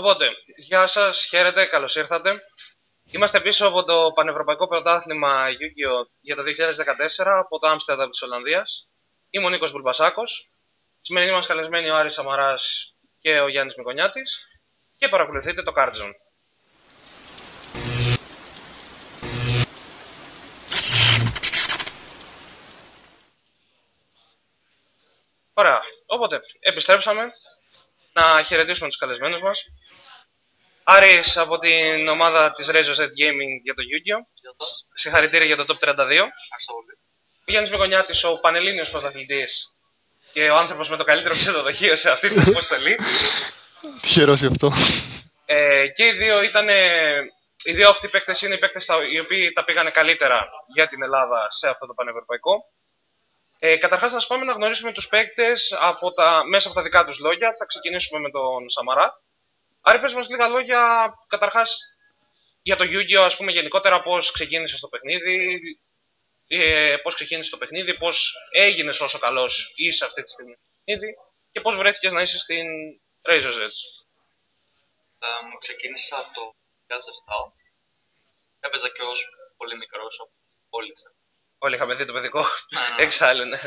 Οπότε, γεια σας, χαίρετε, καλώς ήρθατε. Είμαστε πίσω από το Πανευρωπαϊκό Πρωτάθλημα Yu-Gi-Oh! για το 2014 από το Άμστερνταμ της Ολλανδίας. Είμαι ο Νίκος Μπουλμπασάκος. Σημερινή μας καλεσμένοι ο Άρης Σαμαράς και ο Γιάννης Μικονιάτης. Και παρακολουθείτε το Card Ωραία. Οπότε, επιστρέψαμε να χαιρετήσουμε τους καλεσμένους μας. Άρης από την ομάδα της Razor's Edge Gaming για το Yu-Gi-Oh! Συγχαρητήρια για το Top 32. Ευχαριστώ πολύ. Ο Γιάννης Μικονιάτης, ο Πανελλήνιος πρωταθλητής και ο άνθρωπος με το καλύτερο ξενοδοχείο σε αυτή την αποστολή. Τυχερός γι' αυτό. Ε, και οι δύο ήταν. Οι δύο αυτοί οι παίκτες είναι οι παίκτες οι οποίοι τα πήγανε καλύτερα για την Ελλάδα σε αυτό το πανευρωπαϊκό. Ε, Καταρχάς, να σα πάμε να γνωρίσουμε τους παίκτες μέσα από τα δικά τους λόγια. Θα ξεκινήσουμε με τον Σαμαρά. Άρη, πες μας λίγα λόγια, καταρχάς για το Yu-Gi-Oh! ας πούμε γενικότερα πώς ξεκίνησε το παιχνίδι, ε, πώς ξεκίνησε το παιχνίδι, πώς έγινες όσο καλός είσαι αυτή τη στιγμή στο παιχνίδι και πώς βρέθηκες να είσαι στην Razor's Edge. Ε, ξεκίνησα το 2007. Έπαιζα και ως πολύ μικρός, όλοι ξέρουν. Όλοι είχαμε δει το παιδικό. Ναι, ναι. Εξάλλου, ναι.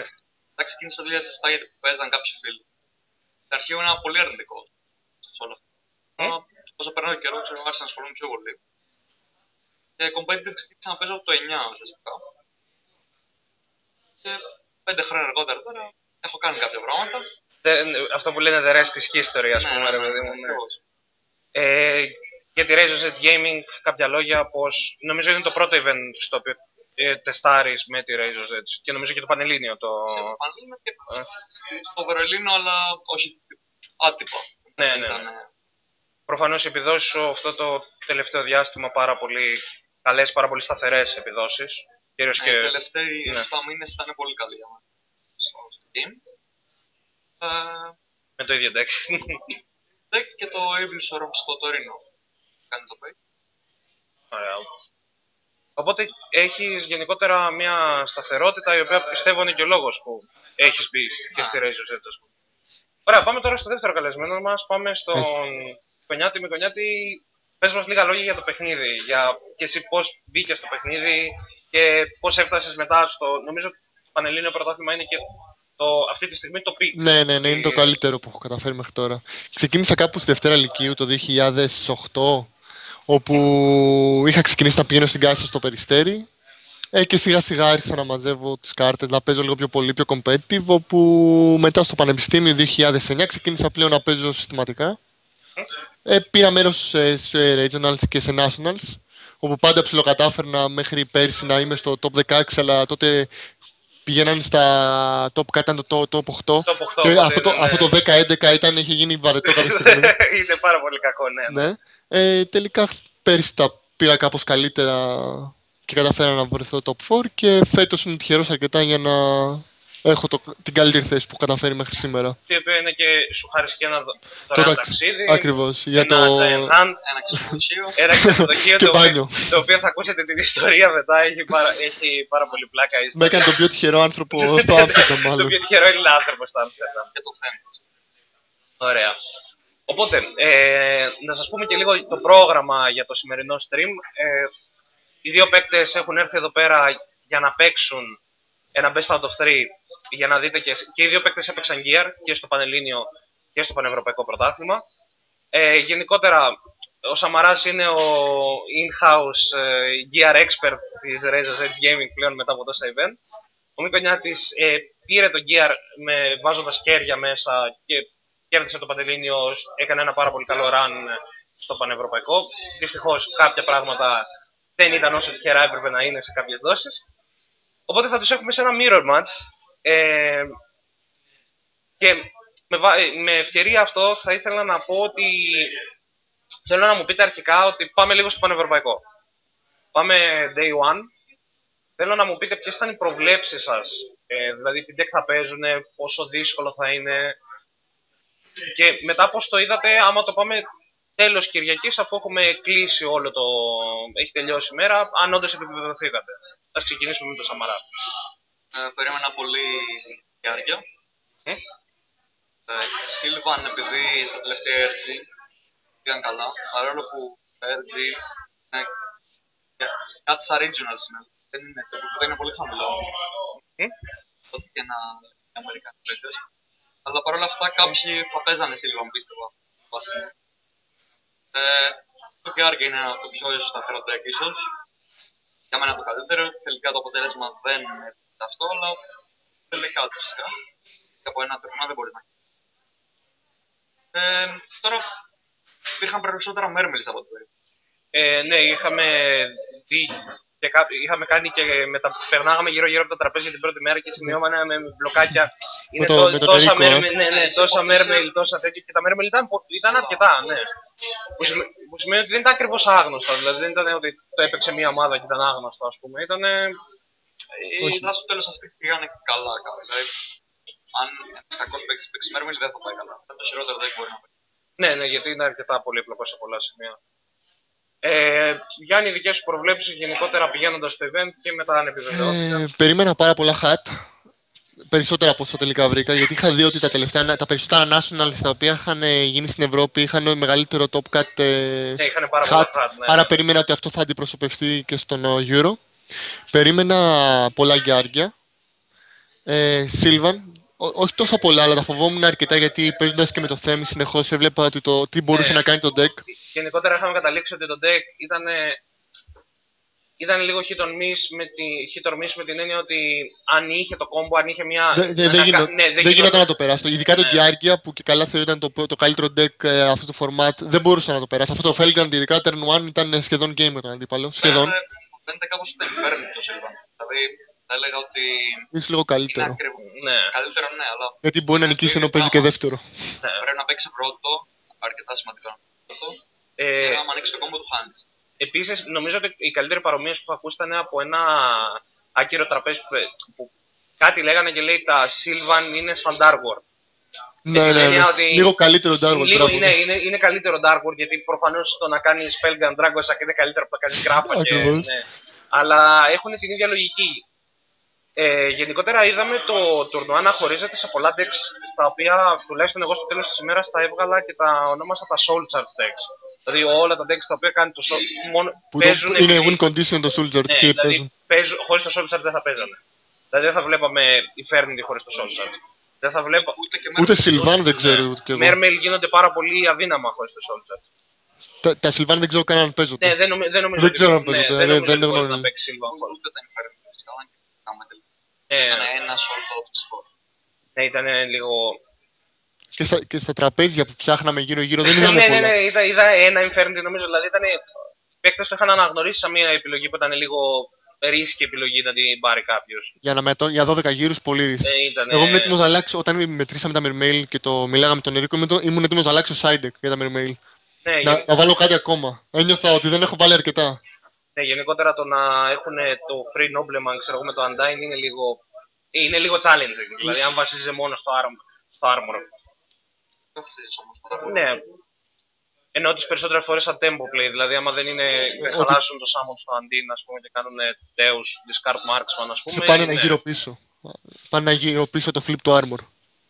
Θα ξεκίνησα το 2007 γιατί παίζαν κάποιοι φίλοι. Στην αρχή ήμουν πολύ αρνητικό σε όλο αυτό. Ε; Όσο περνάει ο καιρός, ξέρω, άρχισα να ασχολούμαι πιο πολύ. Και competitive ξεκίνησα να παίζω από το 9 ουσιαστικά. Και πέντε χρόνια αργότερα τώρα έχω κάνει κάποια πράγματα. αυτό που λένε the rest is history, ας Ναι, πούμε, ναι, ρε ναι, παιδί μου. ναι, ναι. ακριβώς. Ε, για τη Razor's Edge Gaming, κάποια λόγια, πως νομίζω είναι το πρώτο event στο οποίο ε, τεστάρεις με τη Razor's Edge και νομίζω και το Πανελλήνιο το... Και το Πανελλήνιο και Ε. στη- στο Βερολίνο, αλλά όχι άτυπα. Ναι, Δεν ναι. ήταν, Προφανώς οι επιδόσεις σου αυτό το τελευταίο διάστημα πάρα πολύ καλές, πάρα πολύ σταθερές επιδόσεις. Κυρίως Ναι, και... Οι τελευταίοι ναι. 7 μήνες ήταν πολύ καλοί για μένα. Στο στο game. Ε, με το ίδιο deck. deck και το Evil Sorrow στο Τωρίνο. Κάνει το pay. Ωραία. Οπότε έχεις γενικότερα μια σταθερότητα η οποία πιστεύω είναι και ο λόγος που έχεις μπει και Α. στη Razor's Edge, ας πούμε. Ωραία, πάμε τώρα στο δεύτερο καλεσμένο μας. Πάμε στον Κονιάτη. Με Κονιάτη, πες μας λίγα λόγια για το παιχνίδι. Για και εσύ πώς μπήκες στο παιχνίδι και πώς έφτασες μετά στο... Νομίζω το Πανελλήνιο Πρωτάθλημα είναι και το, αυτή τη στιγμή το peak. Ναι, ναι, ναι, είναι το Ε, καλύτερο που έχω καταφέρει μέχρι τώρα. Ξεκίνησα κάπου στη Δευτέρα Λυκείου το 2008, όπου είχα ξεκινήσει να πηγαίνω στην Κάισσα στο Περιστέρι ε, και σιγά σιγά άρχισα να μαζεύω τις κάρτες, να παίζω λίγο πιο πολύ, πιο competitive, όπου μετά στο Πανεπιστήμιο 2009 ξεκίνησα πλέον να παίζω συστηματικά. Ε, πήρα μέρος σε, σε regionals και σε nationals, όπου πάντα ψιλοκατάφερνα μέχρι πέρσι να είμαι στο top 16, αλλά τότε πηγαίναν στα top κάτω ήταν το top 8. Το 8, Και οπότε αυτό, το, είναι- αυτό το 10-11 ήταν, είχε γίνει βαρετό κάποια στιγμή. είναι πάρα πολύ κακό, ναι. ναι. Ε, τελικά πέρυσι τα πήγα κάπως καλύτερα και καταφέρα να βρεθώ top 4 και φέτος είμαι τυχερός αρκετά για να έχω το, την καλύτερη θέση που έχω καταφέρει μέχρι σήμερα. Το οποίο είναι και σου χάρισε και ένα δω- Το δωρεάν ταξ- ταξίδι. Ακριβώς. Για ένα το... giant hand, Ένα ξενοδοχείο. ένα ξενοδοχείο Και το, οποίο- μπάνιο. το οποίο θα ακούσετε την ιστορία μετά. Έχει πάρα, έχει πάρα πολύ πλάκα η Με ιστορία. έκανε τον πιο τυχερό άνθρωπο στο Άμστερνταμ το μάλλον. πιο τυχερό Έλληνα άνθρωπος στο Άμστερνταμ. και το θέμα. Ωραία. Οπότε, ε, να σας πούμε και λίγο το πρόγραμμα για το σημερινό stream. Ε, οι δύο παίκτες έχουν έρθει εδώ πέρα για να παίξουν ένα best out of three για να δείτε και, και οι δύο παίκτες έπαιξαν gear και στο Πανελλήνιο και στο Πανευρωπαϊκό Πρωτάθλημα. Ε, γενικότερα, ο Σαμαράς είναι ο in-house ε, gear expert της Razor's Edge Gaming πλέον μετά από τόσα event. Ο Μικονιάτης ε, πήρε το gear με, βάζοντας κέρια μέσα και κέρδισε το Παντελήνιο, έκανε ένα πάρα πολύ καλό run στο Πανευρωπαϊκό. Δυστυχώς κάποια πράγματα δεν ήταν όσο τυχερά έπρεπε να είναι σε κάποιες δόσεις. Οπότε θα τους έχουμε σε ένα mirror match. Ε, και με, βα- ε, με ευκαιρία αυτό θα ήθελα να πω ότι θέλω να μου πείτε αρχικά ότι πάμε λίγο στο Πανευρωπαϊκό. Πάμε day one. Θέλω να μου πείτε ποιες ήταν οι προβλέψεις σας. Ε, δηλαδή, τι deck θα παίζουν, πόσο δύσκολο θα είναι, και μετά πώς το είδατε, άμα το πάμε τέλος Κυριακής, αφού έχουμε κλείσει όλο το... έχει τελειώσει η μέρα, αν όντως επιβεβαιωθήκατε. Ας ξεκινήσουμε με το Σαμαρά. Ε, περίμενα πολύ διάρκεια. Ε; Ε, Σίλβαν, επειδή στα τελευταία RG πήγαν καλά, παρόλο που το RG είναι κάτι σαν regional είναι. Δεν είναι, το επίπεδο είναι πολύ χαμηλό. Ε; Ό,τι και να οι Αμερικάνοι παίκτες. Αλλά παρόλα αυτά κάποιοι θα παίζανε Silvan πίστευα. βαθμό. Ε, το Gearg είναι ένα από το πιο σταθερό deck ίσως. Για μένα το καλύτερο. Τελικά το αποτέλεσμα δεν είναι αυτό, αλλά τελικά φυσικά. Και από ένα τουρνά δεν μπορείς να ε, τώρα υπήρχαν περισσότερα μέρμελες από το Ε, ναι, είχαμε δει και κά- είχαμε κάνει και μετα... περνάγαμε γύρω-γύρω από τα τραπέζια την πρώτη μέρα και σημειώμανε με μπλοκάκια. Είναι το- τό- με τον τόσα Ερίκο, ε. μέρμελ, ναι, ναι, τόσα μέρμελ, τόσα τέτοια. Και τα μέρμελ ήταν, πο- ήταν αρκετά, ναι. Που, σημαίνει, που σημαίνει ότι δεν ήταν ακριβώς άγνωστα. Δηλαδή δεν ήταν ότι το έπαιξε μία ομάδα και ήταν άγνωστο, ας πούμε. Ήταν. Όχι. Αλλά στο τέλος αυτοί πήγανε καλά καλά. Δηλαδή, αν ένας κακός παίκτης παίξει μέρμελ δεν θα πάει καλά. Αυτό το χειρότερο δεν μπορεί να πάει. Ναι, ναι, γιατί είναι αρκετά πολύπλοκο σε πολλά σημεία. Ε, Γιάννη, δικές σου προβλέψεις γενικότερα πηγαίνοντας στο event και μετά αν επιβεβαιώθηκαν. Ε, περίμενα πάρα πολλά hat. Περισσότερα από όσα τελικά βρήκα. Γιατί είχα δει ότι τα, τελευταία, τα περισσότερα nationals τα οποία είχαν ε, γίνει στην Ευρώπη είχαν μεγαλύτερο top cut ε, ναι, είχαν πάρα hat. πολλά hat, ναι. Άρα περίμενα ότι αυτό θα αντιπροσωπευτεί και στον ε, Euro. Περίμενα πολλά γιάρια. Ε, Sylvan. Ό- όχι τόσο πολλά, αλλά τα φοβόμουν αρκετά γιατί παίζοντας και με το Θέμη συνεχώς έβλεπα ότι το, τι μπορούσε Ναι. να κάνει το deck. Γενικότερα είχαμε καταλήξει ότι το deck ήταν, ήταν λίγο hit or miss με, τη, hit or miss με την έννοια ότι αν είχε το combo, αν είχε μια... Δεν δε, ένα δεν κα- γινό- ναι, δεν γινόταν να το περάσει. Ειδικά το Ναι. Διάρκεια που και καλά θεωρείται το, το καλύτερο deck ε, αυτού του format δεν μπορούσε να το περάσει. Αυτό το Felgrand ειδικά turn 1 ήταν σχεδόν game με τον αντίπαλο. Σχεδόν. Φαίνεται- Φαίνεται κάπως ότι δεν φέρνει το Silvan. Δηλαδή θα έλεγα ότι Είσαι λίγο είναι καλύτερο. ακριβό. Ναι, Καλύτερο ναι, αλλά Γιατί μπορεί να νικήσει ενώ παίζει και δεύτερο. ναι. πρέπει να παίξει πρώτο, αρκετά σημαντικό να παίξει πρώτο. Ε, Και άμα ανοίξει το κόμπο του χάνεις. Επίσης, νομίζω ότι η καλύτερη παρομοίωση που ακούσει ήταν από ένα άκυρο τραπέζι που, που κάτι λέγανε και λέει τα Sylvan είναι σαν Dark World. Ναι, την ναι, ναι. έννοια ότι- Λίγο καλύτερο Darwin. Λίγο μπράβο. είναι, είναι, είναι καλύτερο Dark World γιατί προφανώς το να κάνεις Spellgun Dragon Sack είναι καλύτερο από το να κάνεις Γράφα. Και, Ακριβώς. ναι. Αλλά έχουν την ίδια λογική. Ε, γενικότερα είδαμε το τουρνουά να χωρίζεται σε πολλά decks τα οποία τουλάχιστον εγώ στο τέλος της ημέρας τα έβγαλα και τα ονόμασα τα Soul Charge decks. Δηλαδή όλα τα decks τα οποία κάνουν το soul, μόνο Που το- παίζουν είναι επειδή- win condition το Soldier ναι, και δηλαδή παίζουν. παίζουν, χωρίς το Soul Charge δεν θα παίζανε. Δηλαδή δεν θα βλέπαμε Eternity χωρίς το Soul Charge. Δεν θα βλέπα... Ούτε και Ούτε Mermaid. Sylvan δεν ξέρω ούτε κι εγώ. Mermail γίνονται πάρα πολύ αδύναμα χωρίς το Soul Charge. Τα, τα Sylvan δεν ξέρω καν αν παίζονται. Ναι, δεν, νομι, δεν νομίζω Δεν ότι- ξέρω αν ναι, παίζονται, δεν δεν- νομίζω δεν ότι μπορεί γνωρίζω. να παίξει Silvan Hall. Ούτε τα Inferno φυσικά. αν και κάνουμε τελικά. Ε, Ήταν ένα sort of score. ναι, ήταν λίγο... Και, στα, και στα τραπέζια που ψάχναμε γύρω-γύρω δεν είδαμε ναι, ναι, πολλά. ναι, είδα, είδα ένα Inferno νομίζω, δηλαδή ήταν... Οι παίκτες το είχαν αναγνωρίσει σαν μια επιλογή που ήταν λίγο ρίσκη επιλογή να την πάρει κάποιος. Για, να μετω... για 12 γύρους πολύ ρίσκο. Ε, ήταν, Εγώ ήμουν έτοιμος να αλλάξω, όταν μετρήσαμε τα Mermail και το μιλάγαμε με τον Ερίκο, ήμουν, ήμουν έτοιμος να αλλάξω side deck για τα Mermail. ναι, να, γεν- να βάλω κάτι ακόμα. Ένιωθα ότι δεν έχω βάλει αρκετά. Ναι, γενικότερα το να έχουν το Free Nobleman, ξέρω εγώ, με το Undyne είναι λίγο, είναι λίγο challenging. Δηλαδή, αν βασίζεσαι μόνο στο, arm, στο armor. Δεν θα συζητήσω όμως τώρα. Ναι. Ενώ τις περισσότερες φορές σαν tempo play, δηλαδή άμα δεν είναι. δεν ότι- χαλάσουν το summon στο Undyne, ας πούμε, και κάνουν Deus, discard marksman, ας πούμε. Σε πάνε να είναι- γύρω πίσω. Πάνε να γύρω πίσω το flip το armor.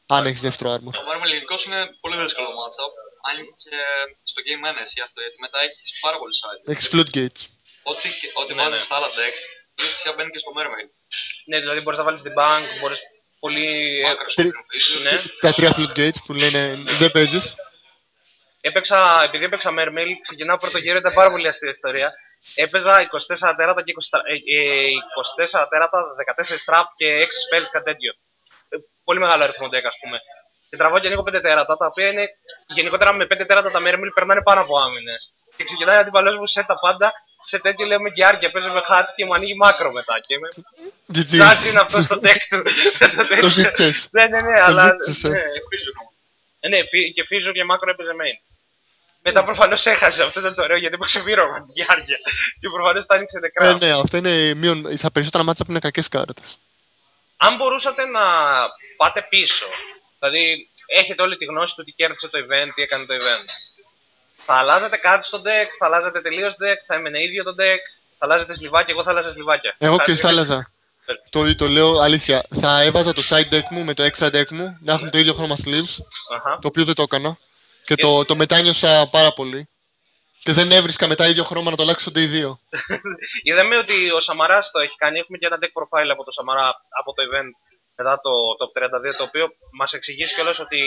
Αν έχεις δεύτερο armor. Το Marvel γενικώς είναι πολύ δύσκολο matchup. Αν και στο game ένα εσύ αυτό, γιατί μετά έχεις πάρα πολύ side. Έχεις floodgates. Ό,τι, και- ό,τι Ναι, βάζεις ναι. στα άλλα decks, η ουσία μπαίνει και στο Mermaid. Ναι, δηλαδή μπορείς να βάλεις την bank, μπορείς πολύ. Μάκρος, τρι- Fissure, Ναι. Τα τρία floodgates που λένε δεν παίζεις. Έπαιξα, επειδή έπαιξα Mermail, ξεκινάω πρώτο γύρο, ήταν πάρα πολύ αστεία ιστορία. Έπαιζα 24 τέρατα και 20, ε, ε, 24 τέρατα, 14 trap και 6 spells, κάτι τέτοιο. Ε, πολύ μεγάλο αριθμό deck, ας πούμε. Και τραβάω και ανοίγω 5 τέρατα, τα οποία είναι γενικότερα με 5 τέρατα τα Mermail περνάνε πάνω από άμυνες. Και ξεκινάει ο αντίπαλό μου σε τα πάντα, σε τέτοιο λέω με γκιάρκια, παίζω με χάτι και μου ανοίγει μάκρο μετά. Και με. GG. Τζάτζι είναι αυτός στο deck του. Το ζήτησες. Ναι, ναι, ναι, αλλά. ζήτησες, ε. ναι. Fissure όμως. Ε, ναι, φι- και Φίζο και Μάκρο έπαιζε main. Μετά προφανώς έχασε. Αυτό ήταν το ωραίο γιατί έπαιξε πύρωμα τη διάρκεια. Και προφανώς τα άνοιξε νεκρά. Ε, ναι, αυτά είναι μείον. Τα περισσότερα μάτσα που είναι κακές κάρτες. Αν μπορούσατε να πάτε πίσω, δηλαδή έχετε όλη τη γνώση του τι κέρδισε το event, τι έκανε το event. Θα αλλάζατε κάτι στο deck, θα αλλάζατε τελείως deck, θα έμενε ίδιο το deck, θα αλλάζατε σλιβάκια, εγώ θα αλλάζα σλιβάκια. Εγώ Θα- ξέρεις τι άλλαζα. Ε. Το, το λέω αλήθεια. Θα έβαζα το side deck μου με το extra deck μου να έχουν το ίδιο χρώμα sleeves. Αχα. Το οποίο δεν το έκανα. Και το, το μετάνιωσα πάρα πολύ. Και δεν έβρισκα μετά ίδιο χρώμα να το αλλάξονται οι δύο. Είδαμε ότι ο Σαμαρά το έχει κάνει. Έχουμε και ένα deck profile από το Σαμαρά από το event μετά το top 32, το οποίο μας εξηγήσει κιόλας ότι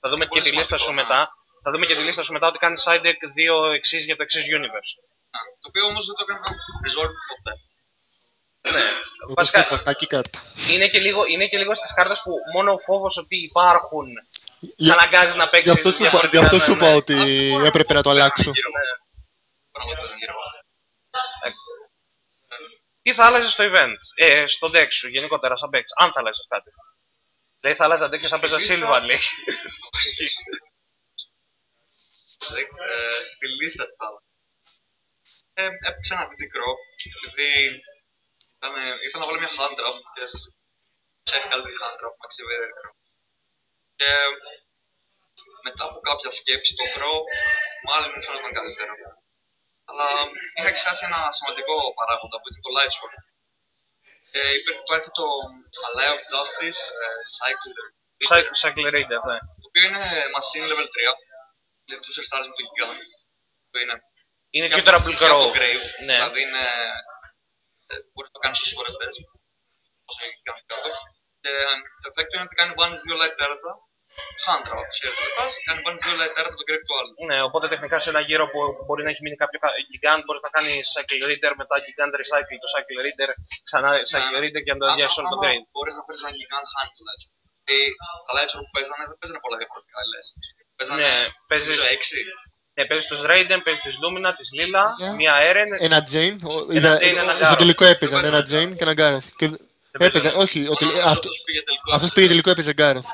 θα δούμε και Πολύ τη λίστα σου σημαντικό, μετά. Θα δούμε και τη λίστα σου μετά ότι κάνει side deck δύο εξής για το εξής universe. Α, Το οποίο όμως δεν το έκανα resolve ποτέ. Ναι. Εγώ Βασικά, είπα, κακή κάρτα. είναι και λίγο, είναι και λίγο στις κάρτες που μόνο ο φόβος ότι υπάρχουν σε Για- αναγκάζει να παίξεις. Γι' αυτό σου είπα- γι' αυτό σου είπα ότι Αυτό έπρεπε να το αλλάξω. Γύρω μας. Πράγματα δεν γύρω μας. Τι θα άλλαζες στο event, ε, στο deck σου γενικότερα, σαν παίξει, αν θα άλλαζες κάτι. Λέει θα άλλαζα deck και θα παίζα Στη λίστα- Silva, λέει. Ε, Στη λίστα τι θα έλεγα. Ε, Έπαιξα ένα μικρό, επειδή ήταν, ήθελα να βάλω μια hand drop και σας ξέρει καλύτερη hand drop, Maxi Verger. Και μετά από κάποια σκέψη το Pro, μάλλον μου φαίνονταν καλύτερο. Αλλά είχα ξεχάσει ένα σημαντικό παράγοντα που ήταν το light sword. Και υπήρχε, υπάρχει το Alliance of Justice ε, Cycler, Cycle Raider, ναι. το οποίο είναι machine level 3. Είναι τους stars με το Gigant. Το είναι Είναι και cuter από- Apple και από Crow. το Grave. Ναι. Δηλαδή είναι. ε, Μπορεί να το κάνεις όσες φορές θες. Όσο είναι Gigant κάτω. Και ε, το effect είναι ότι κάνει bans 2 light τέρατα. Hand trap. Χαίρετε το πας, κάνει bans 2 light τέρατα το Grave του άλλου. Ναι, οπότε τεχνικά σε ένα γύρο που μπορεί να έχει μείνει κάποιο κα- gigant, μπορείς να κάνεις cycle reader, μετά gigant recycle το cycle reader, ξανά cycle reader και να το αδειάσει όλο το grade. Μπορείς να φέρεις ένα Gigant hand του light. Και τα light που παίζανε δεν παίζανε πολλά διαφορετικά λες. Παίζανε. Ναι, παίζεις- νομίζω, έξι. Ναι, παίζεις τους Raiden, παίζεις τη Lumina, τη Lila, Ναι. μία Eren. Ένα Jane. ο- είδα- Jane, ένα Στο Gareth. τελικό έπαιζαν ένα Jane και ένα Gareth. Και Έπαιζε, παίζανε. όχι, ο τελε- Μόνο αυτό- αυτός πήγε τελικό. αυτός πήγε τελικό έπαιζε Gareth.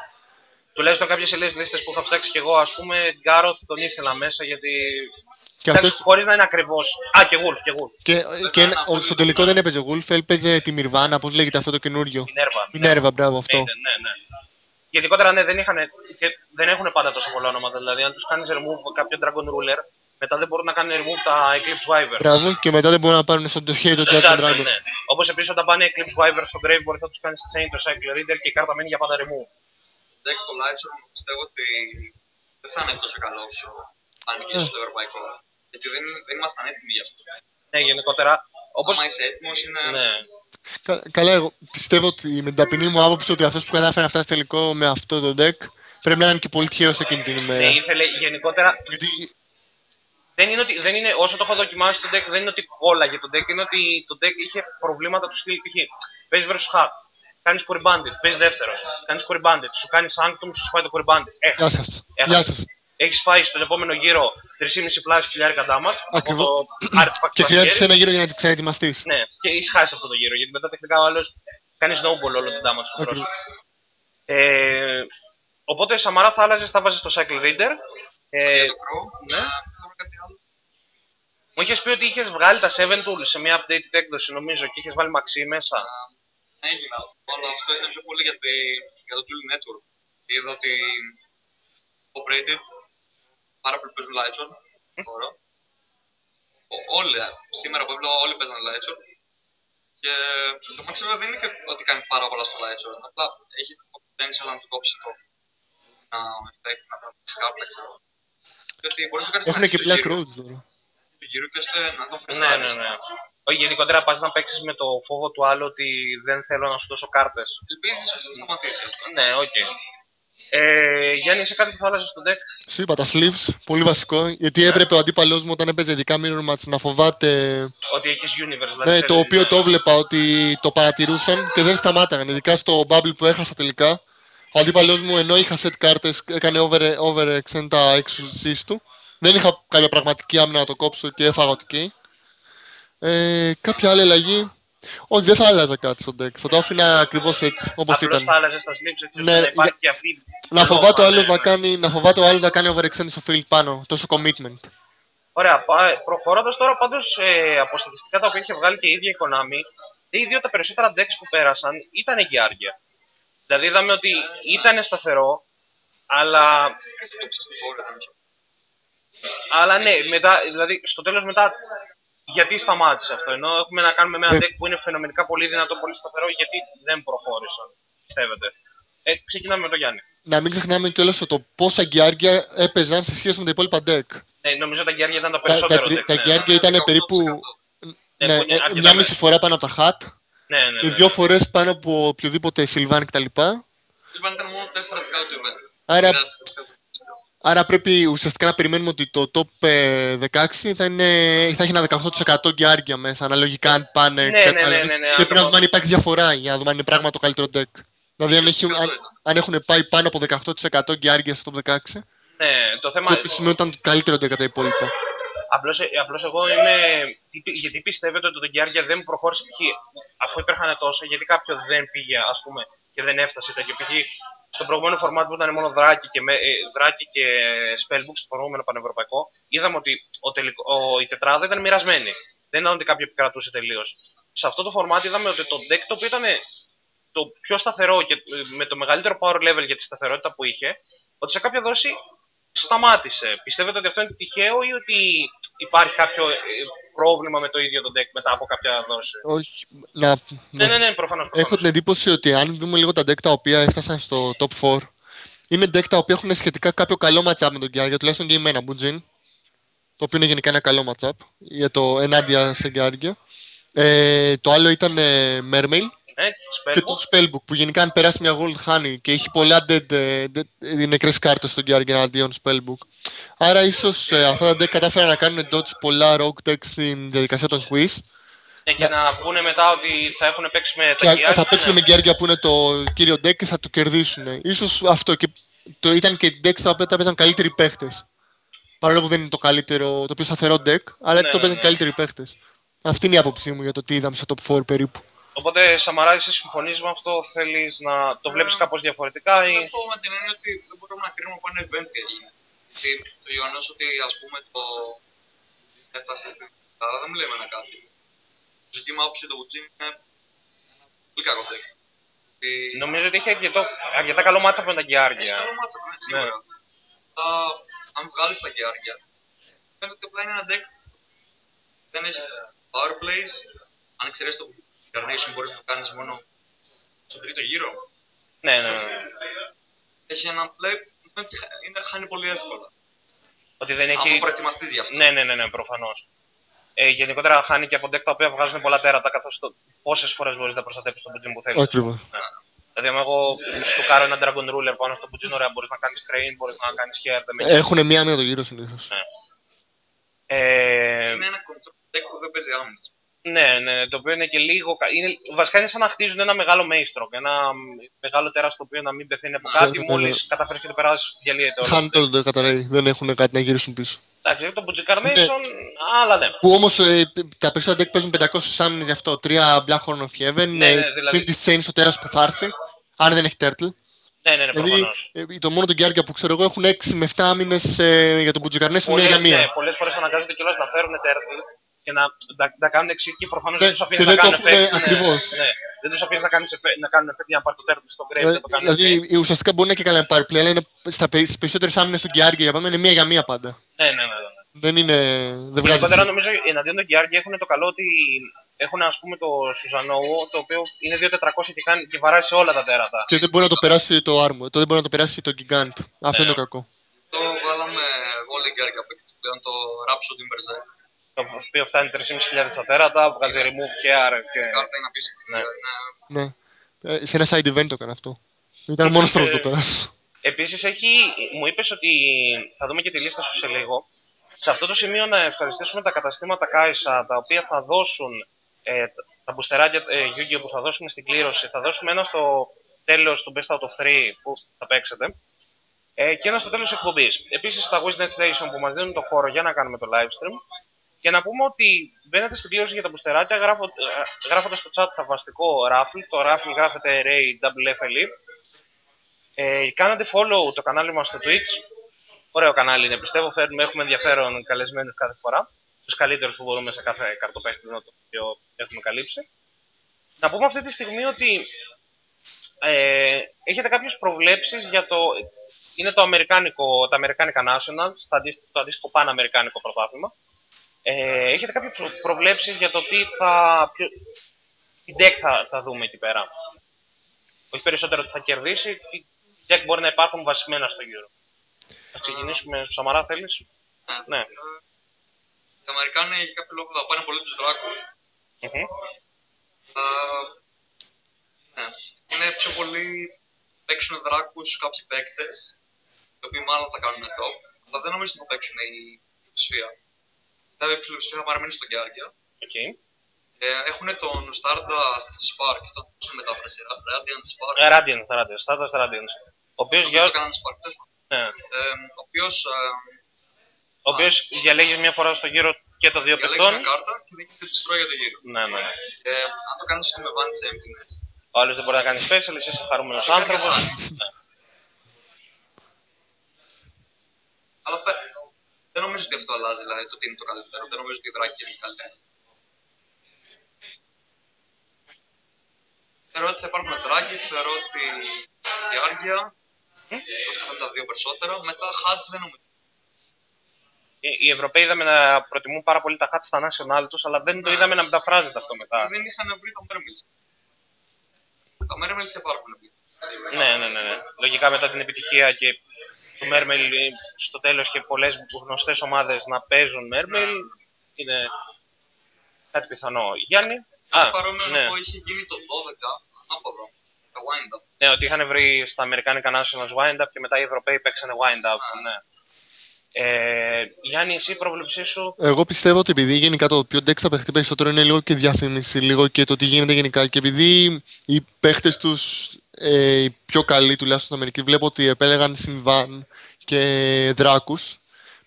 Τουλάχιστον κάποιες σελίδε λίστες που είχα φτιάξει κι εγώ, ας πούμε, Γκάροθ τον ήθελα μέσα γιατί. Και Εντάξει, αυτός χωρίς να είναι ακριβώ. Α, και Wolf, και Wolf. και, και ένα- ο- στο τελικό δεν έπαιζε Wolf, έπαιζε τη Μυρβάνα, πώς λέγεται αυτό το καινούριο. Minerva. Μινέρβα, μπράβο αυτό. Ναι, ναι, ναι. Γενικότερα ναι, δεν, είχαν, και δεν έχουν πάντα τόσο πολλά ονόματα. Δηλαδή, αν τους κάνεις remove κάποιο Dragon Ruler, μετά δεν μπορούν να κάνουν remove τα Eclipse Wyvern. Μπράβο, και μετά δεν μπορούν να πάρουν στο χέρι το Το Judgment Judgment, Dragon. ναι. Όπως επίσης όταν πάνε Eclipse Wyvern στο Grave, μπορεί να τους κάνεις chain το Cycle Reader και η κάρτα μένει για πάντα remove. deck το Lightstorm πιστεύω ότι δεν θα είναι τόσο καλό όσο αν Ε. βγει στο ευρωπαϊκό. Γιατί δεν, δεν ήμασταν έτοιμοι γι' αυτό. Ναι, γενικότερα. Όπω. Άμα είσαι έτοιμος, είναι. Ναι. Κα- Καλά, εγώ πιστεύω ότι με την ταπεινή μου άποψη ότι αυτός που κατάφερε να φτάσει τελικό με αυτό το deck πρέπει να είναι και πολύ τυχερός εκείνη την ναι, ημέρα. ήθελε γενικότερα. Γιατί Δεν είναι, ότι, δεν είναι, όσο το έχω δοκιμάσει το deck, δεν είναι ότι κόλλαγε το deck, είναι ότι το deck είχε προβλήματα του στυλ. Π.χ. παίζει versus hack, κάνεις core bandit, παίζει δεύτερος, κάνεις core bandit, σου κάνει sanctum, σου σπάει το core bandit. Γεια Έχασε. Σας. Γεια σας. Έχεις φάει στον επόμενο γύρο 3,5 πλάσι χιλιάρικα damage από Ακριβώς. το artifact Και του χρειάζεσαι Ασκέρι. ένα γύρο για να ξαναετοιμαστείς. Ναι, και έχεις χάσει αυτό το γύρο. Γιατί μετά τεχνικά ο άλλος κάνεις snowball όλο το damage που Ακριβώς. τρώσει. Ε, οπότε Σαμαρά θα άλλαζες, θα βάζεις το cycle reader. Ε, Για το Pro, ναι. ε, θα βρω κάτι άλλο. μου είχες πει ότι είχες βγάλει τα 7 tools σε μια updated έκδοση, νομίζω, και είχες βάλει μαξί μέσα. Έγινε αυτό. Αλλά αυτό είναι πιο πολύ για, τη, για το Tool Network. Είδα ότι operated πάρα πολλοί παίζουν Lightshot. Τώρα. Ο- Όλοι, σήμερα που έβλεπα, όλοι παίζαν Lightshot. Και το Maxima δεν είναι και ότι κάνει πάρα πολλά στο Lightshot. Απλά έχει το potential να του κόψει το να effect, να τραβήξει κάρτα, ξέρω. Γιατί μπορείς να κάνεις Έχουν ένα και στο Black γύρο, Roads τώρα. στο γύρο και ώστε να τον Ναι, φρεσκάρεις. ναι, ναι. Όχι, γενικότερα πας να παίξεις με το φόβο του άλλου ότι δεν θέλω να σου δώσω κάρτες. Ελπίζεις ότι θα σταματήσεις αυτό. Ναι, οκ. Ε, Γιάννη, είσαι κάτι που θα άλλαζε στο deck. Σου είπα τα sleeves, πολύ βασικό, γιατί έπρεπε ο αντίπαλός μου όταν έπαιζε ειδικά mirror match να φοβάται Ότι έχεις universe, δηλαδή. Ναι, ξέρεις, το οποίο ναι. το έβλεπα ότι το παρατηρούσαν και δεν σταμάταγαν. Ειδικά στο Bubble που έχασα τελικά. Ο αντίπαλος μου ενώ είχα set κάρτες έκανε over, over extend τα εξουσίες του. Δεν είχα κάποια πραγματική άμυνα να το κόψω και έφαγα ότι καίει. Ε, κάποια άλλη αλλαγή. Όχι, δεν θα άλλαζα κάτι στο deck. Θα το άφηνα ακριβώς έτσι, όπως Απλώς ήταν. θα άλλαζες τα sleeves έτσι Ναι, ώστε να για- υπάρχει και αυτή. Να φοβάται ο Ναι, άλλος ναι. να κάνει, να φοβάται ο άλλος να κάνει overextend στο field πάνω. Τόσο commitment. Ωραία, προχωρώντας τώρα πάντως ε, από στατιστικά τα οποία είχε βγάλει και η ίδια η Konami, οι δύο τα περισσότερα decks που πέρασαν ήταν εγκυάρια. Δηλαδή είδαμε ότι ήταν σταθερό, αλλά, Και στο κόψεις στη φόρα, δεν ξέρω. αλλά ναι, μετά, δηλαδή στο τέλος μετά γιατί σταμάτησε αυτό. Ενώ έχουμε να κάνουμε με ένα Ε. deck που είναι φαινομενικά πολύ δυνατό, πολύ σταθερό, γιατί δεν προχώρησαν, πιστεύετε. Ε, ξεκινάμε με τον Γιάννη. Να μην ξεχνάμε κιόλας το πόσα γκιάρια έπαιζαν σε σχέση με τα υπόλοιπα deck. Ναι, νομίζω τα γκέρια ήταν το Τα, περισσότερο. τα, deck, τα ναι. γκέρια ήταν 18%. περίπου Ναι, ναι, που είναι ε, αρκετά μια με- μισή φορά πάνω από τα hat Ναι, ναι, και ναι. δύο φορές πάνω από οποιοδήποτε Sylvan κτλ. Λοιπόν, ήταν μόνο 4% του event. Άρα, 4%. Άρα πρέπει ουσιαστικά να περιμένουμε ότι το top ε, 16 θα, είναι, θα έχει ένα 18% γκιάρια μέσα, αναλογικά αν πάνε. Ναι, ναι, κατάλαβες. ναι, ναι, ναι, και αν πρέπει να το- δούμε αν υπάρχει διαφορά για να δούμε αν είναι πράγμα το καλύτερο deck. Δηλαδή, αν, έχει, 20% αν, ήταν. αν έχουν πάει πάνω από 18% γκιάρια στο top 16, Ναι, το θέμα. τότε σημαίνει ότι ήταν το καλύτερο deck κατά τα υπόλοιπα. Απλώς, ε, απλώς εγώ είμαι. τι πι- Γιατί πιστεύετε ότι το Γκιάρια δεν προχώρησε; Π.χ. αφού υπήρχαν τόσα, γιατί κάποιο δεν πήγε, ας πούμε, και δεν έφτασε τέτοιο. Π.χ. στο προηγούμενο format που ήταν μόνο δράκι και, με, ε, δράκι και spellbook, στο προηγούμενο πανευρωπαϊκό, είδαμε ότι ο τελικο, ο, η τετράδα ήταν μοιρασμένη. Δεν ήταν ότι κάποιο επικρατούσε τελείως. Σε αυτό το format είδαμε ότι το deck το οποίο ήταν το πιο σταθερό και ε, με το μεγαλύτερο power level για τη σταθερότητα που είχε, ότι σε κάποια δόση σταμάτησε. Πιστεύετε ότι αυτό είναι τυχαίο ή ότι υπάρχει κάποιο ε, πρόβλημα με το ίδιο το deck μετά από κάποια δόση; Όχι, να, Ναι, ναι, ναι, προφανώς. Έχω την εντύπωση ότι αν δούμε λίγο τα deck τα οποία έφτασαν στο top 4, είναι deck τα οποία έχουν σχετικά κάποιο καλό matchup με τον Γκιάρια, τουλάχιστον Game 1 Bujin, το οποίο είναι γενικά ένα καλό matchup για το ενάντια σε Γκιάρια. Ε, το άλλο ήταν ε, Mermail Ναι, και το spellbook. Spellbook που γενικά αν περάσει μια Gold Honey και έχει πολλά dead, ε, dead, ε, νεκρές κάρτες στον Γκιάρια εναντίον Spellbook. Άρα ίσως ε, αυτά τα deck κατάφεραν να κάνουν dodge πολλά rogue decks στην διαδικασία των Swiss Ναι, και να πούνε μετά ότι θα έχουν παίξει με Και τα θα- Γκιάρια. θα παίξουν ναι. με Γκέργια που είναι το κύριο deck και θα το κερδίσουν. Ίσως αυτό και το ήταν και decks τα οποία τα παίζαν καλύτεροι παίχτες. Παρόλο που δεν είναι το καλύτερο, το πιο σταθερό deck, αλλά Ναι, το ναι, παίζαν ναι. καλύτεροι παίχτες. Αυτή είναι η άποψή μου για το τι είδαμε στο top 4 περίπου. Οπότε, Σαμαρά, εσύ συμφωνείς με αυτό, θέλεις να το βλέπεις κάπως διαφορετικά ή... Θα πω με την έννοια ότι δεν μπορούμε να κρίνουμε από ένα event τι έγινε. Γιατί το γεγονός ότι ας πούμε το έφτασε στην Ελλάδα δεν μου λέει εμένα κάτι. Το ζήτημα άποψη του Βουτζίν είναι ένα πολύ κακό deck. Ότι Νομίζω ότι είχε αρκετό, αρκετά καλό μάτσα με τα έχει Γκιάρια. καλό μάτσα, ναι, σίγουρα. Θα, αν βγάλεις τα γκιάρια, φαίνεται ότι απλά είναι ένα deck που δεν έχει power plays. Αν εξαιρέσεις το incarnation μπορείς να το κάνεις μόνο στο τρίτο γύρο; Ναι, ναι, ναι. Έχει ένα play που φαίνεται ότι χα- είναι, χάνει πολύ εύκολα. Ότι δεν Αν έχει... προετοιμαστείς γι' αυτό. Ναι, ναι, ναι, ναι προφανώς. Ε, γενικότερα χάνει και από deck τα οποία βγάζουν πολλά τέρατα, καθώς το... πόσες φορές μπορείς να προστατέψεις τον Μπουτζίν που θέλεις. Ακριβώς. Δηλαδή, άμα εγώ σου κάνω ένα Dragon Ruler πάνω στο Μπουτζίν, ωραία, μπορείς να κάνεις Crane, μπορείς να κάνεις Hair. Δεν με... Έχουν μία μία το γύρο συνήθως. ε, Είναι ένα control deck που δεν παίζει άμυνες. Ναι, ναι, το οποίο είναι και λίγο. κα- Είναι, βασικά είναι σαν να χτίζουν ένα μεγάλο Maestro. Ένα μεγάλο τέρας το οποίο να μην πεθαίνει από Ναι, κάτι, ναι, ναι. μόλι καταφέρεις και το περάσεις, διαλύεται όλο. Χάνουν το deck καταραίει. Δεν έχουν κάτι να γυρίσουν πίσω. Εντάξει, το Bootcarnation, αλλά ναι. Που όμως τα περισσότερα deck παίζουν 500 άμυνες γι' αυτό. Τρία Black Horn of Heaven, Ναι, ε, ναι, δηλαδή- Infinity Chain στο τέρας που θα έρθει. Αν δεν έχει Turtle. Ναι, ναι, ναι, Δηλαδή, προφανώς. ε, το μόνο τον Γκιάρια που ξέρω εγώ έχουν 6 με 7 άμυνες ε, για τον Μπουτζικαρνέσο, μία για μία. Ναι, πολλές φορές αναγκάζονται κιόλας να φέρουν Turtle και να τα, τα κάνουν εξή και προφανώς Ναι, δεν τους αφήνεις και να δεν το κάνουν έχουν, effect. ακριβώς. Ναι, ναι. Δεν τους αφήνεις να, κάνεις effect- να κάνουν effect για να πάρει το Turtle στο grave. Ε, δεν το κάνουν έτσι. δηλαδή, ε, ουσιαστικά μπορεί να είναι και καλά power play, αλλά είναι στα περι- στις περισσότερες άμυνες του Γκιάρια για πάμε είναι μία για μία πάντα. Ναι, ναι, ναι. ναι. Δεν είναι. Δεν βγάζει. Γενικότερα νομίζω εναντίον των Γκιάργκη έχουν το καλό ότι έχουν ας πούμε το Σουζανόου το οποίο είναι 2.400 και, κάνει, και βαράει σε όλα τα τέρατα. Και δεν μπορεί να το περάσει το Armor. Το δεν μπορεί να το περάσει το Gigant. Αυτό Ναι. είναι το κακό. Το βάλαμε όλοι γκάρκα παίκτες πλέον, το Rhapsody Berserk. Το οποίο φτάνει 3.500 στα τέρατα, βγάζει remove hair και. Η κάρτα είναι απίστευτη. Ναι. Είναι Ναι. Ε, σε ένα side event το έκανε αυτό. Ήταν μόνος τρόπος το Ε, περάσει. Επίσης έχει, μου είπες ότι θα δούμε και τη λίστα σου σε λίγο. Σε αυτό το σημείο να ευχαριστήσουμε τα καταστήματα Κάισα τα οποία θα δώσουν ε, τα μπουστεράκια ε, Yu-Gi-Oh που θα δώσουμε στην κλήρωση. Θα δώσουμε ένα στο τέλος του Best Out of 3 που θα παίξετε ε, και ένα στο τέλος της εκπομπής. Επίσης τα Wiznet Station που μας δίνουν το χώρο για να κάνουμε το live stream. Και να πούμε ότι μπαίνετε στην κλήρωση για τα μπουστεράκια γράφω, ε, γράφοντας στο chat θαυμαστικό raffle. Το raffle γράφεται Ray WFLE. Ε, κάνατε follow το κανάλι μας στο Twitch. Ωραίο κανάλι είναι, πιστεύω. Φέρνουμε, έχουμε ενδιαφέρον καλεσμένους κάθε φορά. Τους καλύτερους που μπορούμε σε κάθε καρτοπέχνιδο το οποίο έχουμε καλύψει. Να πούμε αυτή τη στιγμή ότι ε, έχετε κάποιες προβλέψεις για το... Είναι το αμερικάνικο, τα Αμερικάνικα Nationals, το αντίστοιχο, το αντίστοιχο παναμερικάνικο πρωτάθλημα. Ε, έχετε κάποιες προ- προβλέψεις για το τι θα... Ποιο, τι deck θα, θα δούμε εκεί πέρα; Όχι περισσότερο ότι θα κερδίσει, τι deck μπορεί να υπάρχουν βασισμένα στο Euro. Θα ξεκινήσουμε, Σαμαρά, θέλεις; Ναι. Ε, Οι Αμερικάνοι για κάποιο λόγο θα πάνε πολύ τους δράκους. Μμμ. ναι. Είναι πιο πολύ παίξουν δράκους κάποιοι παίκτες, οι οποίοι μάλλον θα κάνουν top, αλλά δεν νομίζω ότι θα παίξουν η πλειοψηφία. Πιστεύω η πλειοψηφία θα παραμείνει στον Κιάρκια. Οκ. Ε, έχουν τον Stardust Spark, το πώς είναι μετάφραση, Ra- Radiant Spark. Ε, Radiant, Radiant, Stardust Radiant. Ο οποίος Νομίζω για... το κάνανε Spark, τέλος πάντων. ναι. Ε, ο οποίος ε, ο οποίος διαλέγεις μια φορά στο γύρο και το δύο διαλέγει παιχτών. μια κάρτα και δίνει και τη τρώει για το γύρο. Ναι, ναι, ναι. Ε, αν το κάνεις με Vance Emptiness, Ο άλλος δεν μπορεί να κάνει special, εσύ είσαι χαρούμενος άνθρωπος. Ναι. Αλλά πε- δεν νομίζω ότι αυτό αλλάζει, δηλαδή το τι είναι το καλύτερο. Δεν νομίζω ότι η δράκη είναι η καλύτερη. Θεωρώ ότι θα υπάρχουν δράκη, θεωρώ ότι η Άργια, αυτό είναι τα δύο περισσότερα. Μετά Χάτ δεν νομίζω. Οι οι Ευρωπαίοι είδαμε να προτιμούν πάρα πολύ τα hats στα national τους, αλλά δεν το είδαμε να μεταφράζεται αυτό μετά. Δεν είχαν βρει το Μέρμιλ. Τα Μέρμιλ υπάρχουν βρει. Ναι, ναι, ναι, ναι. Λογικά μετά την επιτυχία και του Μέρμελ στο τέλος και πολλές γνωστές ομάδες να παίζουν Μέρμελ είναι κάτι πιθανό. Γιάννη; Α, Παρόμοιο ναι. ναι. είχε γίνει το 12 ανάποδα. Τα Wind Up. ναι, ότι είχαν βρει στα Αμερικάνικα Nationals wind-up και μετά οι Ευρωπαίοι παίξανε wind-up. Ναι. Ε, Γιάννη, εσύ η πρόβλεψή σου; Εγώ πιστεύω ότι επειδή γενικά το πιο deck θα παιχτεί περισσότερο είναι λίγο και διαφήμιση, λίγο και το τι γίνεται γενικά. Και επειδή οι παίχτες τους, ε, οι πιο καλοί τουλάχιστον στην Αμερική, βλέπω ότι επέλεγαν Συμβάν και Δράκου.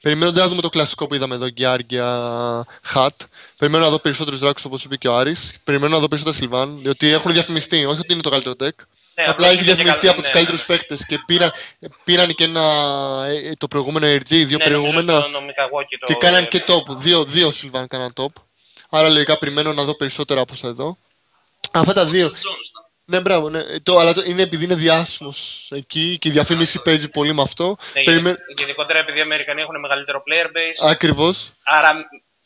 Περιμένω δεν θα δούμε το κλασικό που είδαμε εδώ, Γκιάργκια, Χατ. Περιμένω να δω περισσότερους Δράκου όπως είπε και ο Άρης. Περιμένω να δω περισσότερα Σιλβάν, διότι έχουν διαφημιστεί. Όχι ότι είναι το καλύτερο deck. Ναι, Απλά απλώς έχει είναι και διαφημιστεί καλό, από τους ναι, καλύτερους ναι. παίχτε και πήραν, πήραν και ένα, ε, το προηγούμενο RG, δύο Ναι, νομίζω προηγούμενα. στο Νομικαγόκι το- Και κάναν και top. Δύο, δύο Σιλβάν κάναν top. Άρα λογικά περιμένω να δω περισσότερα από όσα εδώ. Αυτά τα δύο. Ο Jones ήταν. Ναι, μπράβο. Ναι. Το, αλλά το, είναι επειδή είναι διάσημος εκεί και η διαφήμιση παίζει πολύ με αυτό. Ναι, Περιμέ... Γενικότερα επειδή οι Αμερικανοί έχουν μεγαλύτερο player base, Ακριβώς. άρα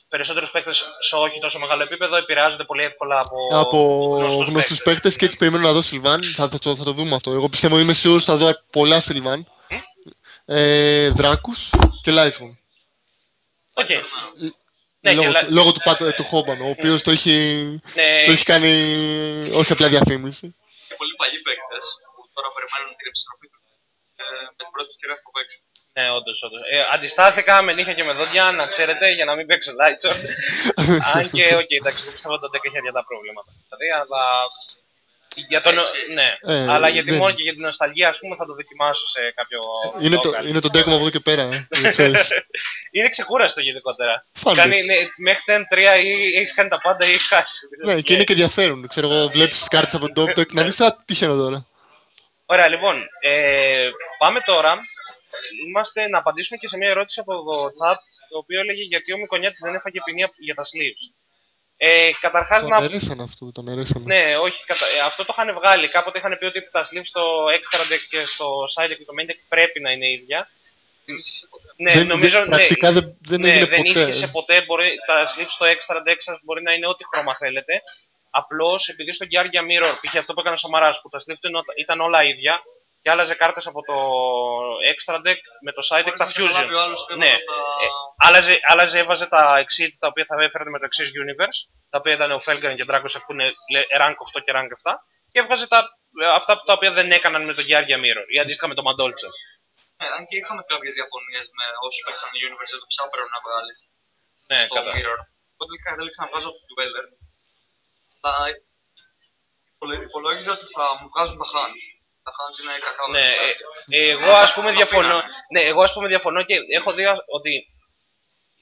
περισσότερους παίκτες σε όχι τόσο μεγάλο επίπεδο επηρεάζονται πολύ εύκολα από, Από γνωστούς γνωστούς παίκτες. παίκτες και έτσι περιμένω να δω Sylvan. Θα, θα, το, θα το δούμε αυτό. Εγώ πιστεύω είμαι σίγουρος θα δω πολλά Sylvan. Ε, Δράκους και Lightsworn. Οκ. Ναι, λόγω, και λα- λόγω του, Πατ- του Hoban, ο οποίος το, έχει, Ναι, το έχει κάνει όχι απλά διαφήμιση. Και πολλοί παλιοί παίκτες που τώρα περιμένουν την επιστροφή του ε, με την πρώτη ευκαιρία θα το παίξουν. ναι, όντως, όντως. Ε, αντιστάθηκα με νύχια και με δόντια, να ξέρετε, για να μην παίξω Lightsworn. Αν και, οκ, εντάξει, εγώ πιστεύω ότι το deck έχει αρκετά προβλήματα. Δηλαδή, αλλά... Για τον... Έχει. Ναι, Ε, αλλά για τη δεν- μόνο και για την νοσταλγία, ας πούμε, θα το δοκιμάσω σε κάποιο... Είναι το, local. είναι το deck μου από εδώ και πέρα, ε. δεν ξέρεις. Είναι ξεκούραστο γενικότερα. Φάνηκε. Κάνει, ναι, μέχρι 10-3 ή έχεις κάνει τα πάντα ή έχεις χάσει. Ναι, και είναι και ενδιαφέρον. Ξέρω εγώ, βλέπεις κάρτες από το top deck να δεις, α, τυχαίνω τώρα. Ωραία, λοιπόν. Ε, πάμε τώρα. Είμαστε να απαντήσουμε και σε μια ερώτηση από το chat, το οποίο έλεγε γιατί ο Μικονιάτης δεν έφαγε ποινή για τα sleeves; Ε, Καταρχάς Τον να. αρέσαν αυτό, τον αρέσαν. Ναι, όχι, κατα... ε, αυτό το είχαν βγάλει. Κάποτε είχαν πει ότι τα sleeves στο extra deck και στο side deck και το main deck πρέπει να είναι ίδια. Δεν ίσχυσε ποτέ. Ναι, δεν, νομίζω. δεν, πρακτικά ναι, δεν, δεν ναι, έγινε δεν ποτέ. ίσχυσε ποτέ. Μπορεί, τα sleeves στο extra deck σας μπορεί να είναι ό,τι χρώμα θέλετε. Απλώς επειδή στο Geargia Mirror, π.χ. αυτό που έκανε ο Μαράς, που τα sleeves του ήταν- ήταν όλα ίδια και άλλαζε κάρτες από το extra deck με το side deck τα Χωρίς να καταλάβει fusion. ο άλλος τι Ναι. έβαζε τα- Ε, άλλαζε, άλλαζε, έβαζε τα exit τα οποία θα έφερε με το exit universe, τα οποία ήταν ο Felgren και Dragos που είναι λε- rank 8 και rank 7, και έβγαζε τα, ε, αυτά που- τα οποία δεν έκαναν με το Geargia Mirror ή αντίστοιχα με το Mandolce. Ναι, αν και είχαμε κάποιες διαφωνίες με όσους παίξαν Universe για το ποια πρέπει να βγάλεις Ναι, στο κατά. Mirror. Οπότε τελικά κατέληξα να βγάζω το Dweller. Αλλά υπολο- υπολόγιζα ότι θα μου βγάζουν τα Hands. Τα Hands είναι κακά. Ναι, βέβαια. ε, εγώ ας πούμε Τα διαφωνώ. πήρανε. Ναι, εγώ ας πούμε διαφωνώ και έχω δει ότι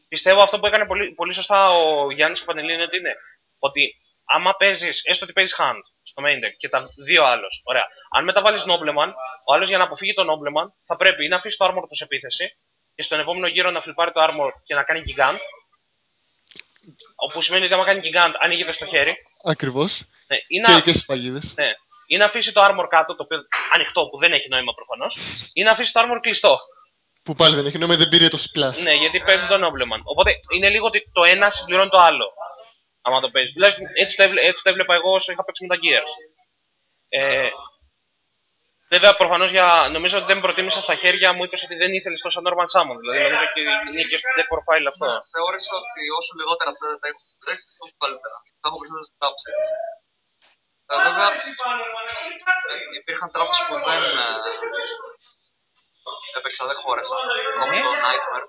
πιστεύω αυτό που έκανε πολύ, πολύ σωστά ο Γιάννης Πανελή είναι ότι είναι ότι άμα παίζεις, έστω ότι παίζεις hand στο main deck και τα δύο άλλος, ωραία. Αν μεταβάλεις Nobleman, ο άλλος για να αποφύγει τον Nobleman θα πρέπει ή να αφήσεις το armor του σε επίθεση και στον επόμενο γύρο να φλιπάρει το armor και να κάνει gigant. Όπου σημαίνει ότι άμα κάνει gigant ανοίγεται στο χέρι. Ακριβώς. Ναι, ή Και, να, και στις παγίδες. ναι. Ή να αφήσει το armor κάτω, το οποίο ανοιχτό, που δεν έχει νόημα προφανώς, ή να αφήσει το armor κλειστό. Που πάλι δεν έχει νόημα, δεν πήρε το splash. Ναι, γιατί παίρνει τον Nobleman. Οπότε είναι λίγο ότι το ένα συμπληρώνει το άλλο. Άμα το παίζεις. Τουλάχιστον έτσι το, έβλε, έτσι το έβλεπα εγώ όσο είχα παίξει με τα Gears. Ε, Βέβαια, προφανώς για... νομίζω ότι δεν προτίμησα στα χέρια μου, είπες ότι δεν ήθελες τόσο normal summon. Δηλαδή, νομίζω και είναι και στο deck profile αυτό. Ναι, θεώρησα ότι όσο λιγότερα τα, τα έχω στο deck, τόσο καλύτερα. Θα έχω περισσότερες upsets. Ε, βέβαια, ε, υπήρχαν τράπες που δεν ε, έπαιξα, δεν χώρεσα. Όπως το Nightmare,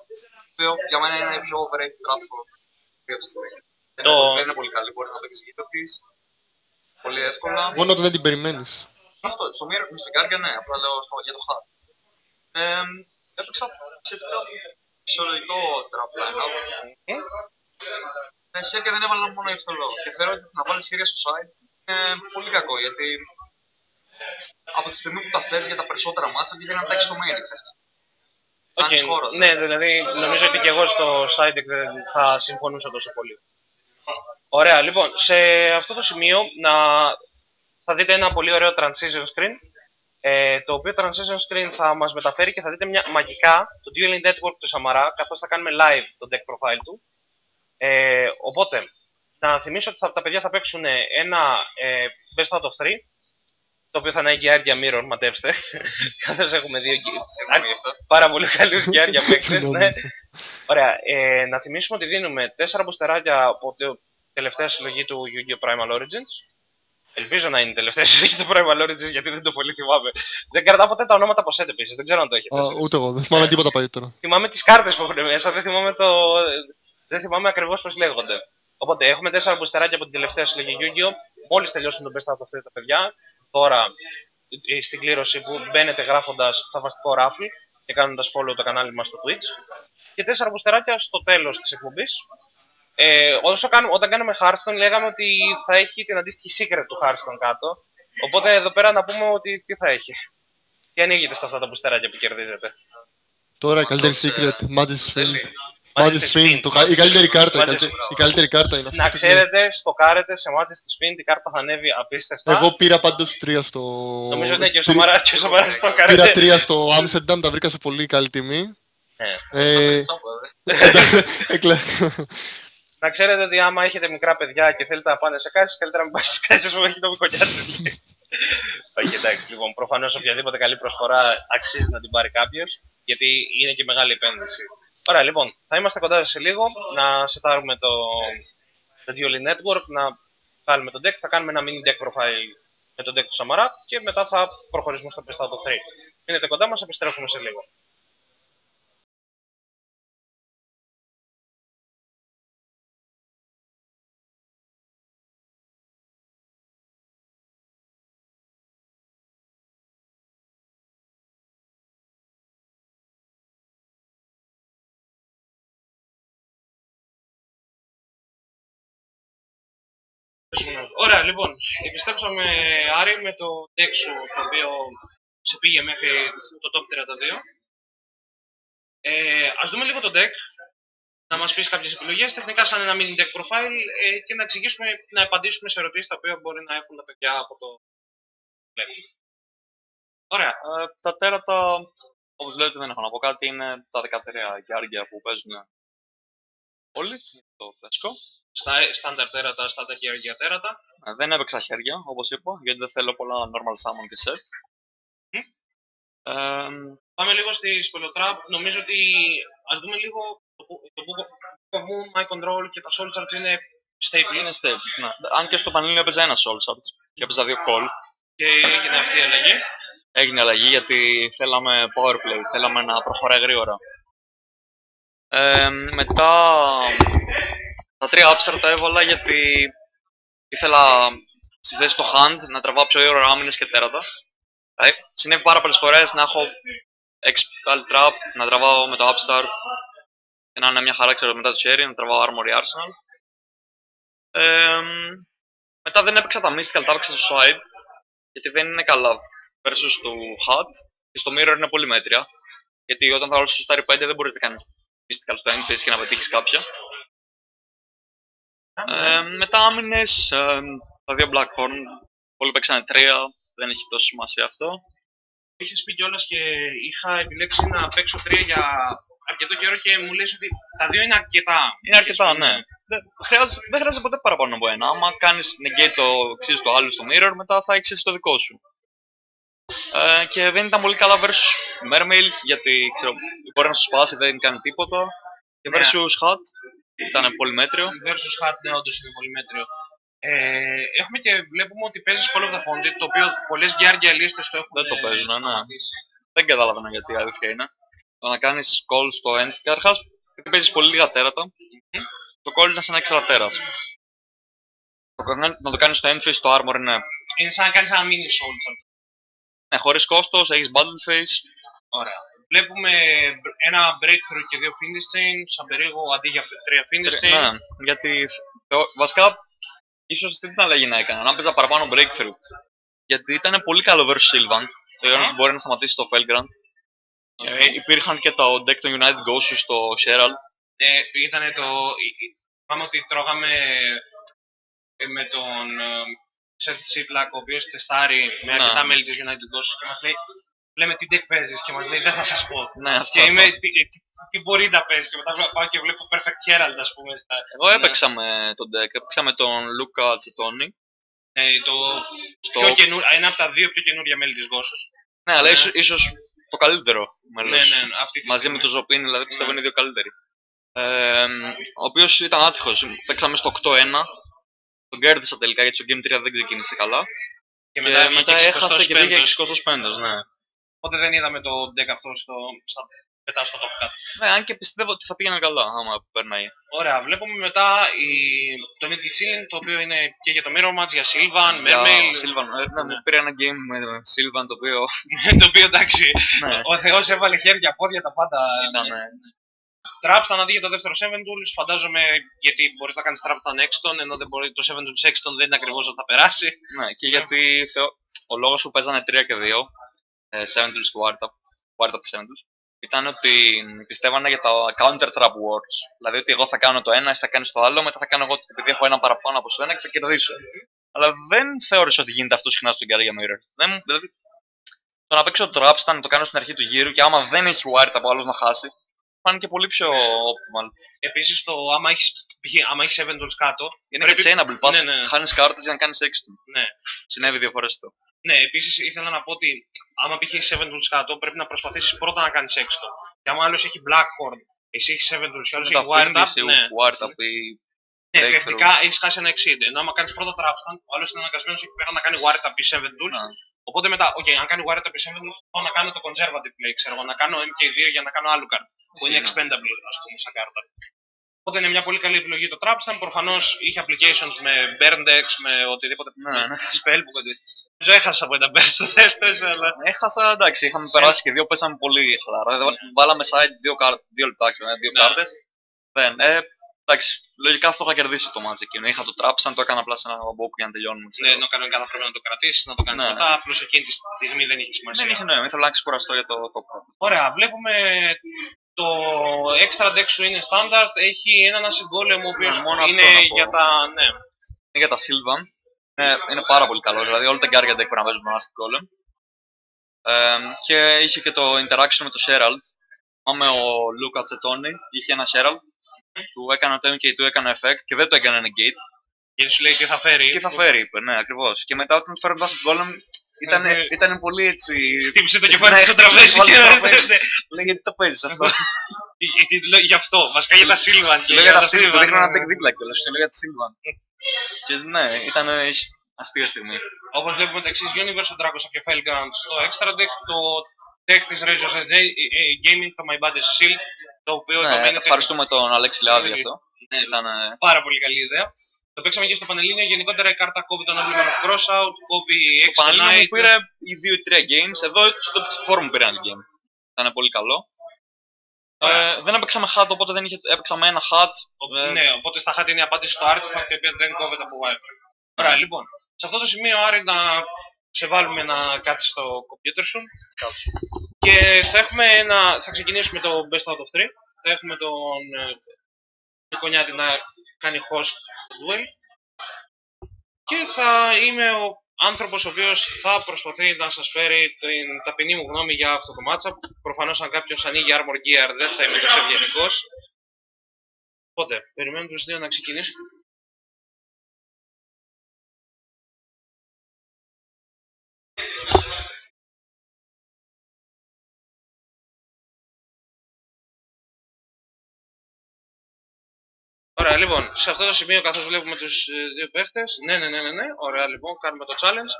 το οποίο για μένα είναι η πιο overrated trap που αυτή τη στιγμή. Δεν Το- είναι- Δεν είναι πολύ καλή, μπορείς να παίξεις γύρω της. Πολύ εύκολα. Μόνο όταν δεν την περιμένεις. Αυτό, στο Mirror, στο Guardian, ναι, απλά λέω στο, για το Hard. Ε, έπαιξα σχετικά φυσιολογικό trap line-up. Ε, Σέρια δεν έβαλα μόνο γι' αυτό λόγο. Και θεωρώ ότι να βάλεις Σέρια στο site είναι πολύ κακό γιατί από τη στιγμή που τα θες για τα περισσότερα μάτσα βγαίνει να τάξει το main εξέχει. Οκ, Κάνεις χώρο. Ναι, δηλαδή νομίζω ότι και εγώ στο side deck δεν θα συμφωνούσα τόσο πολύ. Ωραία, λοιπόν, σε αυτό το σημείο να... θα δείτε ένα πολύ ωραίο transition screen ε, το οποίο transition screen θα μας μεταφέρει και θα δείτε μια, μαγικά το Dueling Network του Σαμαρά καθώς θα κάνουμε live το deck profile του. Ε, οπότε, να θυμίσω ότι θα, τα παιδιά θα παίξουν ένα ε, Best Out of 3 το οποίο θα είναι Geargia Mirror, μαντέψτε. Καθώς έχουμε δύο Συγγνώμη γι' αυτό. πάρα πολύ καλούς Geargia παίκτες. Συγγνώμη. ναι. Ωραία. Ε, να θυμίσουμε ότι δίνουμε 4 μπουστεράκια από την τελευταία συλλογή του Yu-Gi-Oh! Primal Origins. Ελπίζω να είναι η τελευταία συλλογή του Primal Origins γιατί δεν το πολύ θυμάμαι. Δεν κρατάω ποτέ τα ονόματα από set επίσης. Δεν ξέρω αν το έχετε. Α, εσείς. Ούτε εγώ. Δεν θυμάμαι Ε. τίποτα παλιότερο. Θυμάμαι τις κάρτες που έχουν μέσα, δεν θυμάμαι, το... δεν θυμάμαι ακριβώς πώς λέγονται. Οπότε έχουμε 4 μπουστεράκια από την τελευταία συλλογή Yu-Gi-Oh! Μόλις τελειώσουν τον Best Out of 3 τα παιδιά. Τώρα ε, στην κλήρωση που μπαίνετε γράφοντας θαυμαστικό raffle και κάνοντας follow το κανάλι μας στο Twitch. Και 4 μπουστεράκια στο τέλος της εκπομπής. Ε, όσο κάνουμε, όταν κάνουμε Hearthstone λέγαμε ότι θα έχει την αντίστοιχη secret του Hearthstone κάτω. Οπότε εδώ πέρα να πούμε ότι τι θα έχει. Τι ανοίγεται σε αυτά τα μπουστεράκια που κερδίζετε. Τώρα η καλύτερη τότε, secret. Magic Sphin. Θέλει. Magic Sphin. το κα- Η καλύτερη κάρτα. η Magic καλύτερη- Sphin. Η καλύτερη κάρτα είναι αυτή. Να τη στιγμή. ξέρετε, στο κάρετε, σε μάτια της Spin, η κάρτα θα ανέβει απίστευτα. Εγώ πήρα πάντως τρία στο. Νομίζω ότι είναι και ο τρι- Σαμαράς και ο Σαμαράς το Πήρα κάρετε. τρία στο Amsterdam, τα βρήκα σε πολύ καλή τιμή. Ναι. Ε, Τσάπα, ε. έκλα- Να ξέρετε ότι άμα έχετε μικρά παιδιά και θέλετε να πάνε σε κάσει, καλύτερα να μην πάτε στι κάσει που έχει το μικροκιάτη. Όχι, εντάξει, λοιπόν, προφανώς οποιαδήποτε καλή προσφορά αξίζει να την πάρει κάποιος, γιατί είναι και μεγάλη επένδυση. Ωραία, λοιπόν, θα είμαστε κοντά σας σε λίγο να σετάρουμε το, το Dueling Network, να βγάλουμε το deck, θα κάνουμε ένα mini deck profile με το deck του Σαμαρά και μετά θα προχωρήσουμε στο Best Out of 3. Μείνετε κοντά μας, επιστρέφουμε σε λίγο. Ωραία, λοιπόν, επιστρέψαμε Άρη με το deck σου το οποίο σε πήγε μέχρι το top 32. Ε, ας δούμε λίγο το deck, να μας πεις κάποιες επιλογές, τεχνικά σαν ένα mini deck profile ε, και να εξηγήσουμε, να απαντήσουμε σε ερωτήσεις τα οποία μπορεί να έχουν τα παιδιά από το deck. Ωραία, Ε, τα τέρατα, όπως βλέπετε, δεν έχω να πω κάτι. Είναι τα 13 γιάρια που παίζουν όλοι. Το φρέσκο. Στα στάνταρ τέρατα, στάνταρ και αργία τέρατα. Ε, δεν έπαιξα χέρια, όπως είπα, γιατί δεν θέλω πολλά normal summon και set. Ε, Πάμε λίγο στη Spellotrap. Νομίζω ότι ας δούμε λίγο το, που- το Book of- of Moon, My Control και τα Soul Charge είναι stable. είναι stable. Ναι. Αν και στο Πανελλήνιο έπαιζα ένα Soul Swords και έπαιζα δύο call. και έγινε αυτή η αλλαγή. Έγινε αλλαγή γιατί θέλαμε power play, θέλαμε να προχωράει γρήγορα. Ε, μετά τα τρία upstart τα έβαλα γιατί ήθελα στις θέσεις στο hand να τραβάω πιο γρήγορα άμυνες και τέρατα. Δηλαδή, συνέβη πάρα πολλές φορές να έχω expel trap, να τραβάω με το upstart και να είναι μια χαρά ξέρω μετά το cherry, να τραβάω armory arsenal. Ε, μετά δεν έπαιξα τα mystical, τα έπαιξα στο side γιατί δεν είναι καλά versus του HUD και στο mirror είναι πολύ μέτρια. Γιατί όταν θα βάλεις στο Star 5 δεν μπορείτε να κάνεις mystical στο endphase και να πετύχεις κάποια. Ε, μετά άμυνες, ε, τα δύο Blackhorn, πολλοί παίξανε τρία, δεν έχει τόσο σημασία αυτό. Είχες πει κιόλας και είχα επιλέξει να παίξω τρία για αρκετό καιρό και μου λες ότι τα δύο είναι αρκετά. Είναι αρκετά, Είχες πει, ναι. Δεν χρειάζεται, δεν χρειάζεται ποτέ παραπάνω από ένα. Άμα κάνεις negate το εξής του άλλου στο mirror, μετά θα έχεις εσύ το δικό σου. Ε, και δεν ήταν πολύ καλά versus Mermail, γιατί ξέρω, μπορεί να σου σπάσει, δεν κάνει τίποτα. Και Ναι. versus Hat ήταν πολύ μέτριο. Versus Hard, ναι, όντως είναι πολύ μέτριο. Ε, έχουμε και βλέπουμε ότι παίζεις Call of the Founded, το οποίο πολλές γκιάργκια λίστες το έχουν Δεν το παίζουν, ναι. σταματήσει. Δεν καταλαβαίνω γιατί η αλήθεια είναι. Το να κάνεις call στο end. Καταρχάς, γιατί παίζεις πολύ λίγα τέρατα, το call είναι σαν έξτρα τέρας. Να το κάνεις στο end phase, το armor είναι. Είναι σαν να κάνεις ένα mini soul. Ναι, χωρίς κόστος, έχεις battle phase. Ωραία. Βλέπουμε ένα breakthrough και δύο finish chain, σαν περίεργο αντί για τρία finish chain. Ναι, γιατί θεω- βασικά ίσως αυτή την αλλαγή να έκανα. Να παίζα παραπάνω breakthrough. Γιατί ήταν πολύ καλό versus Sylvan. Το γεγονός ότι μπορεί να σταματήσει το Felgrand. Ε, υπήρχαν και το deck των United Ghosts στο Sherald. Ε, ήταν το. Πάμε ότι τρώγαμε ε, με τον ε, Seth Siplak, ο οποίος τεστάρει με Ναι. αρκετά μέλη της United Ghosts και μας λέει. Λέμε τι deck παίζεις και μας λέει δεν θα σας πω. Ναι, αυτό. Και είμαι, αυτό. τι, τι, τι μπορεί να παίζει και μετά βλέπω- πάω και βλέπω Perfect Herald, ας πούμε. Στα, Εγώ έπαιξα με τον deck, έπαιξα με τον Luca Chetoni. ε, το Στο... πιο καινούριο, ένα από τα δύο πιο καινούρια μέλη της Ghosts. Ναι, αλλά Ναι. ίσως, ίσως το καλύτερο μέλος. Ναι, ναι, αυτή τη Μαζί με στιγμή. τον Ζοπίνη, δηλαδή πιστεύω Ναι. είναι οι δύο καλύτεροι. Ε, ο οποίος ήταν άτυχος. Παίξαμε στο 8-1. Τον κέρδισα τελικά γιατί στο Game 3 δεν ξεκίνησε καλά. Και Και, μετά, μετά, βγήκε έχασε και βγήκε 65ος. 65. Ναι. Οπότε δεν είδαμε το deck αυτό στο, στα, μετά στο top cut. ναι, αν και πιστεύω ότι θα πήγαινε καλά άμα περνάει. Ωραία, βλέπουμε μετά η, το Mid Ceiling, το οποίο είναι και για το Mirror Match, για Sylvan, Για Mermail, Sylvan, ε, ναι, Ναι. μου πήρε ένα game με Sylvan το οποίο. το οποίο εντάξει, ναι, ο Θεός έβαλε χέρια, πόδια, τα πάντα. ήταν. ε, Traps θα αντί για το δεύτερο Seven Tools, φαντάζομαι γιατί μπορείς να κάνεις Trap τα Nexton, ενώ δεν μπορεί, το Seven Tools Sexton δεν είναι ακριβώς ότι θα περάσει. Ναι, και γιατί θεω... ο λόγος που παίζανε 3 και 2, ε, 7 tools και Wartap, Wartap και 7 tools, ήταν ότι πιστεύανε για τα counter trap wars. Δηλαδή ότι εγώ θα κάνω το ένα, εσύ θα κάνεις το άλλο, μετά θα κάνω εγώ επειδή έχω ένα παραπάνω από σένα και θα κερδίσω. Αλλά δεν θεώρησα ότι γίνεται αυτό συχνά στον Guardian Mirror. Δεν, μου- δηλαδή, το να παίξω traps ήταν να το κάνω στην αρχή του γύρου και άμα δεν έχει Wartap ο άλλος να χάσει, φάνηκε πολύ πιο optimal. Επίσης, το, άμα έχεις, π.χ. άμα έχεις 7 Tools κάτω, Είναι Πρέπει- και chainable, πας, Ναι, ναι. χάνεις κάρτες για να κάνεις έξω. ναι, Συνέβη δύο φορές αυτό. Ναι, επίσης ήθελα να πω ότι άμα π.χ. έχεις 7 tools κάτω, πρέπει να προσπαθήσεις πρώτα να κάνεις έξω. Και άμα άλλος έχει Blackhorn, εσύ έχεις 7 tools και άλλος Με έχει τα Wired Up, Fiendis ή ναι, Wartap ή ναι breakthrough. τεχνικά έχεις χάσει ένα exceed. Ενώ άμα κάνεις πρώτα Trapstand, ο άλλος είναι αναγκασμένος εκεί πέρα να κάνει Wired Up ή 7 tools. Να. Οπότε μετά, OK, αν κάνει Wired Up ή 7 tools, πάω να κάνω το Conservative Play, ξέρω εγώ, να κάνω MK2 για να κάνω άλλο card. Που είναι Ναι. expendable, ας πούμε, σαν κάρτα. Οπότε είναι μια πολύ καλή επιλογή το Trapstand. Προφανώς είχε applications με Burn Decks, με οτιδήποτε. Ναι, ναι. Spell που κάτι. Νομίζω έχασα από τα best στο αλλά. Έχασα, εντάξει, είχαμε Σε- περάσει και δύο, πέσαμε πολύ χαλαρά. Δηλαδή, Βάλαμε side δύο, κάρ... δύο λεπτάκια, ε, δύο Ναι. κάρτες. Δεν, ε, εντάξει, λογικά αυτό είχα κερδίσει το match εκείνο. Είχα το trap, σαν το έκανα απλά σε ένα μπόκου για να τελειώνουμε. ξέρω. Ναι, ενώ κανονικά θα πρέπει να το κρατήσεις, να το κάνεις Ναι. μετά. Απλώς εκείνη τη στιγμή δεν είχε σημασία. Δεν είχε νόημα, ήθελα να ξεκουραστώ για το top cut. Ωραία, βλέπουμε το extra deck σου είναι standard. Έχει έναν ασυγκόλεμο ο οποίος Ναι, μόνο αυτό είναι να πω. για τα. Ναι. Είναι για τα Sylvan. Είναι, είναι πάρα πολύ καλό. Δηλαδή, όλα τα Guardian deck πρέπει να παίζουν με Acid Golem. Ε, και είχε και το interaction με το Sherald. Πάμε ο Luca Chetoni, είχε ένα Sherald. Του έκανε το MK2, έκανε effect και δεν το έκανε negate. Γιατί σου λέει τι θα φέρει. Και θα φέρει, είπε, ναι, ακριβώς. Και μετά όταν του φέρουν το Acid Golem, ήταν, Ε, ήταν πολύ έτσι. Χτύπησε το κεφάλι Ναι, στο τραπέζι. βάλει και- στο τραπέζι. ναι. Λέει γιατί το παίζεις αυτό; Γιατί λέω Γι' αυτό. Βασικά για τα Sylvan. και Λέω για τα Sylvan, Sylvan, του δείχνω ένα ναι. deck δίπλα κιόλας. Του λέω για τα Sylvan. Και ναι, ήταν αστεία στιγμή. Όπως βλέπουμε το εξής Universe, ο Dragos of Felground στο extra deck, το deck τη Razor's Edge ε, Gaming, το My Body's Shield, το οποίο το Ναι, main ευχαριστούμε τον Αλέξη Λάδη γι' αυτό. Ναι, Ήταν, ε, πάρα πολύ καλή ιδέα. Το παίξαμε και στο Πανελλήνιο. Γενικότερα η κάρτα κόβει τον Emblem of Crossout, κόβει Στο Extra Πανελλήνιο μου Night. πήρε οι δύο ή τρία games. Εδώ στο στη φόρμα μου πήρε ένα game. Ήταν πολύ καλό. Ε, δεν έπαιξαμε hat, οπότε δεν είχε, έπαιξαμε ένα hat. Ο- Ε, Ναι, οπότε στα χάτι είναι η απάντηση στο Artifact, η οποία δεν κόβεται από Wild. Ωραία, λοιπόν. Σε αυτό το σημείο, Άρη, να σε βάλουμε να κάτσεις στο κομπιούτερ σου. Και θα έχουμε ένα. Θα ξεκινήσουμε το Best Out of 3. Θα έχουμε τον ε, Νικονιάτη να κάνει host το duel. Και θα είμαι ο άνθρωπος ο οποίος θα προσπαθεί να σας φέρει την ταπεινή μου γνώμη για αυτό το matchup. Προφανώς αν κάποιος ανοίγει Armor Gear δεν θα είμαι τόσο ευγενικός. Οπότε, περιμένουμε τους δύο να ξεκινήσουν. Ωραία, λοιπόν, σε αυτό το σημείο καθώς βλέπουμε τους ε, δύο παίχτες, ναι, ναι, ναι, ναι, ναι, ωραία, λοιπόν, κάνουμε το challenge.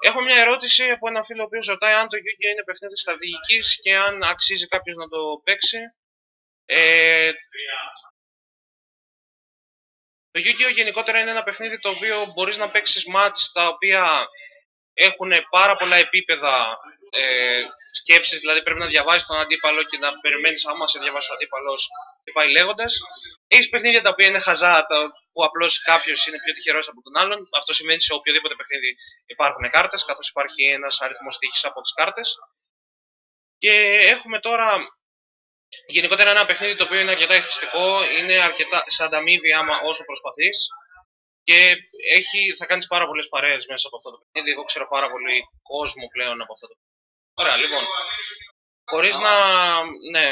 Έχω μια ερώτηση από έναν φίλο ο οποίος ρωτάει αν το yu είναι παιχνίδι στρατηγικής και αν αξίζει κάποιος να το παίξει. Ε, το Yu-Gi-Oh! γενικότερα είναι ένα παιχνίδι το οποίο μπορείς να παίξεις match τα οποία έχουν πάρα πολλά επίπεδα ε, σκέψεις, δηλαδή πρέπει να διαβάσεις τον αντίπαλο και να περιμένεις άμα σε διαβάσει ο αντίπαλος και πάει λέγοντας. Έχεις παιχνίδια τα οποία είναι χαζά, που απλώς κάποιος είναι πιο τυχερός από τον άλλον. Αυτό σημαίνει σε οποιοδήποτε παιχνίδι υπάρχουν κάρτες, καθώς υπάρχει ένας αριθμός τύχης από τις κάρτες. Και έχουμε τώρα γενικότερα ένα παιχνίδι το οποίο είναι αρκετά εθιστικό, είναι αρκετά, σε ανταμείβει άμα όσο προσπαθείς. Και έχει, θα κάνεις πάρα πολλές παρέες μέσα από αυτό το παιχνίδι. Εγώ ξέρω πάρα πολύ κόσμο πλέον από αυτό το παιχνίδι. Ωραία, λοιπόν. Χωρίς να. Ναι,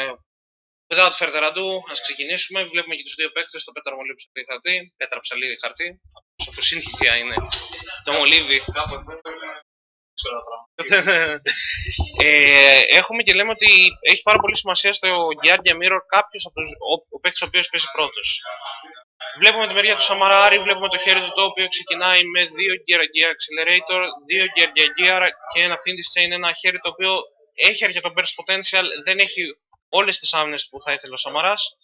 Without further ado, ας ξεκινήσουμε. Βλέπουμε και τους δύο παίκτες, το Πέτρα Μολύβι ψαλίδι χαρτί. Πέτρα ψαλίδι χαρτί. Όπω συνήθεια είναι. Το μολύβι. ε, έχουμε και λέμε ότι έχει πάρα πολύ σημασία στο Guardian Mirror κάποιος από τους, ο, ο παίκτης ο οποίος παίζει πρώτος. Βλέπουμε τη μεριά του Σαμαράρη, βλέπουμε το χέρι του το οποίο ξεκινάει με δύο Gear Gear Accelerator, δύο Gear Gear Gear και ένα Finish Chain, ένα χέρι το οποίο έχει αρκετό burst potential, δεν έχει όλες τις άμυνες που θα ήθελε ο Σαμαράς.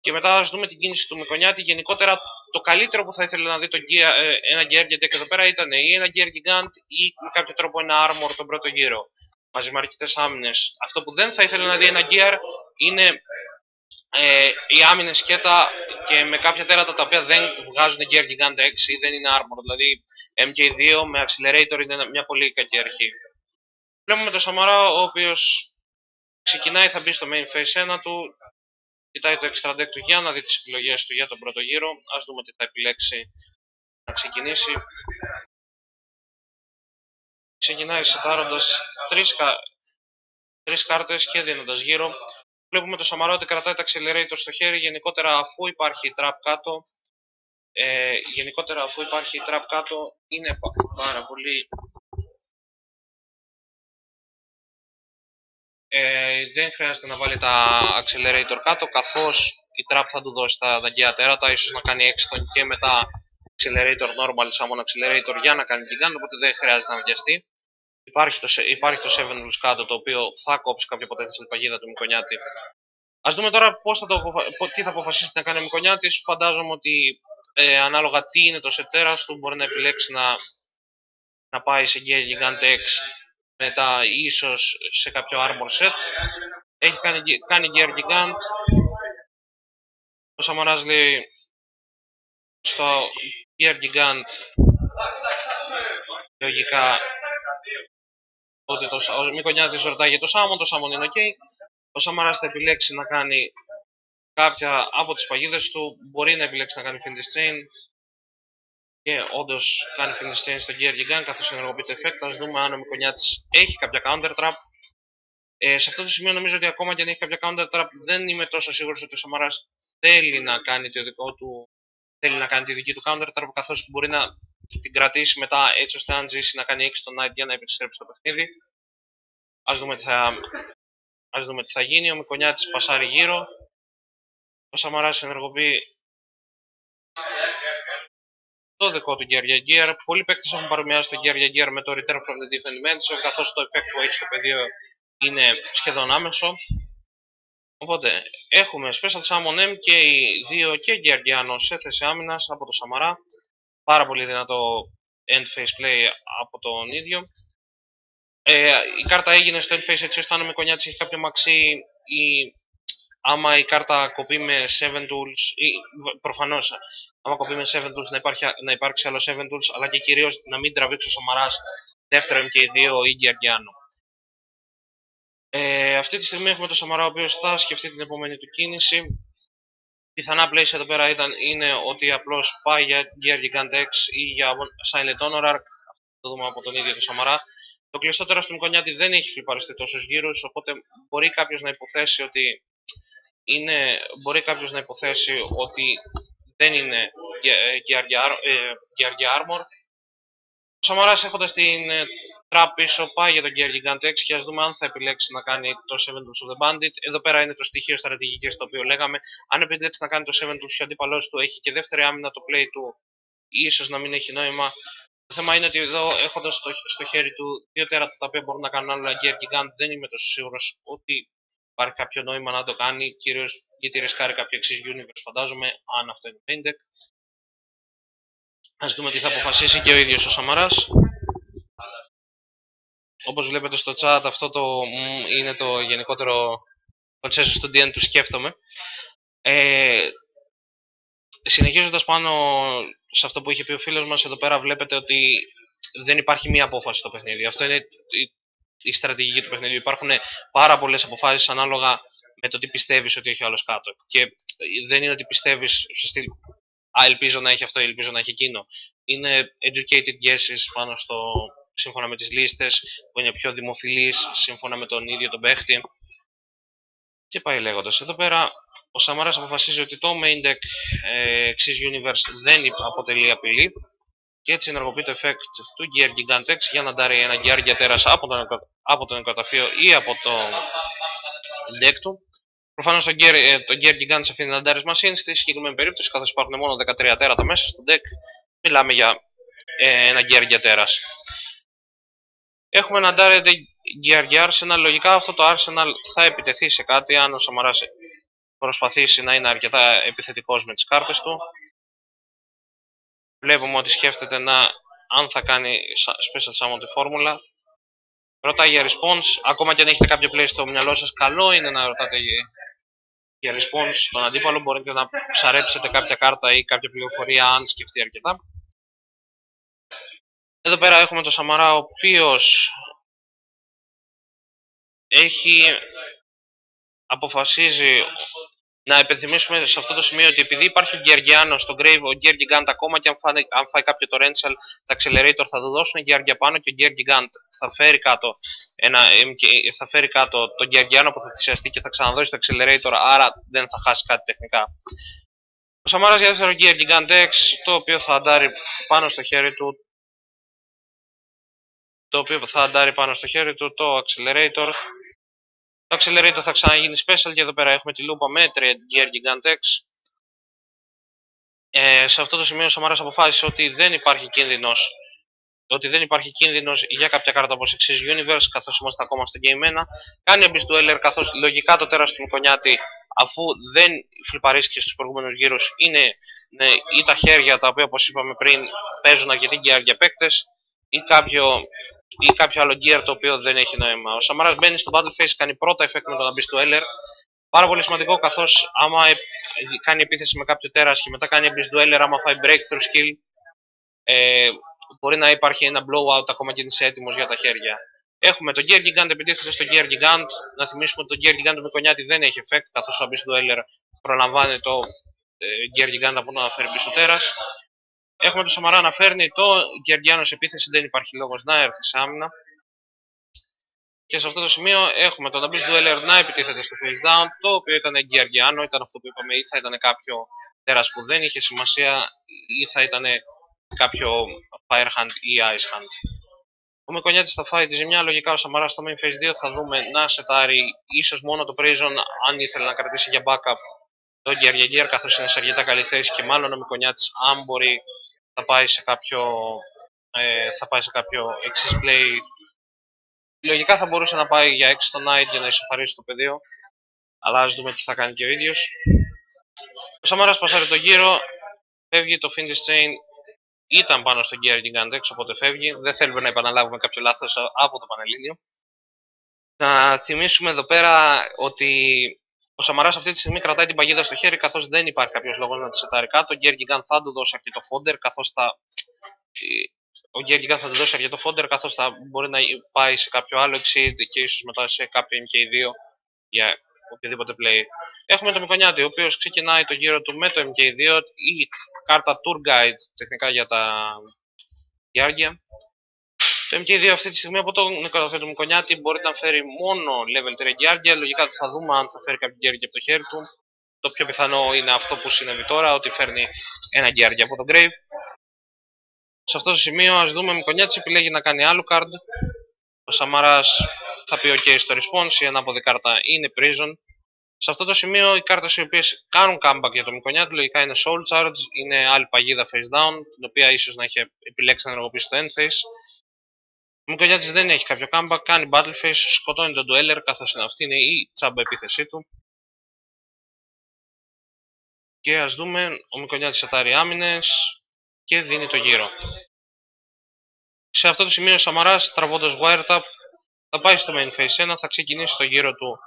Και μετά ας δούμε την κίνηση του Μικονιάτη. Γενικότερα το καλύτερο που θα ήθελε να δει το gear, ε, ένα Gear γιατί εδώ πέρα ήταν ή ένα Gear Gigant ή με κάποιο τρόπο ένα Armor τον πρώτο γύρο. Μαζί με αρκετές άμυνες. Αυτό που δεν θα ήθελε να δει ένα Gear είναι ε, οι άμυνες σκέτα και με κάποια τέρατα τα οποία δεν βγάζουν Gear Gigant 6 ή δεν είναι Armor. Δηλαδή MK2 με Accelerator είναι μια πολύ κακή αρχή. Βλέπουμε τον Σαμαρά ο οποίος ξεκινάει, θα μπει στο main phase 1 του, κοιτάει το extra deck του για να δει τις επιλογές του για τον πρώτο γύρο. Ας δούμε τι θα επιλέξει να ξεκινήσει. Ξεκινάει σετάροντας τρεις, κα... τρεις κάρτες και δίνοντας γύρω. Βλέπουμε το Σαμαρά ότι κρατάει τα accelerator στο χέρι, γενικότερα αφού υπάρχει trap κάτω, ε, γενικότερα αφού υπάρχει trap κάτω είναι πάρα πολύ Ε, δεν χρειάζεται να βάλει τα accelerator κάτω, καθώς η trap θα του δώσει τα δαγκαία τέρατα, ίσως να κάνει exton και μετά accelerator normal, summon accelerator για να κάνει gigant, οπότε δεν χρειάζεται να βιαστεί. Υπάρχει το, υπάρχει το 7 rules κάτω, το οποίο θα κόψει κάποια potential παγίδα του Μικονιάτη. Ας δούμε τώρα πώς θα το, τι θα αποφασίσει να κάνει ο Μικονιάτης. Φαντάζομαι ότι ε, ανάλογα τι είναι το set του, μπορεί να επιλέξει να, να πάει σε Gigant X μετά ίσως σε κάποιο armor set. Έχει κάνει, κάνει gear gigant. Ο Σαμαράς λέει στο gear gigant λογικά ότι το, ο Μικονιάτης ρωτάει για το Σάμον, το Σάμον είναι ok. Ο Σαμαράς θα επιλέξει να κάνει κάποια από τις παγίδες του, μπορεί να επιλέξει να κάνει Finish Chain, και όντως κάνει finish change στο Gear Gigant καθώς ενεργοποιεί το effect. Α δούμε αν ο Μικονιάτη έχει κάποια counter trap. Ε, σε αυτό το σημείο νομίζω ότι ακόμα και αν έχει κάποια counter trap δεν είμαι τόσο σίγουρος ότι ο Σαμαράς θέλει να κάνει το δικό του. Θέλει να κάνει τη δική του counter trap καθώς μπορεί να την κρατήσει μετά έτσι ώστε αν ζήσει να κάνει 6 το night για να επιστρέψει στο παιχνίδι. Α δούμε τι θα, ας δούμε τι θα γίνει. Ο Μικονιάτη πασάρει γύρω. Ο Σαμαρά ενεργοποιεί το δικό του Gear Gear. Πολλοί παίκτες έχουν παρομοιάσει το Gear Gear με το Return from the Different Dimension, καθώς το effect που έχει στο πεδίο είναι σχεδόν άμεσο. Οπότε έχουμε Special Summon M και οι δύο και Gear σε θέση άμυνας από το Σαμαρά. Πάρα πολύ δυνατό end phase play από τον ίδιο. Ε, η κάρτα έγινε στο end phase έτσι ώστε αν ο Μικονιάτης έχει κάποιο μαξί ή άμα η κάρτα κοπεί με 7 tools, ή προφανώς άμα κοπεί με 7 tools να, υπάρχει, να υπάρξει άλλο 7 tools, αλλά και κυρίως να μην τραβήξει ο Σαμαράς δεύτερο MK2 ή Γεωργιάνο. Ε, αυτή τη στιγμή έχουμε το Σαμαρά ο οποίος θα σκεφτεί την επόμενη του κίνηση. Πιθανά place εδώ πέρα ήταν, είναι ότι απλώς πάει για Gear Gigant X ή για Silent Honor Arc. Αυτό το δούμε από τον ίδιο το Σαμαρά. Το κλειστό τώρα στο Μικονιάτη δεν έχει φλιπαριστεί τόσους γύρους, οπότε μπορεί κάποιος να υποθέσει ότι είναι, μπορεί κάποιος να υποθέσει ότι δεν είναι Gear ε, Armor. Ο Σαμαράς έχοντας την, ε, Τραπ πίσω πάει για τον Gear Gigant 6 και ας δούμε αν θα επιλέξει να κάνει το 7 Tools of the Bandit. Εδώ πέρα είναι το στοιχείο στρατηγικής το οποίο λέγαμε. Αν επιλέξει να κάνει το 7 Tools και ο αντίπαλός του έχει και δεύτερη άμυνα το play του, ίσως να μην έχει νόημα. Το θέμα είναι ότι εδώ έχοντας στο, στο χέρι του δύο τέρατα τα οποία μπορούν να κάνουν άλλο Gear Gigant, δεν είμαι τόσο σίγουρος ότι υπάρχει κάποιο νόημα να το κάνει, κυρίως γιατί ρισκάρει κάποιο εξής universe, φαντάζομαι, αν αυτό είναι main deck. Ας δούμε τι θα αποφασίσει και ο ίδιος ο Σαμαράς. Όπως βλέπετε στο chat, αυτό το είναι το γενικότερο consensus στο DN του σκέφτομαι. Ε, συνεχίζοντας πάνω σε αυτό που είχε πει ο φίλος μας, εδώ πέρα βλέπετε ότι δεν υπάρχει μία απόφαση στο παιχνίδι. Αυτό είναι η στρατηγική του παιχνιδιού. Υπάρχουν πάρα πολλές αποφάσεις ανάλογα με το τι πιστεύεις ότι έχει ο άλλος κάτω. Και δεν είναι ότι πιστεύεις στυλ «Α, ελπίζω να έχει αυτό, ελπίζω να έχει εκείνο». Είναι educated guesses πάνω στο, σύμφωνα με τις λίστες, που είναι πιο δημοφιλείς, σύμφωνα με τον ίδιο τον παίχτη. Και πάει λέγοντας. Εδώ πέρα ο Σαμαράς αποφασίζει ότι το main deck ε, Universe δεν αποτελεί απειλή και έτσι ενεργοποιεί το effect του Gear Gigant X για να τάρει ένα Gear για τέρας από τον, από τον ή από το deck του. Προφανώς το Gear, ε, το Gear Gigant αφήνει να τάρει Machine στη συγκεκριμένη περίπτωση καθώς υπάρχουν μόνο 13 τέρατα μέσα στο deck μιλάμε για ε, ένα Gear για τέρας. Έχουμε ένα Direct Gear για Arsenal. Λογικά αυτό το Arsenal θα επιτεθεί σε κάτι αν ο Σαμαράς προσπαθήσει να είναι αρκετά επιθετικός με τις κάρτες του. Βλέπουμε ότι σκέφτεται να, αν θα κάνει special summon τη φόρμουλα. Ρωτάει για response, ακόμα και αν έχετε κάποιο play στο μυαλό σας, καλό είναι να ρωτάτε για response στον αντίπαλο. Μπορείτε να ψαρέψετε κάποια κάρτα ή κάποια πληροφορία αν σκεφτεί αρκετά. Εδώ πέρα έχουμε τον Σαμαρά, ο οποίος έχει αποφασίζει να υπενθυμίσουμε σε αυτό το σημείο ότι επειδή υπάρχει ο Γκεργιάνο στο Grave, ο Γκεργιγκάντ ακόμα και αν, φάει, αν φάει κάποιο Torrential, τα Accelerator θα του δώσουν Γκεργια πάνω και ο Γκεργιγκάντ θα φέρει κάτω, ένα, θα φέρει κάτω τον Γκεργιάνο που θα θυσιαστεί και θα ξαναδώσει το Accelerator, άρα δεν θα χάσει κάτι τεχνικά. Ο Σαμάρα για δεύτερο Γκεργιγκάντ X, το οποίο θα αντάρει πάνω στο χέρι του το οποίο θα αντάρει πάνω στο χέρι του το Accelerator το Accelerator θα ξαναγίνει special και εδώ πέρα έχουμε τη λούπα με 3 Gear Gigant X. Ε, σε αυτό το σημείο ο Σαμάρας αποφάσισε ότι δεν υπάρχει κίνδυνος ότι δεν υπάρχει κίνδυνος για κάποια κάρτα όπως εξή Universe, καθώς είμαστε ακόμα στο Game 1. Κάνει Abyss Dweller, καθώς λογικά το τέρας του Μικονιάτη, αφού δεν φλιπαρίστηκε στους προηγούμενους γύρους, είναι ναι, ή τα χέρια τα οποία, όπως είπαμε πριν, παίζουν αρκετή gear για παίκτες, ή κάποιο ή κάποιο άλλο gear το οποίο δεν έχει νόημα. Ο Σαμαράς μπαίνει στο Battle Face, κάνει πρώτα effect με τον Abyss του Eller. Πάρα πολύ σημαντικό καθώς άμα κάνει επίθεση με κάποιο τέρας και μετά κάνει Abyss του Eller, άμα φάει breakthrough skill, ε, μπορεί να υπάρχει ένα blowout ακόμα και είσαι έτοιμος για τα χέρια. Έχουμε τον Gear Gigant επιτίθεται στο Gear Gigant. Να θυμίσουμε ότι το Gear Gigant με κονιάτη δεν έχει effect καθώς ο Abyss του Eller προλαμβάνει το ε, Gear Gigant από να φέρει πίσω τέρας. Έχουμε το Σαμαρά να φέρνει το Γεωργιάνος σε επίθεση, δεν υπάρχει λόγος να έρθει σε άμυνα. Και σε αυτό το σημείο έχουμε τον Abyss Dweller να επιτίθεται στο face down, το οποίο ήταν Γεωργιάνο, ήταν αυτό που είπαμε, ή θα ήταν κάποιο τέρας που δεν είχε σημασία, ή θα ήταν κάποιο Fire Hand ή Ice Hand. Ο Μικονιάτη θα φάει τη ζημιά. Λογικά ο Σαμαράς στο main phase 2 θα δούμε να σετάρει ίσως μόνο το Prison αν ήθελε να κρατήσει για backup το Gear καθώς είναι σε αρκετά καλή θέση και μάλλον ο Μικονιάτη, αν μπορεί, θα πάει σε κάποιο, ε, θα πάει σε κάποιο εξής play. Λογικά θα μπορούσε να πάει για 6 το Night για να ισοφαρίσει το πεδίο. Αλλά ας δούμε τι θα κάνει και ο ίδιος. Ο Σαμάρας πασάρει το γύρο, φεύγει το Finish Chain, ήταν πάνω στο Gear Gigant οπότε φεύγει. Δεν θέλουμε να επαναλάβουμε κάποιο λάθος από το Πανελλήνιο. Να θυμίσουμε εδώ πέρα ότι ο Σαμαράς αυτή τη στιγμή κρατάει την παγίδα στο χέρι, καθώς δεν υπάρχει κάποιος λόγος να τη σετάρει κάτω. Ο Γκέργιγκαν θα του δώσει αρκετό φόντερ, καθώς θα. Ο Γκέργιγκαν θα του δώσει αρκετό φόντερ, καθώς θα μπορεί να πάει σε κάποιο άλλο exceed και ίσως μετά σε κάποιο MK2 για οποιοδήποτε play. Έχουμε τον Μικονιάτη, ο οποίος ξεκινάει το γύρο του με το MK2 ή κάρτα Tour Guide τεχνικά για τα Γιάργια. Το MK2 αυτή τη στιγμή από τον νεκροταφέ του Μικονιάτη μπορεί να φέρει μόνο level 3 Γιάργκια. Λογικά θα δούμε αν θα φέρει κάποιο Γιάργκια από το χέρι του. Το πιο πιθανό είναι αυτό που συνέβη τώρα, ότι φέρνει ένα Γιάργκια από τον Grave. Σε αυτό το σημείο ας δούμε Μικονιάτης επιλέγει να κάνει άλλο card. Ο Σαμαράς θα πει OK στο response, η ανάποδη κάρτα είναι prison. Σε αυτό το σημείο οι κάρτες οι οποίες κάνουν comeback για το Μικονιάτη λογικά είναι Soul Charge, είναι άλλη παγίδα face down, την οποία ίσως να είχε επιλέξει να ενεργοποιήσει το end face. Ο Μικονιάτης δεν έχει κάποιο comeback, κάνει battle face, σκοτώνει τον dueller καθώς είναι αυτή είναι η τσάμπα επίθεσή του. Και ας δούμε, ο Μικονιάτης ατάρει άμυνες και δίνει το γύρο. Σε αυτό το σημείο ο Σαμαράς τραβώντας wiretap θα πάει στο main face 1, θα ξεκινήσει το γύρο του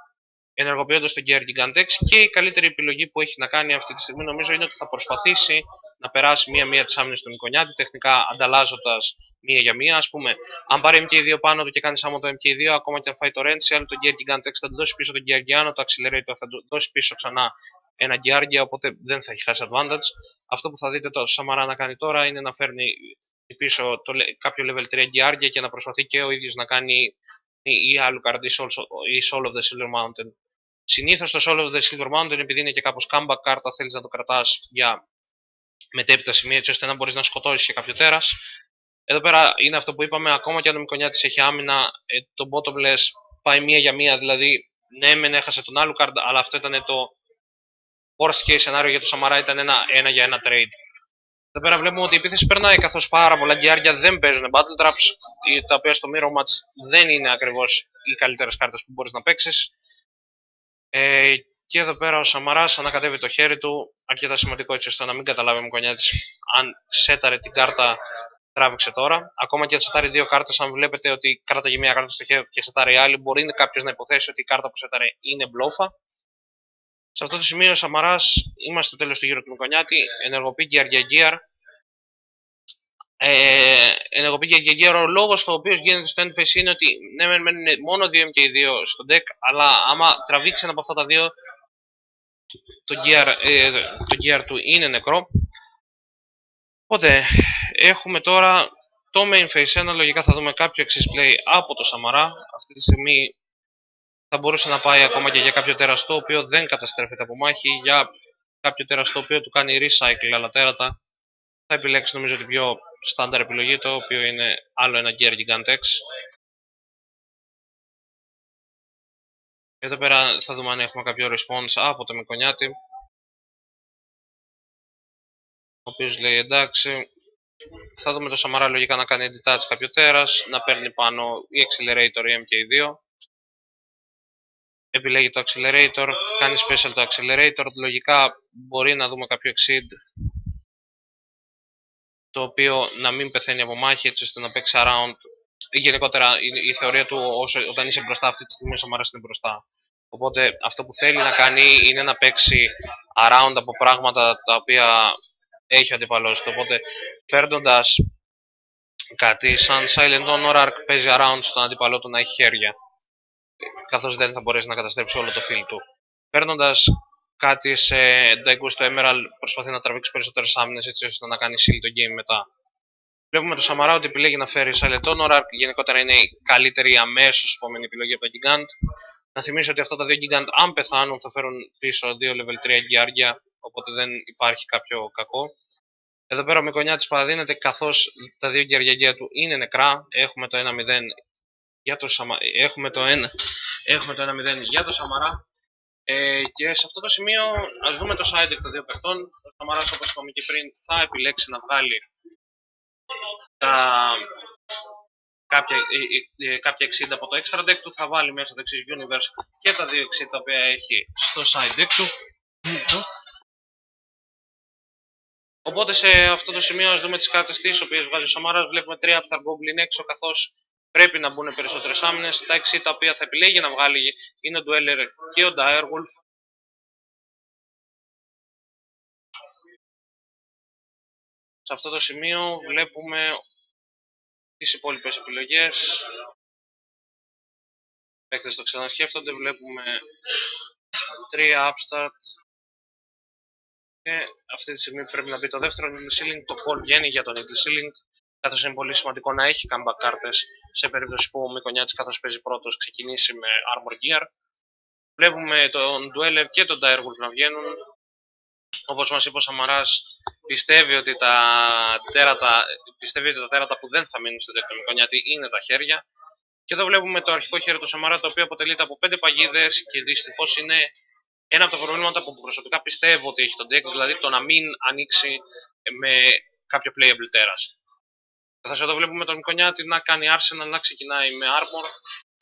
ενεργοποιώντας τον Gear Gigantex και η καλύτερη επιλογή που έχει να κάνει αυτή τη στιγμή νομίζω είναι ότι θα προσπαθήσει να περάσει μία-μία τι άμυνε του Μικονιάτη, τεχνικά ανταλλάζοντας μία για μία. Α πούμε, αν πάρει MK2 πάνω του και κάνει άμμο το MK2, ακόμα και αν φάει το Rential, το Gear Gigantex θα του δώσει πίσω τον Gear Giano, το Accelerator θα του δώσει πίσω ξανά ένα Geargia, οπότε δεν θα έχει χάσει advantage. Αυτό που θα δείτε το Σαμαρά να κάνει τώρα είναι να φέρνει πίσω το, κάποιο level 3 Geargia και να προσπαθεί και ο ίδιος να κάνει ή άλλου καρδί ή Soul of the Silver Mountain. Συνήθως το Soul of the Silver Mountain, επειδή είναι και κάπως comeback κάρτα, θέλεις να το κρατάς για μετέπειτα σημεία, έτσι ώστε να μπορείς να σκοτώσεις και κάποιο τέρας. Εδώ πέρα είναι αυτό που είπαμε, ακόμα και αν ο Μικονιάτη έχει άμυνα, ε, το bottomless πάει μία για μία, δηλαδή ναι, μεν έχασε τον άλλο card, αλλά αυτό ήταν το worst case σενάριο για το Σαμαρά, ήταν ένα, ένα για ένα trade. Εδώ πέρα βλέπουμε ότι η επίθεση περνάει καθώς πάρα πολλά γκιάρια δεν παίζουν battle traps, τα οποία στο mirror match δεν είναι ακριβώς οι καλύτερες κάρτες που μπορείς να παίξεις. Ε, και εδώ πέρα ο Σαμαράς ανακατεύει το χέρι του, αρκετά σημαντικό έτσι ώστε να μην καταλάβει ο Μικονιάτη αν σέταρε την κάρτα τράβηξε τώρα. Ακόμα και αν σετάρει δύο κάρτες, αν βλέπετε ότι κράταγε μία κάρτα στο χέρι και σετάρει άλλη, μπορεί κάποιος να υποθέσει ότι η κάρτα που σετάρε είναι μπλόφα. Σε αυτό το σημείο ο Σαμαράς, είμαστε στο τέλος του γύρου του Μικονιάτη, ενεργοποιεί Gear ε, ενεργοποιεί Gear Ο λόγος το οποίος γίνεται στο endphase είναι ότι ναι, μένουν μόνο 2 MK2 στο deck, αλλά άμα τραβήξει ένα από αυτά τα δύο, το gear, ε, το gear του είναι νεκρό. Οπότε έχουμε τώρα το main phase 1, λογικά θα δούμε κάποιο exist play από το Σαμαρά. Αυτή τη στιγμή θα μπορούσε να πάει ακόμα και για κάποιο τεραστό, ο οποίος δεν καταστρέφεται από μάχη, για κάποιο τεραστό, ο οποίος του κάνει recycle αλλά τέρατα. Θα επιλέξει νομίζω την πιο στάνταρ επιλογή, το οποίο είναι άλλο ένα Gear Gigantex. Εδώ πέρα θα δούμε αν έχουμε κάποιο response από το Μικονιάτη. Ο οποίος λέει εντάξει, θα δούμε το Σαμαρά λογικά να κάνει detach κάποιο τέρας, να παίρνει πάνω η Accelerator ή MK2 επιλέγει το accelerator, κάνει special το accelerator, λογικά μπορεί να δούμε κάποιο exceed το οποίο να μην πεθαίνει από μάχη έτσι ώστε να παίξει around. Γενικότερα η, θεωρία του όσο, όταν είσαι μπροστά αυτή τη στιγμή όσο μου είναι μπροστά. Οπότε αυτό που θέλει να κάνει είναι να παίξει around από πράγματα τα οποία έχει ο αντιπαλός Οπότε παίρνοντα κάτι σαν Silent Honor Arc παίζει around στον αντιπαλό του να έχει χέρια καθώς δεν θα μπορέσει να καταστρέψει όλο το field του. Παίρνοντα κάτι σε Daigo στο Emerald, προσπαθεί να τραβήξει περισσότερες άμυνες έτσι ώστε να κάνει seal το game μετά. Βλέπουμε το Σαμαρά ότι επιλέγει να φέρει Silent Honor, γενικότερα είναι η καλύτερη αμέσως επόμενη επιλογή από το Gigant. Να θυμίσω ότι αυτά τα δύο Gigant, αν πεθάνουν, θα φέρουν πίσω δύο level 3 γκιάρια, οπότε δεν υπάρχει κάποιο κακό. Εδώ πέρα ο Μικονιάτης παραδίνεται καθώς τα δύο γκιαργιαγία του είναι νεκρά. Έχουμε το 1-0 για το Σαμα... έχουμε το 1 έχουμε το 1-0 για το Σαμαρά ε, και σε αυτό το σημείο ας δούμε το side των δύο παιχτών. Ο Σαμαράς όπως είπαμε και πριν θα επιλέξει να βγάλει τα κάποια, ε, ε, ε κάποια 60 από το extra deck του θα βάλει μέσα το εξής universe και τα δύο 60 τα οποία έχει στο side deck του. Οπότε σε αυτό το σημείο ας δούμε τις κάρτες τις οποίες βγάζει ο Σαμάρας βλέπουμε τρία από τα Goblin έξω καθώς πρέπει να μπουν περισσότερες άμυνες. Τα εξή τα οποία θα επιλέγει να βγάλει είναι ο Dweller και ο Direwolf. Σε αυτό το σημείο βλέπουμε τις υπόλοιπες επιλογές. Παίκτες το ξανασκέφτονται, βλέπουμε τρία upstart και αυτή τη στιγμή πρέπει να μπει το δεύτερο needle ceiling, το call βγαίνει για το needle ceiling καθώς είναι πολύ σημαντικό να έχει comeback κάρτες σε περίπτωση που ο Μικονιάτης, καθώς παίζει πρώτος, ξεκινήσει με Armor Gear. Βλέπουμε τον Dweller και τον Direwolf να βγαίνουν. Όπως μας είπε ο Σαμαράς, πιστεύει ότι τα τέρατα, πιστεύει ότι τα τέρατα που δεν θα μείνουν στο τέτοιο Μικονιάτη είναι τα χέρια. Και εδώ βλέπουμε το αρχικό χέρι του Σαμαρά, το οποίο αποτελείται από πέντε παγίδες και δυστυχώς είναι ένα από τα προβλήματα που προσωπικά πιστεύω ότι έχει το deck, δηλαδή το να μην ανοίξει με κάποιο playable τέρας. Καθώ εδώ βλέπουμε τον Μικονιάτη να κάνει Arsenal να ξεκινάει με Armor.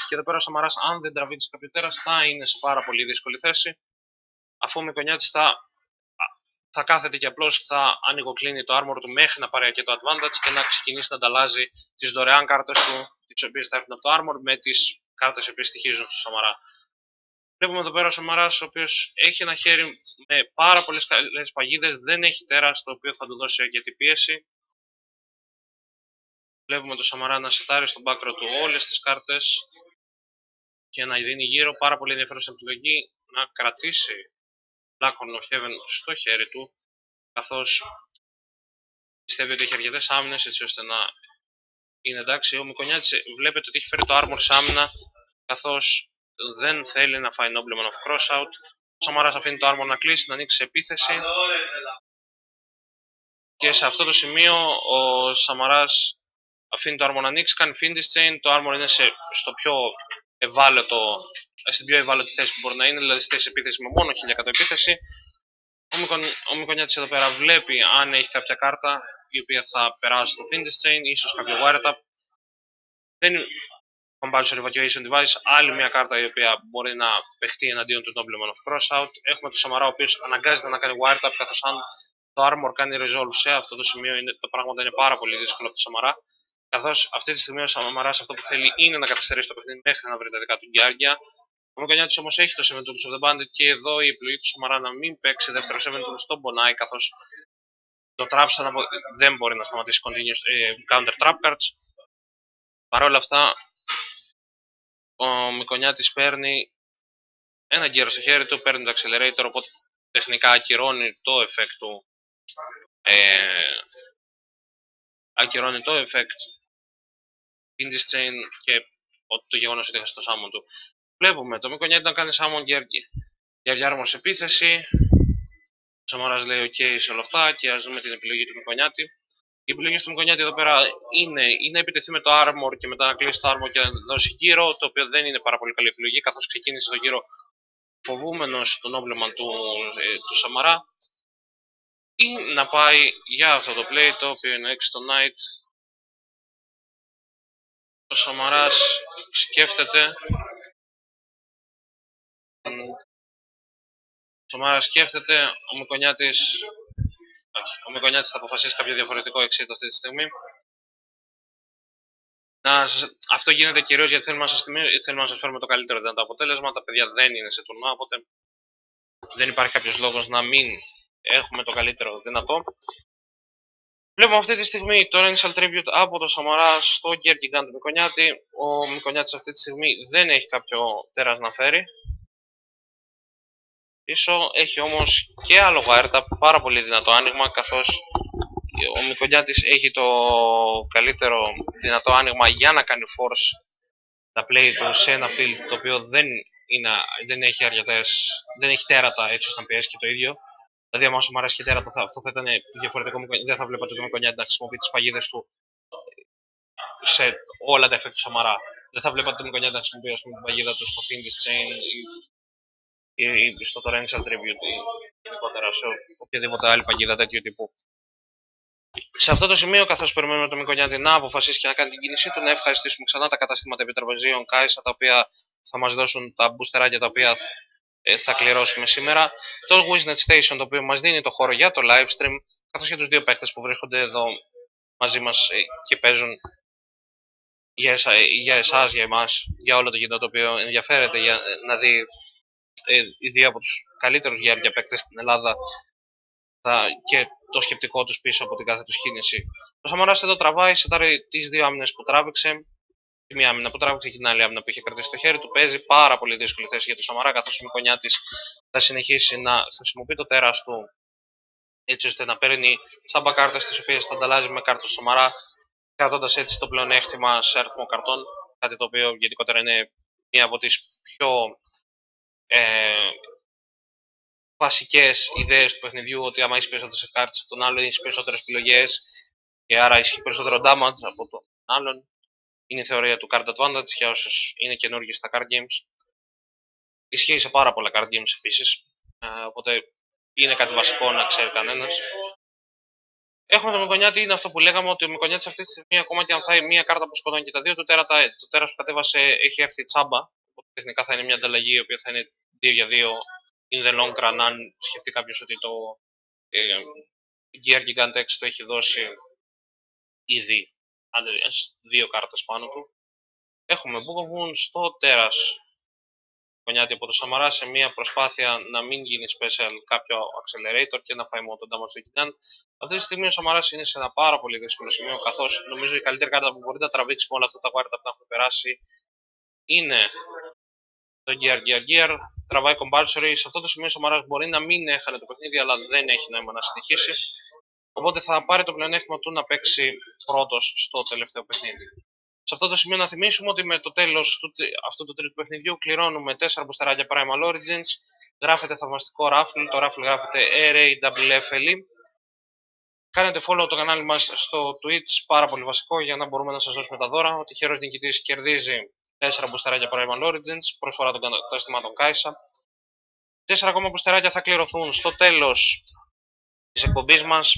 Και εδώ πέρα ο Σαμαράς, αν δεν τραβήξει κάποιο τέρας, θα είναι σε πάρα πολύ δύσκολη θέση. Αφού ο Μικονιάτης θα, θα κάθεται και απλώς θα ανοιγοκλίνει το Armor του μέχρι να πάρει και το Advantage και να ξεκινήσει να ανταλλάζει τις δωρεάν κάρτες του, τις οποίες θα έρθουν από το Armor, με τις κάρτες οι οποίες στοιχίζουν στο Σαμαρά. Βλέπουμε εδώ πέρα ο Σαμαράς, ο οποίος έχει ένα χέρι με πάρα πολλές καλές παγίδες, δεν έχει τέρας, το οποίο θα του δώσει αρκετή πίεση. Βλέπουμε το Σαμαρά να σετάρει στον μπάκρο του όλες τις κάρτες και να δίνει γύρω πάρα πολύ ενδιαφέρουσα επιλογή να κρατήσει Black Horn of Heaven στο χέρι του καθώς πιστεύει ότι έχει αρκετές άμυνες έτσι ώστε να είναι εντάξει. Ο Μικονιάτης βλέπετε ότι έχει φέρει το Armor σε άμυνα καθώς δεν θέλει να φάει Nobleman of Crossout. Ο Σαμαράς αφήνει το Armor να κλείσει, να ανοίξει επίθεση. Και σε αυτό το σημείο ο Σαμαράς αφήνει το Armor να ανοίξει, κάνει Findis Chain, το Armor είναι σε, στο πιο ευάλωτο, στην πιο ευάλωτη θέση που μπορεί να είναι, δηλαδή στη θέση επίθεση με μόνο 1100 επίθεση. Ο, Μικον, ο Μικονιάτης εδώ πέρα βλέπει αν έχει κάποια κάρτα η οποία θα περάσει το Findis Chain, ίσως κάποιο Wiretap. Δεν Compulsory Evacuation Device, άλλη μια κάρτα η οποία μπορεί να παιχτεί εναντίον του Nobleman of Crossout. Έχουμε το Σαμαρά, ο οποίος αναγκάζεται να κάνει Wiretap, καθώς αν το Armor κάνει Resolve σε αυτό το σημείο, είναι, το πράγμα είναι πάρα πολύ δύσκολο από το Σαμαρά. Καθώς αυτή τη στιγμή ο Σαμαράς αυτό που θέλει είναι να καθυστερήσει το παιχνίδι μέχρι να βρει τα δικά του γκιάρια. Ο Μικονιάτη όμως έχει το 7 Tools of the Bandit και εδώ η επιλογή του Σαμαρά να μην παίξει δεύτερο 7 Tools στον πονάει καθώς το Trapsan δεν μπορεί να σταματήσει continuous, ε, counter trap cards. Παρ' όλα αυτά, ο Μικονιάτη παίρνει ένα γύρο στο χέρι του, παίρνει το accelerator, οπότε τεχνικά ακυρώνει το effect του. Ε, ακυρώνει το effect Indie Chain και το γεγονός ότι έχασε το Summon του. Βλέπουμε το Μικονιάτη να κάνει Summon για, για σε επίθεση. Ο Σαμαράς λέει: OK σε όλα αυτά και ας δούμε την επιλογή του Μικονιάτη. Η επιλογή του Μικονιάτη εδώ πέρα είναι, είναι να επιτεθεί με το Armor και μετά να κλείσει το Armor και να δώσει γύρω, το οποίο δεν είναι πάρα πολύ καλή επιλογή καθώς ξεκίνησε το γύρο φοβούμενος τον Nobleman του, ε, του Σαμαρά ή να πάει για αυτό το play το οποίο είναι 6 το Knight ο Σαμαράς σκέφτεται ο Σαμαράς σκέφτεται ο Μικονιάτης ο Μικονιάτης θα αποφασίσει κάποιο διαφορετικό εξήτο αυτή τη στιγμή να, αυτό γίνεται κυρίως γιατί θέλουμε να, σας, θέλουμε να σας φέρουμε το καλύτερο δυνατό αποτέλεσμα. Τα παιδιά δεν είναι σε τουρνά, οπότε δεν υπάρχει κάποιος λόγος να μην έχουμε το καλύτερο δυνατό. Βλέπουμε αυτή τη στιγμή το Rensal Tribute από το Σαμαρά στο Gigant του Μικονιάτη. Ο Μικονιάτης αυτή τη στιγμή δεν έχει κάποιο τέρας να φέρει. Πίσω έχει όμως και άλλο Wiretap, πάρα πολύ δυνατό άνοιγμα, καθώς ο Μικονιάτης έχει το καλύτερο δυνατό άνοιγμα για να κάνει force τα play του σε ένα field το οποίο δεν, είναι, δεν έχει αρκετές, δεν έχει τέρατα έτσι ώστε να πιέσει και το ίδιο. Δηλαδή, άμα σου αρέσει και τέρατα, αυτό θα ήταν διαφορετικό. Δεν θα βλέπατε τον Μικονιάτη να χρησιμοποιεί τις παγίδες του σε όλα τα effect του Σαμαρά. Δεν θα βλέπατε τον Μικονιάτη να χρησιμοποιεί πούμε, την παγίδα του στο Fiend's Chain ή, ή στο Torrential Tribute ή γενικότερα σε οποιαδήποτε άλλη παγίδα τέτοιου τύπου. Σε αυτό το σημείο, καθώς περιμένουμε τον Μικονιάτη να αποφασίσει και να κάνει την κίνησή του, να ευχαριστήσουμε ξανά τα καταστήματα επιτροπεζίων Κάισα, τα οποία θα μας δώσουν τα μπούστεράκια τα οποία ε, θα κληρώσουμε σήμερα. Το Wiznet Station, το οποίο μας δίνει το χώρο για το live stream, καθώς και τους δύο παίκτες που βρίσκονται εδώ μαζί μας ε, και παίζουν για, εσά, για εσάς, για εμάς, για όλο το κοινό το οποίο ενδιαφέρεται για να δει ε, οι δύο από τους καλύτερους γέρια παίκτες στην Ελλάδα και το σκεπτικό τους πίσω από την κάθε του κίνηση. Ο Σαμαράς εδώ τραβάει, σετάρει τις δύο άμυνες που τράβηξε. Τη μία άμυνα που τράβηξε και την άλλη άμυνα που είχε κρατήσει στο χέρι του. Παίζει πάρα πολύ δύσκολη θέση για τον Σαμαρά, καθώς η Μικονιά της θα συνεχίσει να χρησιμοποιεί το τέρας του έτσι ώστε να παίρνει τσάμπα κάρτε τις οποίες θα ανταλλάζει με κάρτες του Σαμαρά, κρατώντας έτσι το πλεονέκτημα σε αριθμό καρτών. Κάτι το οποίο γενικότερα είναι μία από τις πιο ε, βασικές ιδέες του παιχνιδιού ότι άμα έχεις περισσότερες κάρτες από τον άλλον, έχεις περισσότερες επιλογές και άρα έχει περισσότερο damage από τον άλλον. Είναι η θεωρία του card advantage για όσους είναι καινούργιοι στα card games. Ισχύει σε πάρα πολλά card games επίσης. Ε, οπότε είναι κάτι βασικό να ξέρει κανένας. Έχουμε τον Μικονιάτη, είναι αυτό που λέγαμε ότι ο Μικονιάτη αυτή τη στιγμή, ακόμα και αν θα είναι μία κάρτα που σκοτώνει και τα δύο, το τέρα, το τέρας που κατέβασε έχει έρθει τσάμπα. Οπότε τεχνικά θα είναι μια ανταλλαγή η οποία θα είναι 2 για 2 in the long run, αν σκεφτεί κάποιος ότι το ε, Gear Gigant X το έχει δώσει ήδη δύο κάρτες πάνω του. Έχουμε Bookavoon στο τέρας Κονιάτη από το Σαμαρά σε μια προσπάθεια να μην γίνει special κάποιο accelerator και να φάει μόνο τον damage του Gigant. Αυτή τη στιγμή ο Σαμαράς είναι σε ένα πάρα πολύ δύσκολο σημείο, καθώς νομίζω η καλύτερη κάρτα που μπορεί να τραβήξει με όλα αυτά τα κάρτα που έχουν περάσει είναι το Gear Gear Gear. Τραβάει compulsory. Σε αυτό το σημείο ο Σαμαράς μπορεί να μην έχανε το παιχνίδι, αλλά δεν έχει νόημα να συνεχίσει. Οπότε θα πάρει το πλεονέκτημα του να παίξει πρώτος στο τελευταίο παιχνίδι. Σε αυτό το σημείο να θυμίσουμε ότι με το τέλος αυτού του τρίτου παιχνιδιού κληρώνουμε 4 μπουστεράκια Primal Origins. Γράφεται θαυμαστικό raffle. Το raffle γράφεται RAWFLE. Κάνετε follow το κανάλι μας στο Twitch, πάρα πολύ βασικό για να μπορούμε να σας δώσουμε τα δώρα. Ο τυχερός νικητής κερδίζει 4 μπουστεράκια Primal Origins, προσφορά των καταστημάτων Kai'Sa. 4 ακόμα μπουστεράκια θα κληρωθούν στο τέλος της εκπομπής μας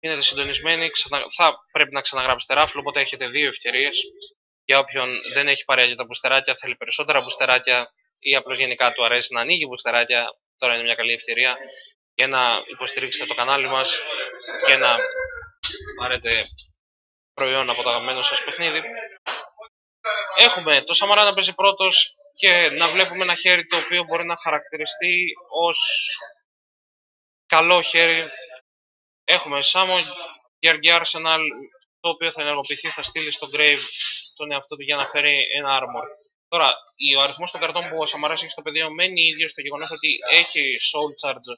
μείνετε συντονισμένοι, θα πρέπει να ξαναγράψετε ράφλο, οπότε έχετε δύο ευκαιρίες. Για όποιον δεν έχει πάρει τα μπουστεράκια, θέλει περισσότερα μπουστεράκια ή απλώς γενικά του αρέσει να ανοίγει μπουστεράκια, τώρα είναι μια καλή ευκαιρία για να υποστηρίξετε το κανάλι μας και να πάρετε προϊόν από το αγαπημένο σας παιχνίδι. Έχουμε το Σαμαρά να παίζει πρώτος και να βλέπουμε ένα χέρι το οποίο μπορεί να χαρακτηριστεί ως καλό χέρι Έχουμε Σάμο Gear Arsenal, το οποίο θα ενεργοποιηθεί, θα στείλει στο Grave τον εαυτό του για να φέρει ένα armor. Τώρα, ο αριθμός των καρτών που ο Σαμαρά έχει στο πεδίο μένει ίδιος στο γεγονός ότι έχει soul charge.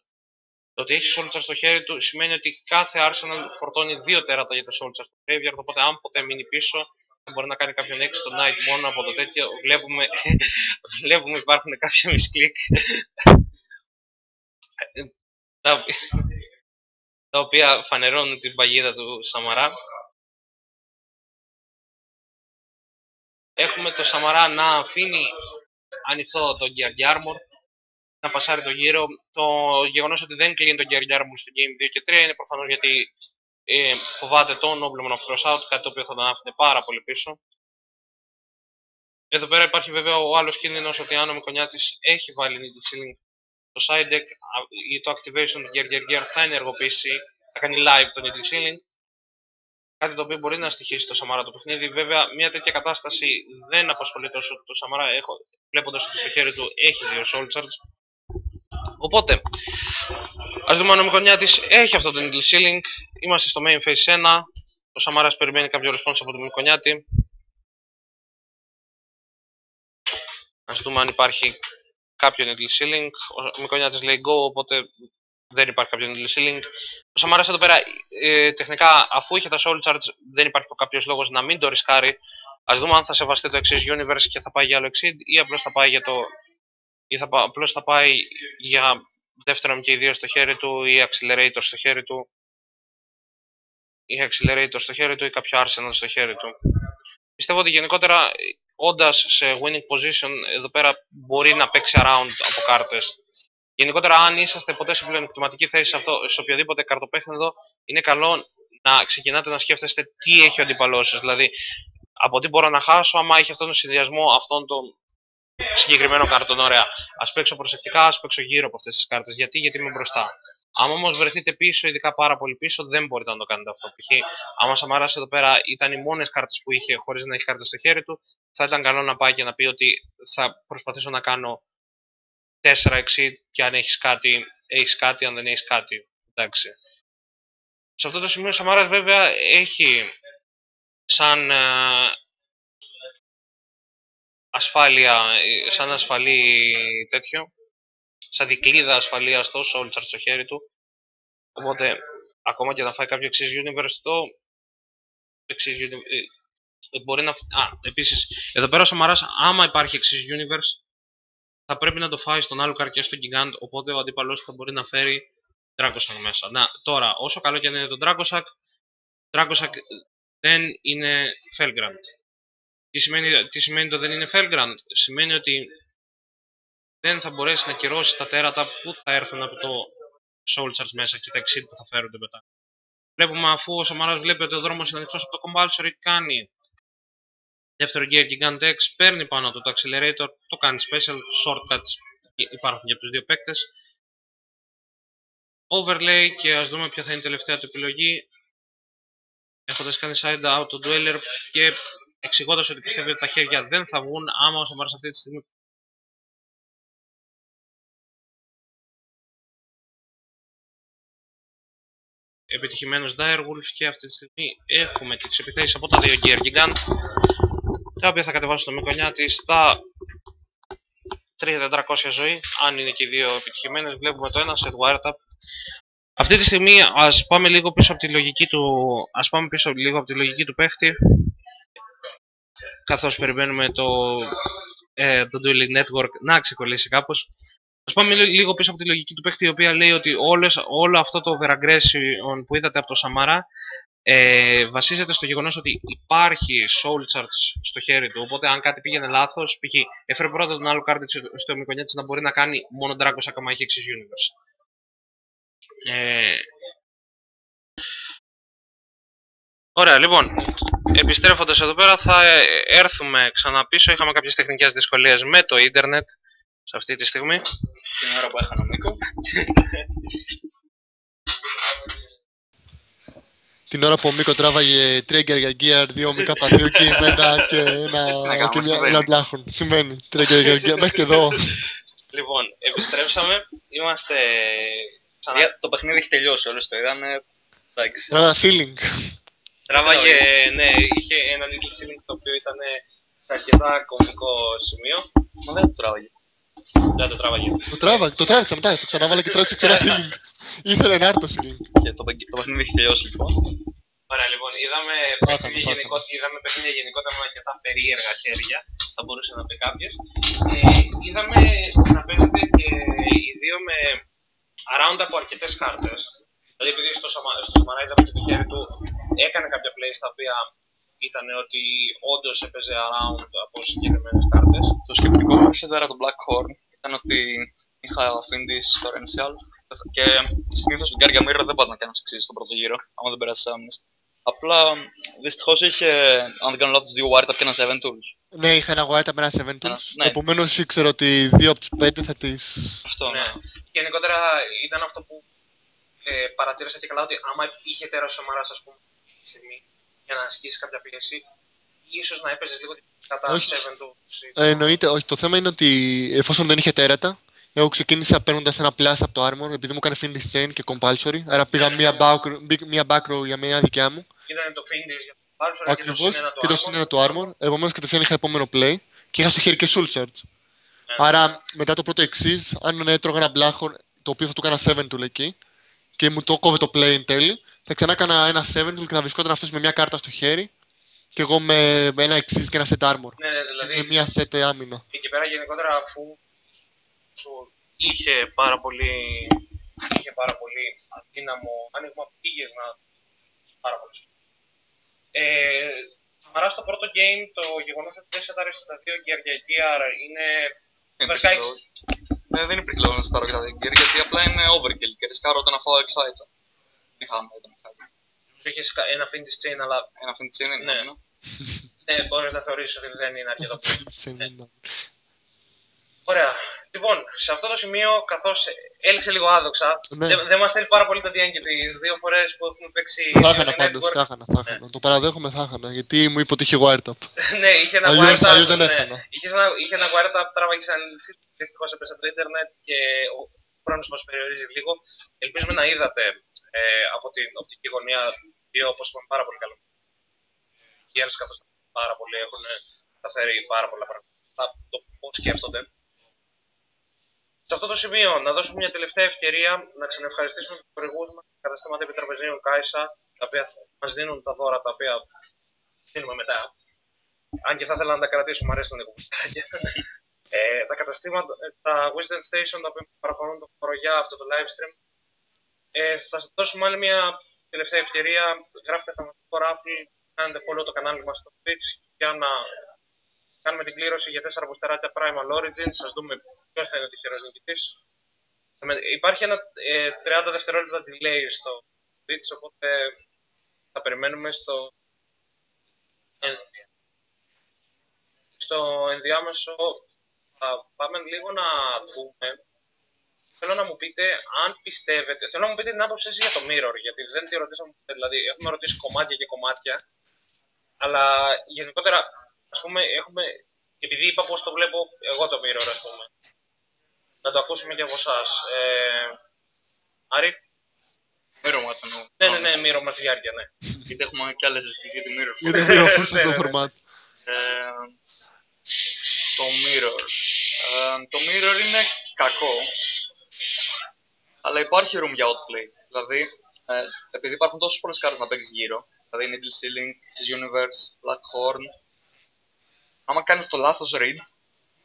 Το ότι έχει soul charge στο χέρι του σημαίνει ότι κάθε Arsenal φορτώνει δύο τέρατα για το soul charge στο graveyard. Οπότε, αν ποτέ μείνει πίσω, θα μπορεί να κάνει κάποιον έξι στο night μόνο από το τέτοιο. Βλέπουμε, βλέπουμε υπάρχουν κάποια misclick τα οποία φανερώνουν την παγίδα του Σαμαρά. Έχουμε το Σαμαρά να αφήνει ανοιχτό το Gear Armor, να πασάρει το γύρο. Το γεγονός ότι δεν κλείνει το Gear Armor στο Game 2 και 3 είναι προφανώς γιατί ε, φοβάται τον Nobleman of Crossout, κάτι το οποίο θα τον άφηνε πάρα πολύ πίσω. Εδώ πέρα υπάρχει βέβαια ο άλλος κίνδυνος ότι αν ο Μικονιάτη έχει βάλει Needle Ceiling το side deck ή το activation του Gear Gear Gear θα ενεργοποιήσει, θα κάνει live το needle ceiling. Κάτι το οποίο μπορεί να στοιχήσει το Σαμάρα το παιχνίδι. Βέβαια, μια τέτοια κατάσταση δεν απασχολεί τόσο το Σαμάρα, βλέποντας ότι στο χέρι του έχει δύο soul charge. Οπότε, ας δούμε αν ο Μικονιάτη έχει αυτό το needle ceiling. Είμαστε στο main phase 1. Ο Σαμάρα περιμένει κάποιο response από τον Μικονιάτη. Α δούμε αν υπάρχει κάποιο needle ceiling. Ο Μικονιάτης λέει go, οπότε δεν υπάρχει κάποιο needle ceiling. Ο Σαμάρα εδώ πέρα ε, τεχνικά, αφού είχε τα soul charge, δεν υπάρχει κάποιος λόγος να μην το ρισκάρει. Α δούμε αν θα σεβαστεί το exit universe και θα πάει για άλλο exit ή απλώς θα πάει για το. ή θα, απλώς θα πάει για δεύτερο και ιδίω στο χέρι του ή accelerator στο χέρι του ή accelerator στο χέρι του ή κάποιο arsenal στο χέρι του. Πιστεύω ότι γενικότερα όντας σε winning position, εδώ πέρα μπορεί να παίξει around από κάρτες. Γενικότερα, αν είσαστε ποτέ σε πλεονεκτηματική θέση σε, αυτό, σε οποιοδήποτε καρτοπέχνεδο, είναι καλό να ξεκινάτε να σκέφτεστε τι έχει ο αντίπαλό σας. Δηλαδή, από τι μπορώ να χάσω, άμα έχει αυτόν τον συνδυασμό αυτών των συγκεκριμένων κάρτων. Ωραία. Α παίξω προσεκτικά, ας παίξω γύρω από αυτές τις κάρτες. Γιατί, γιατί είμαι μπροστά. Αν όμως βρεθείτε πίσω, ειδικά πάρα πολύ πίσω, δεν μπορείτε να το κάνετε αυτό. Π.χ. άμα Σαμαρά εδώ πέρα ήταν οι μόνες κάρτες που είχε χωρίς να έχει κάρτε στο χέρι του, θα ήταν καλό να πάει και να πει ότι θα προσπαθήσω να κάνω 4 exit και αν έχεις κάτι, έχεις κάτι, αν δεν έχεις κάτι. Εντάξει. Σε αυτό το σημείο ο Σαμάρα βέβαια έχει σαν ε, ασφάλεια, σαν ασφαλή τέτοιο, σαν δικλίδα ασφαλείας στο Soul στο χέρι του. Οπότε, ακόμα και να φάει κάποιο εξής universe, το εξής universe, ε, μπορεί να... Α, επίσης, εδώ πέρα ο Σαμαράς, άμα υπάρχει εξής universe, θα πρέπει να το φάει στον άλλο καρκιά στο Gigant, οπότε ο αντίπαλός θα μπορεί να φέρει Dragosak μέσα. Να, τώρα, όσο καλό και αν είναι το Dragosak, Dragosak δεν είναι Felgrand. Τι σημαίνει, τι σημαίνει το δεν είναι Felgrand? Σημαίνει ότι δεν θα μπορέσει να κυρώσει τα τέρατα που θα έρθουν από το Soul Charge μέσα και τα exit που θα φέρονται μετά. Βλέπουμε αφού ο Σαμαράς βλέπει ότι ο δρόμος είναι ανοιχτός από το Compulsory, τι κάνει. Δεύτερο gear Gigant X παίρνει πάνω του το Accelerator, το κάνει special, shortcuts υπάρχουν για τους δύο παίκτες. Overlay και ας δούμε ποια θα είναι η τελευταία του επιλογή. Έχοντας κάνει side out το Dweller και εξηγώντας ότι πιστεύει ότι τα χέρια δεν θα βγουν άμα ο Σαμαράς αυτή τη στιγμή επιτυχημένος Direwolf και αυτή τη στιγμή έχουμε τις επιθέσεις από τα δύο Gear Gigant τα οποία θα κατεβάσουν το Μικονιάτη στα 3400 ζωή αν είναι και οι δύο επιτυχημένες. Βλέπουμε το ένα σε Wiretap αυτή τη στιγμή ας πάμε λίγο πίσω από τη λογική του ας πάμε πίσω λίγο από τη λογική του παίχτη καθώς περιμένουμε το, ε, το Dueling Network να ξεκολλήσει κάπως Α πάμε λίγο πίσω από τη λογική του παίχτη, η οποία λέει ότι όλες, όλο αυτό το overaggression που είδατε από το Σαμάρα ε, βασίζεται στο γεγονός ότι υπάρχει soul charge στο χέρι του. Οπότε, αν κάτι πήγαινε λάθος, π.χ. έφερε πρώτα τον άλλο κάρτη στο Μικονιάτη να μπορεί να κάνει μόνο Dragon ακόμα έχει Exis Universe. Ε, Ωραία, λοιπόν, επιστρέφοντας εδώ πέρα θα έρθουμε ξανά πίσω. Είχαμε κάποιες τεχνικές δυσκολίες με το ίντερνετ σε αυτή τη στιγμή. Την ώρα που έχανα Νίκο. Την ώρα που ο Μίκο τράβαγε Trigger για Gear, δύο Μίκα από δύο κείμενα και ένα, και μια, ένα μπλάχον. Σημαίνει Trigger για Gear, μέχρι και εδώ. Λοιπόν, επιστρέψαμε. Είμαστε ξανά... Το παιχνίδι έχει τελειώσει, όλες το είδανε. Εντάξει. Ένα ceiling. Τράβαγε, ναι, είχε ένα little ceiling το οποίο ήταν σε αρκετά κομικό σημείο. Μα δεν το τράβαγε. Δεν το τράβαγε. Το τράβαγε, το τράβηξε μετά, το ξαναβάλε και τράβηξε ξανά ceiling. Ήθελε να έρθει το ceiling. Και το, το παιχνίδι έχει τελειώσει λοιπόν. Ωραία, λοιπόν, είδαμε Φάθαμε, παιχνίδια, φάθαμε. γενικό, είδαμε παιχνίδια γενικότερα με αρκετά περίεργα χέρια, θα μπορούσε να πει κάποιος. Ε, είδαμε να παίζετε και οι δύο με around από αρκετές κάρτε. Δηλαδή, επειδή στο, Σαμα, στο Σαμαρά είδαμε και το χέρι του έκανε κάποια plays τα οποία ήταν ότι όντως έπαιζε around από συγκεκριμένες κάρτε. Το σκεπτικό μου σε δέρα το Black Horn ήταν ότι είχα Findis στο Rential και συνήθως στην Γκάρια Mirror δεν πας να κάνεις εξής στον πρώτο γύρο, άμα δεν περάσεις άμυνες. Απλά δυστυχώς είχε, αν δεν κάνω λάθος, δύο Wiretap και ένα Seven Tools. Ναι, είχα ένα White με ένα Seven Tools. ναι. Επομένως ήξερα ότι δύο από τις πέντε θα τι. Αυτό, Ναι. ναι. Και γενικότερα ήταν αυτό που ε, παρατήρησα και καλά ότι άμα είχε τέρα ο Σαμαρά, ας πούμε, τη στιγμή για να ασκήσεις κάποια πίεση, ίσως να έπαιζες λίγο κατά Όχι. 7 του. Ε, εννοείται, όχι. Το θέμα είναι ότι εφόσον δεν είχε τέρατα, εγώ ξεκίνησα παίρνοντας ένα plus από το armor επειδή μου έκανε finish chain και compulsory. Άρα πήγα μία back, μία back row για μια δικιά μου. Ήταν το Findis για το Bársora και το Ακριβώς. συνένα του Και το Armor. συνένα του armor. Επομένως κατευθείαν είχα επόμενο play και είχα στο χέρι και soul search. Ναι. Άρα μετά το πρώτο εξής, αν έτρωγα ένα μπλάχο το οποίο θα του έκανα 7 του εκεί και μου το κόβε το play εν τέλει, θα ξανά έκανα ένα 7 του και θα βρισκόταν αυτός με μια κάρτα στο χέρι και εγώ με, με ένα εξής και ένα set armor. Ναι, ναι, Και δηλαδή με μια set άμυνα. εκεί πέρα γενικότερα αφού σου είχε πάρα πολύ, είχε πάρα πολύ αδύναμο άνοιγμα, πήγες να. πάρα πολύ σωστά. Ε, Σαμαρά στο πρώτο game το γεγονός ότι δεν σετάρει στα δύο gear για GR είναι. Δεν Βασικά, υπήρχε λόγος. Ναι, δεν υπήρχε λόγο να στάρω για τα Gear γιατί απλά είναι overkill και ρισκάρω το να φάω Exciter. Δεν είχαμε τον Exciter. Είχε ένα Findis chain, αλλά Ένα αυτή τη chain είναι Ναι. άμυνα. ναι, μπορείς να θεωρήσεις ότι δεν είναι αρκετό. Σε ένα. Ωραία. Λοιπόν, σε αυτό το σημείο, καθώς έληξε λίγο άδοξα, Ναι. δεν, δεν μας θέλει πάρα πολύ το DN και τις δύο φορές που έχουμε παίξει. Θα Dueling έχανα πάντως, Network. θα έχανα, θα έχανα. Το παραδέχομαι, θα έχανα. Γιατί μου είπε ότι είχε wiretap. ναι, είχε ένα Αλλιώς- wiretap, αλλιώς δεν ναι. έχανα. Είχες ένα, είχες ένα wiretap, τράβαγες σαν λύση. Δυστυχώς έπεσε από το Ιντερνετ και ο χρόνος μας περιορίζει λίγο. Ελπίζουμε να είδατε ε, από την οπτική γωνία δύο, όπως είπαμε, πάρα πολύ καλό. Οι άλλε καθώς πάρα πολύ έχουν καταφέρει πάρα πολλά πράγματα. Το πώ σκέφτονται. Σε αυτό το σημείο, να δώσουμε μια τελευταία ευκαιρία να ξαναευχαριστήσουμε τους χορηγούς μας, τα καταστήματα επιτραπεζίων Κάισα, τα οποία μας δίνουν τα δώρα τα οποία δίνουμε μετά. Αν και θα ήθελα να τα κρατήσω, μου αρέσει να είναι κουμπιστάκια. ε, τα καταστήματα, ε, τα Wisdom Station, τα οποία παραχωρούν το χώρο για αυτό το live stream. Ε, θα σας δώσουμε άλλη μια τελευταία ευκαιρία. Γράφτε θαυμαστικό ράφι, κάνετε follow το κανάλι μας στο Twitch για να κάνουμε την κλήρωση για 4 μπουστεράκια Primal Origins. Σας δούμε ποιος θα είναι ο τυχερός νικητής. Με- Υπάρχει ένα ε, 30 δευτερόλεπτα delay στο Twitch, οπότε θα περιμένουμε στο... ε, στο ενδιάμεσο θα πάμε λίγο να πούμε Θέλω να μου πείτε αν πιστεύετε, θέλω να μου πείτε την άποψή σας για το Mirror, γιατί δεν τη ρωτήσαμε ποτέ, δηλαδή έχουμε ρωτήσει κομμάτια και κομμάτια, αλλά γενικότερα, ας πούμε, έχουμε, επειδή είπα πώς το βλέπω εγώ το Mirror, ας πούμε, να το ακούσουμε και από εσάς. Ε, Άρη, Mirror match εννοώ. ναι, ναι, ναι, Mirror Ματζιάρκια, ναι. Γιατί έχουμε και άλλες συζητήσεις για τη Mirror. Γιατί πληροφορώ σε Ναι, αυτό ναι, το ναι. format. Ε, το Mirror. Ε, το Mirror είναι κακό. Αλλά υπάρχει room για outplay. Δηλαδή, ε, επειδή υπάρχουν τόσες πολλές κάρτες να παίξεις γύρω, δηλαδή Needle Ceiling, X's Universe, Black Horn, άμα κάνεις το λάθος read,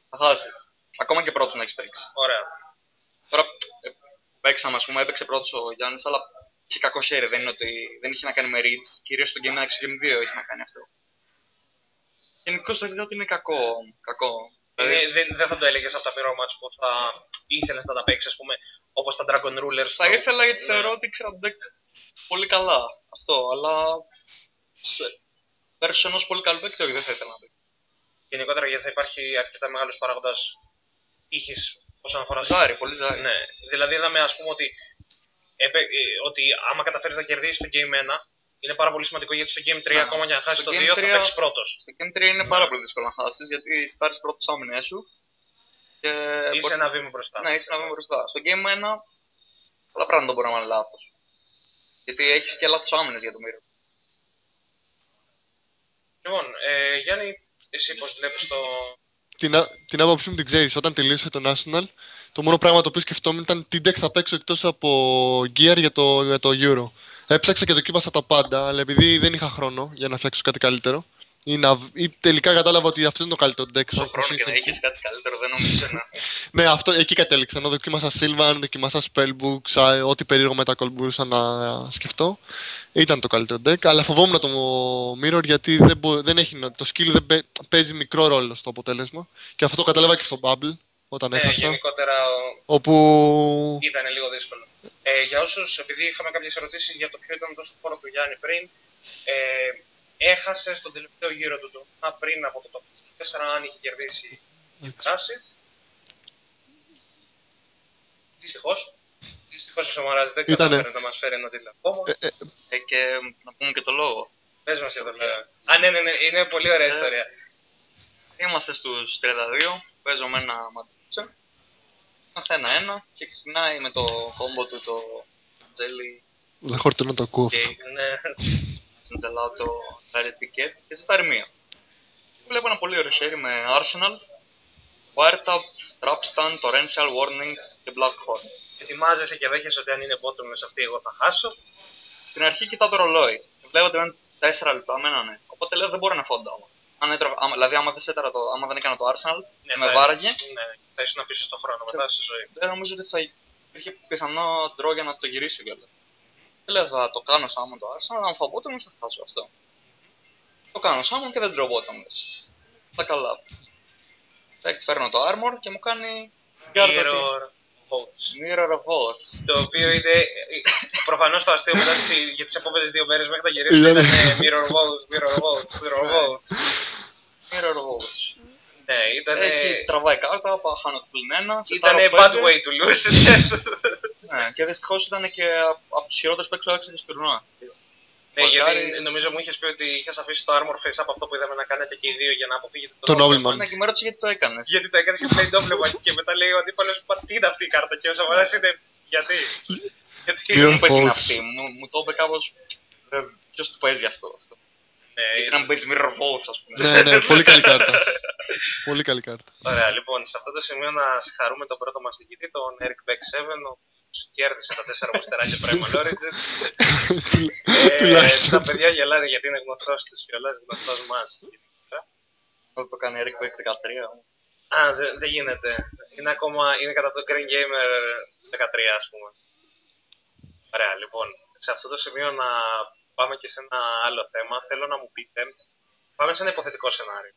θα χάσεις. Ακόμα και πρώτο να έχεις παίξει. Ωραία. Τώρα ε, παίξαμε, ας πούμε, έπαιξε πρώτος ο Γιάννης, αλλά είχε κακό share, δεν είναι ότι δεν είχε να κάνει με reads, κυρίως στο Game 1 και στο Game 2 είχε να κάνει αυτό. Γενικώς το είδα ότι είναι κακό. κακό. Δηλαδή, Είναι, δεν, δεν θα το έλεγες από τα Mirror Match που θα ήθελες να τα παίξεις, ας πούμε, όπως τα Dragon Rulers. θα το- ήθελα γιατί ναι. θεωρώ ότι ήξερα το deck πολύ καλά. Αυτό, αλλά σε versus ενός πολύ καλού παίκτη, όχι, δεν θα ήθελα να παίξω. Γενικότερα γιατί θα υπάρχει αρκετά μεγάλος παράγοντας τύχη όσον αφορά. Ζάρι, πολύ ζάρι. Ναι, δηλαδή είδαμε ας πούμε ότι, έπαι- ε, ότι άμα καταφέρεις να κερδίσεις το Game 1, είναι πάρα πολύ σημαντικό γιατί στο Game 3 Ναι. ακόμα και να χάσεις Στο το Game 2 θα 3 παίξεις πρώτος. Στο Game 3 είναι πάρα πολύ δύσκολο να χάσεις, γιατί στάρεις πρώτος άμυνες σου και Είσαι μπορεί- ένα βήμα μπροστά. Ναι, είσαι ένα βήμα μπροστά. Στο Game 1, πολλά πράγματα μπορεί να είναι λάθος. Γιατί έχεις και λάθος άμυνες για το Mirror. Λοιπόν, ε, Γιάννη, εσύ πώς βλέπεις το. Την, α- την άποψή μου την ξέρεις. Όταν τελείωσε το National, το μόνο πράγμα το οποίο σκεφτόμουν ήταν τι deck θα παίξω εκτός από Gear για το, για το Euro. Έψαξα και δοκίμασα τα πάντα, αλλά επειδή δεν είχα χρόνο για να φτιάξω κάτι καλύτερο, ή, να, β- ή τελικά κατάλαβα ότι αυτό είναι το καλύτερο deck. Στον σαν χρόνο και να consistency. έχεις κάτι καλύτερο, δεν νομίζω να... Ναι, αυτό, εκεί κατέληξα. Να δοκίμασα Sylvan, δοκίμασα Spellbooks, α, ό,τι περίεργο Metacall μπορούσα να σκεφτώ. Ήταν το καλύτερο deck, αλλά φοβόμουν το Mirror γιατί δεν, μπο- δεν έχει, νο- το skill δεν παί- παίζει μικρό ρόλο στο αποτέλεσμα. Και αυτό το κατάλαβα και στο Bubble όταν Ε, έχασα. γενικότερα ο- Όπου ήταν λίγο δύσκολο. Ε, για όσου, επειδή είχαμε κάποιες ερωτήσεις για το ποιο ήταν το σπόρο του Γιάννη πριν, ε, έχασε στον τελευταίο γύρο του τουρνουά πριν από το top 4 αν είχε κερδίσει η δράση. Δυστυχώς. Δυστυχώς ο Σαμαράζ δεν Ήτανε. κατάφερε να μας φέρει ένα τηλεφώνο. Ε, και να πούμε και το λόγο. Πες μας για το λέω. Α, ναι, ναι, ναι, είναι πολύ ωραία Ε, ιστορία. Είμαστε στους 32, παίζω με ένα ματρίτσα. Είμαστε ένα-ένα και ξεκινάει με το κόμπο του το Jelly δεν χωρτώ να το ακούω αυτό. Cake, Ναι. Cincelato, Direct Ticket και ζητάρει μία. Βλέπω ένα πολύ ωραίο share με Arsenal, Wiretap, Trapstand, Torrential, Warning και Black Horn. Ετοιμάζεσαι και δέχεσαι ότι αν είναι bottomless αυτή, εγώ θα χάσω. Στην αρχή κοιτάω το ρολόι. Βλέπω ότι είναι 4 λεπτά, μένα ναι. Οπότε λέω δεν μπορεί να φόντα όμως. Αν έτρωγα, άμα, δηλαδή άμα δεν, σέταρα το, άμα δεν έκανα το Arsenal, Ναι, με θα- βάραγε, Ναι, θα ήσουν πίσω στον χρόνο μετά στη ζωή. δεν νομίζω ότι θα υπήρχε πιθανό τρόπο για να το γυρίσω κιόλας. Δεν λέω θα το κάνω σαν το Arsenal, αν φάω bottomless θα χάσω αυτό. Το κάνω σαν και δεν τρώω bottomless. Τα καλά. Έχεις φέρνω το armor και μου κάνει guard attack. Mirror Oaths. Mirror of Oaths. Το οποίο είναι προφανώς το αστείο μετά τις- για τις επόμενες δύο μέρες μέχρι να γυρίσουμε Ήταν- ήταν ε, Mirror Votes, Mirror Votes, Mirror Votes. Mirror of Oaths. Ναι, ήταν. Εκεί τραβάει κάρτα, πάω χάνω το πλην ένα. Ήταν σετάρω bad πέντε. way to lose. Ναι, και δυστυχώς ήταν και από τους χειρότερους παίκτες που έξω στο τουρνουά. ναι, γιατί Φορτάρι. νομίζω μου είχες πει ότι είχες αφήσει το armor face up αυτό που είδαμε να κάνετε και οι δύο για να αποφύγετε Το Nobleman. Ναι, και με ρώτησε γιατί το έκανες. Γιατί το έκανες και play double και μετά λέει ο αντίπαλος τι είναι αυτή η κάρτα και ο Σαμαρά είναι. Γιατί; Γιατί. Mirror Δεν μου είπε την Falls. αυτή; Μου, μου το είπε κάπως. Ποιος του παίζει αυτό. αυτό. Ναι, Γιατί να μην παίζει Mirror of Oaths, ας πούμε. ναι, ναι, πολύ καλή κάρτα. πολύ καλή κάρτα. Ωραία, λοιπόν, σε αυτό το σημείο να συγχαρούμε τον πρώτο μας νικητή, τον Eric Beck 7, ο οποίος κέρδισε τα τέσσερα μοστεράκια Primal Origins. ε, Τουλάχιστον. τα παιδιά γελάνε γιατί είναι γνωστός τους κιόλας, γνωστός μας. Θα το κάνει Eric Beck 13. Α, δεν δεν γίνεται. Είναι ακόμα, είναι κατά το Green Gamer 13, ας πούμε. Ωραία, λοιπόν, σε αυτό το σημείο να πάμε και σε ένα άλλο θέμα, θέλω να μου πείτε. Πάμε σε ένα υποθετικό σενάριο.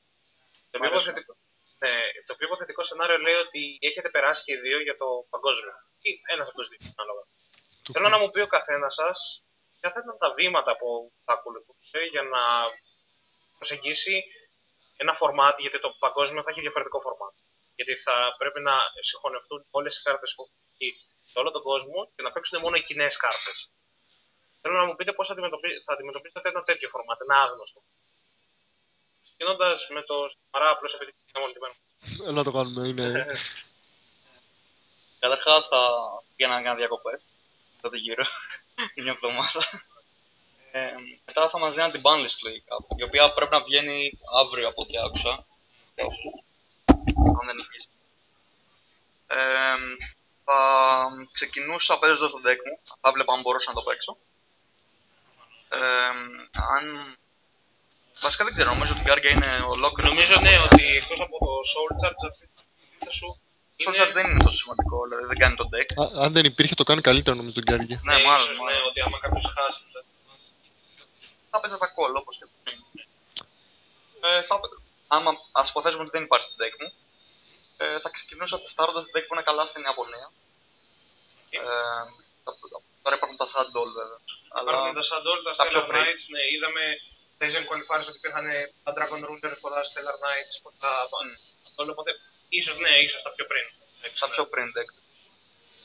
Το οποίο, αρέσει υποθετικό, ναι, το οποίο υποθετικό σενάριο λέει ότι έχετε περάσει και οι δύο για το παγκόσμιο. Ή ένας από τους δύο, ανάλογα. Του- Θέλω να μου πει ο καθένας σας ποια θα ήταν τα βήματα που θα ακολουθούσε για να προσεγγίσει ένα φορμάτ, γιατί το παγκόσμιο θα έχει διαφορετικό φορμάτ. Γιατί θα πρέπει να συγχωνευτούν όλες οι κάρτες που έχει σε όλο τον κόσμο και να παίξουν μόνο οι κοινές κάρτες. Θέλω να μου πείτε πώς θα, αντιμετωπί- θα αντιμετωπίσετε ένα τέτοιο φορμάτ, ένα άγνωστο. Ξεκινώντας με το Σαμαρά, απλώς επειδή είναι μολυμένο. Έλα να το κάνουμε, είναι... Καταρχάς θα πήγαινα να κάνω διακοπές. Τότε γύρω. μια εβδομάδα. Ε, μετά θα μας δίνουν την banlist λογικά. Η οποία πρέπει να βγαίνει αύριο από ό,τι άκουσα. Αν δεν έχει. Ε, θα ξεκινούσα παίζοντας το deck μου. Θα βλέπα αν μπορούσα να το παίξω. Ε, αν... Βασικά δεν ξέρω, νομίζω ότι η Γκάργκια είναι ολόκληρο. Νομίζω ναι, ότι εκτός από το Soul Charge αυτή τη σου. Το Soul Charge δεν είναι τόσο σημαντικό, δηλαδή δεν κάνει το deck. Α- αν δεν υπήρχε, το κάνει καλύτερα νομίζω τον Γκάργη. Ναι, μάλλον. ίσως, μάλλον. ναι, ότι άμα κάποιος χάσει. θα παίζα τα call όπως και πριν. Ε, θα, άμα ας υποθέσουμε ότι δεν υπάρχει το deck μου, ε, θα ξεκινούσα τεστάροντας το deck που είναι καλά στην Ιαπωνία. Ε, τα- τώρα υπάρχουν τα Sandol βέβαια. Υπάρχουν Αλλά τα Sandol, τα τα πιο Stellar πριν. Knights, ναι, είδαμε στα Asian Qualifiers ότι υπήρχαν τα Dragon Ruler, πολλά Stellar Knights, πολλά Sandol, οπότε ίσως ναι, ίσως τα πιο πριν. Έτσι, τα ναι. πιο πριν deck.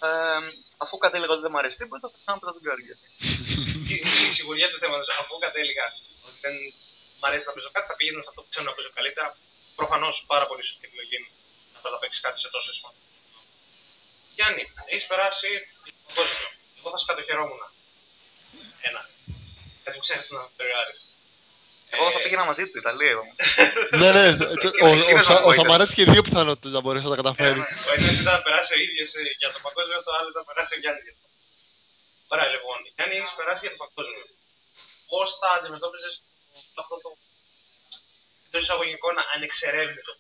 Ε, αφού κατέληγα ότι δεν μου αρέσει τίποτα, θα κάνω παίζα τον Guardian. Η η σιγουριά του θέματος, αφού κατέληγα ότι δεν μ' αρέσει να παίζω κάτι, θα πήγαινα σε αυτό που ξέρω να παίζω καλύτερα. Προφανώς πάρα πολύ σωστή επιλογή μου να πας να παίξεις κάτι σε τόσο σημαντικό. Γιάννη, έχεις περάσει το παγκόσμιο. Εγώ θα σκατοχαιρόμουν. Ένα. Γιατί μου ξέρεις να περιάρεις. Εγώ Ε, θα πήγαινα μαζί του, Ιταλία είπαμε. ναι, ναι. το- ο- ο- ο Σα- Ο απογοήτευση. Σαμαράς είχε δύο πιθανότητες να μπορέσει να τα Ε, καταφέρεις. ναι. Ο ένας ήταν να περάσει ο ίδιος ε, για το παγκόσμιο, το άλλο ήταν να περάσει ο Γιάννης. για το- Ωραία, λοιπόν. Γιάννη, έχεις περάσει για το παγκόσμιο. Πώς θα αντιμετώπιζες αυτό το εντός εισαγωγικών ανεξερεύνητο;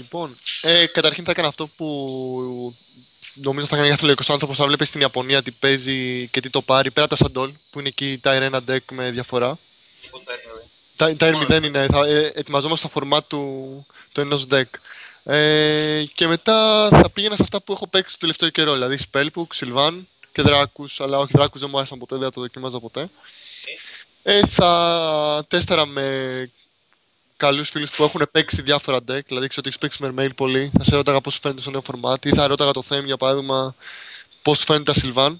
Λοιπόν, ε, καταρχήν θα έκανα αυτό που νομίζω θα έκανε κάθε λογικός άνθρωπος θα βλέπεις στην Ιαπωνία τι παίζει και τι το πάρει πέρα από τα Σαντόλ που είναι εκεί τα Arena deck με διαφορά. Ούτε έρνε, δε. Τα, τα Μάλιστα. R0 είναι, θα, ε, ετοιμαζόμαστε στο format του, του ενός deck. Ε, και μετά θα πήγαινα σε αυτά που έχω παίξει το τελευταίο καιρό, δηλαδή Spellbook, Sylvan και Dracus, αλλά όχι Dracus δεν μου άρεσαν ποτέ, δεν θα το δοκίμαζα ποτέ. Ε, θα τέσταρα με καλούς φίλους που έχουν παίξει διάφορα deck, δηλαδή ξέρω ότι έχεις παίξει Mermail πολύ, θα σε ρώταγα πώς σου φαίνεται στο νέο format ή θα ρώταγα το Theme για παράδειγμα πώς σου φαίνεται τα Sylvan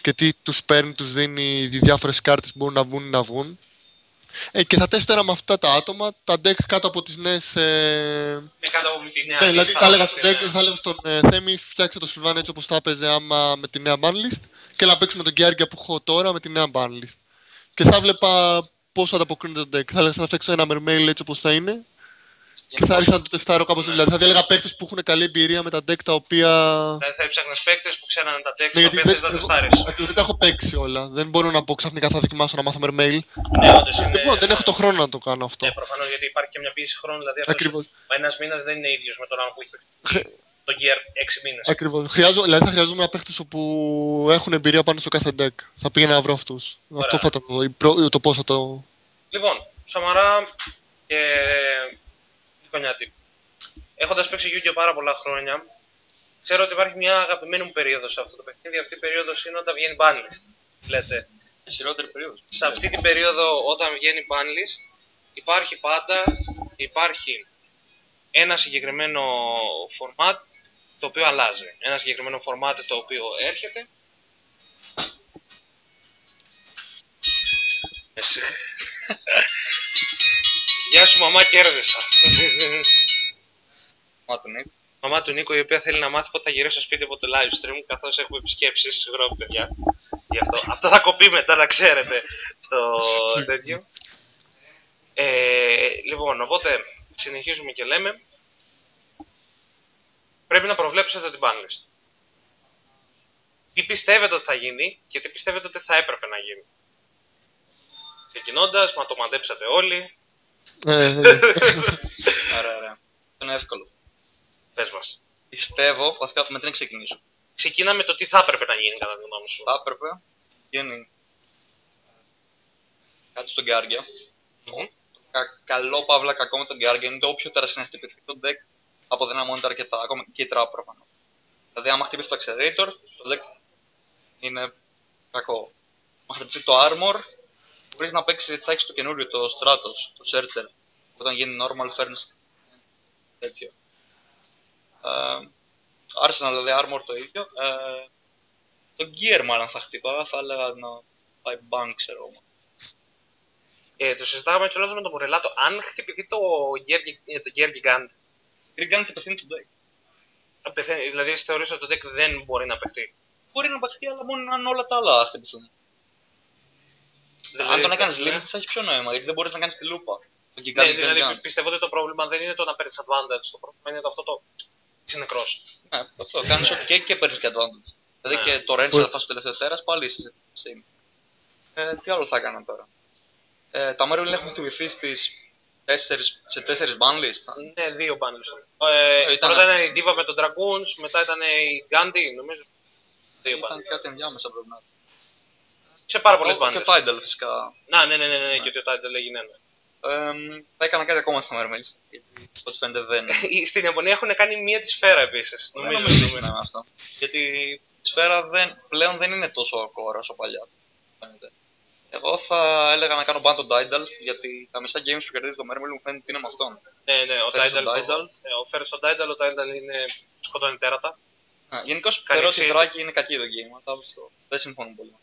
και τι τους παίρνει, τους δίνει οι διάφορες κάρτες που μπορούν να βγουν ή να βγουν. Ε, και θα τέστερα με αυτά τα άτομα τα deck κάτω από τις νέες... Ε... Με κάτω από τη νέα. Ναι, δηλαδή λίστα, θα έλεγα αυτή, στον ναι. deck, θα έλεγα στον ε, Θέμη φτιάξε το Sylvan έτσι όπως θα έπαιζε άμα με τη νέα banlist και να παίξουμε τον Geargia που έχω τώρα με τη νέα banlist. Και θα βλέπα πώς ανταποκρίνεται το deck. Θα έλεγα να φτιάξω ένα Mermail έτσι όπως θα είναι και θα άρχισα να το τεστάρω κάπως. Δηλαδή θα διέλεγα παίκτες που έχουν καλή εμπειρία με τα deck τα οποία... Δηλαδή θα έψαχνες παίκτες που ξέρανε τα text, Ναι, τα γιατί οποία θες δεν, να εγώ- τεστάρεις. ακριβώς, δεν τα έχω παίξει όλα. Δεν μπορώ να πω ξαφνικά θα δοκιμάσω να μάθω Mermail. Ναι, όντως είναι... Δεν, μπορώ, δεν έχω το χρόνο να το κάνω αυτό. Ναι, προφανώς γιατί υπάρχει και μια πίεση χρόνου. Δηλαδή αυτός Ακριβώς. ο ένας μήνας δεν είναι ίδιος με τον άλλο που έχει παίξει Χε- τον Gear 6 μήνες. Ακριβώς. Χρειάζω, δηλαδή θα χρειαζόμουν παίχτες όπου έχουν εμπειρία πάνω στο κάθε deck. Θα πήγαινα να βρω αυτούς. Αυτό θα ήταν το, η προ- το πώς θα το... Λοιπόν, Σαμαρά και Νικονιάτη. Έχοντας παίξει Yu-Gi-Oh πάρα πολλά χρόνια, ξέρω ότι υπάρχει μια αγαπημένη μου περίοδος σε αυτό το παιχνίδι. Αυτή η περίοδος είναι όταν βγαίνει banlist. Λέτε. Χειρότερη περίοδος. Σε αυτή την περίοδο, όταν βγαίνει banlist, υπάρχει πάντα υπάρχει ένα συγκεκριμένο format το οποίο αλλάζει. Ένα συγκεκριμένο format το οποίο έρχεται. Εσύ. Γεια σου μαμά, κέρδισα. Μα τον Νίκο. μαμά του Νίκο η οποία θέλει να μάθει πότε θα γυρίσει στο σπίτι από το live stream καθώς έχουμε επισκέψεις. Συγγνώμη παιδιά. Γι' αυτό. αυτό θα κοπεί μετά να ξέρετε το τέτοιο. Ε, λοιπόν, οπότε συνεχίζουμε και λέμε πρέπει να προβλέψετε την banlist. Τι πιστεύετε ότι θα γίνει και τι πιστεύετε ότι θα έπρεπε να γίνει. Ξεκινώντας, μα το μαντέψατε όλοι. Ε, ε, Ωραία, ωραία. Αυτό είναι εύκολο. Πες μας. Πιστεύω, βασικά με τι να ξεκινήσω. Ξεκινάμε το τι θα έπρεπε να γίνει κατά τη γνώμη σου. Θα έπρεπε γίνει κάτι στον Γκάργκια. Μμμ. Το κα- καλό παύλα κακό με τον Γκάργκια είναι το όποιο τέρας είναι χτυπηθεί το deck αποδυναμώνεται αρκετά, ακόμα και η τράπ προφανώς. Δηλαδή άμα χτυπήσει το Accelerator, το deck είναι κακό. Αν χτυπήσει το Armor, μπορείς να παίξεις, θα έχεις το καινούριο, το Stratos, το Searcher. Όταν γίνει normal, φέρνεις τέτοιο. Ε, Arsenal, δηλαδή Armor το ίδιο. Ε, το Gear μάλλον θα χτυπά, θα έλεγα να πάει bank, ξέρω εγώ. Ε, το συζητάγαμε κιόλας με τον Μουρελάτο. Αν χτυπηθεί το Gear, Gi- ε, το Gear Gigant, Green Gun πεθαίνει το deck. πεθαίνει- δηλαδή εσύ θεωρείς ότι το deck δεν μπορεί να παιχτεί. Μπορεί να παιχτεί, αλλά μόνο αν όλα τα άλλα χτυπηθούν. Δηλαδή, αν τον έκανες ναι. limit θα έχει πιο νόημα, γιατί δεν μπορείς να κάνεις τη λούπα. Το Gigantic Ναι, Green δηλαδή Gun. πιστεύω ότι το πρόβλημα δεν είναι το να παίρνεις advantage. Το πρόβλημα είναι το αυτό το. Είσαι νεκρό. Ναι, αυτό. Κάνεις ό,τι και, και παίρνεις και advantage. Δηλαδή Ναι. και το range Που- αλφα στο τελευταίο τέρας πάλι είσαι σε same. Ε, τι άλλο θα έκανα τώρα. Ε, τα Marvel έχουν χτυπηθεί στις τέσσερις, σε 4 ban list. Ναι, δύο bundles. Ε, Ε, ήταν- Πρώτα ήταν η Diva με τον Dragoons, μετά ήταν η Gandhi, νομίζω. Δύο Ήταν bundles. κάτι ενδιάμεσα πρέπει να είναι. Σε πάρα πολλές Ο- Και bundles. ο Tidal φυσικά. Να, ναι, ναι, ναι, ναι, και ότι ο Tidal έγινε ένα. Ε, θα έκανα κάτι ακόμα στα Marvel. Γιατί ό,τι φαίνεται δεν. Στην Ιαπωνία έχουν κάνει μία τη σφαίρα επίσης. Δεν Νομίζω. νομίζω ότι νομίζω. είναι αυτό. Γιατί η σφαίρα δεν, πλέον δεν είναι τόσο κόρα όσο παλιά. Φαίνεται. Εγώ θα έλεγα να κάνω πάνω τον Tidal, γιατί τα μισά games που κερδίζει το Mermaid μου φαίνεται ότι είναι με αυτόν. Ναι, ναι, ο Φέρεις τον Tidal. Tidal. ε, Ο φέρεις τον Tidal, ο Tidal είναι σκοτώνει τέρατα. Γενικώς Κάνει θεωρώ ότι η exit. τράκη είναι κακή το game, αλλά αυτό δεν συμφωνώ πολύ.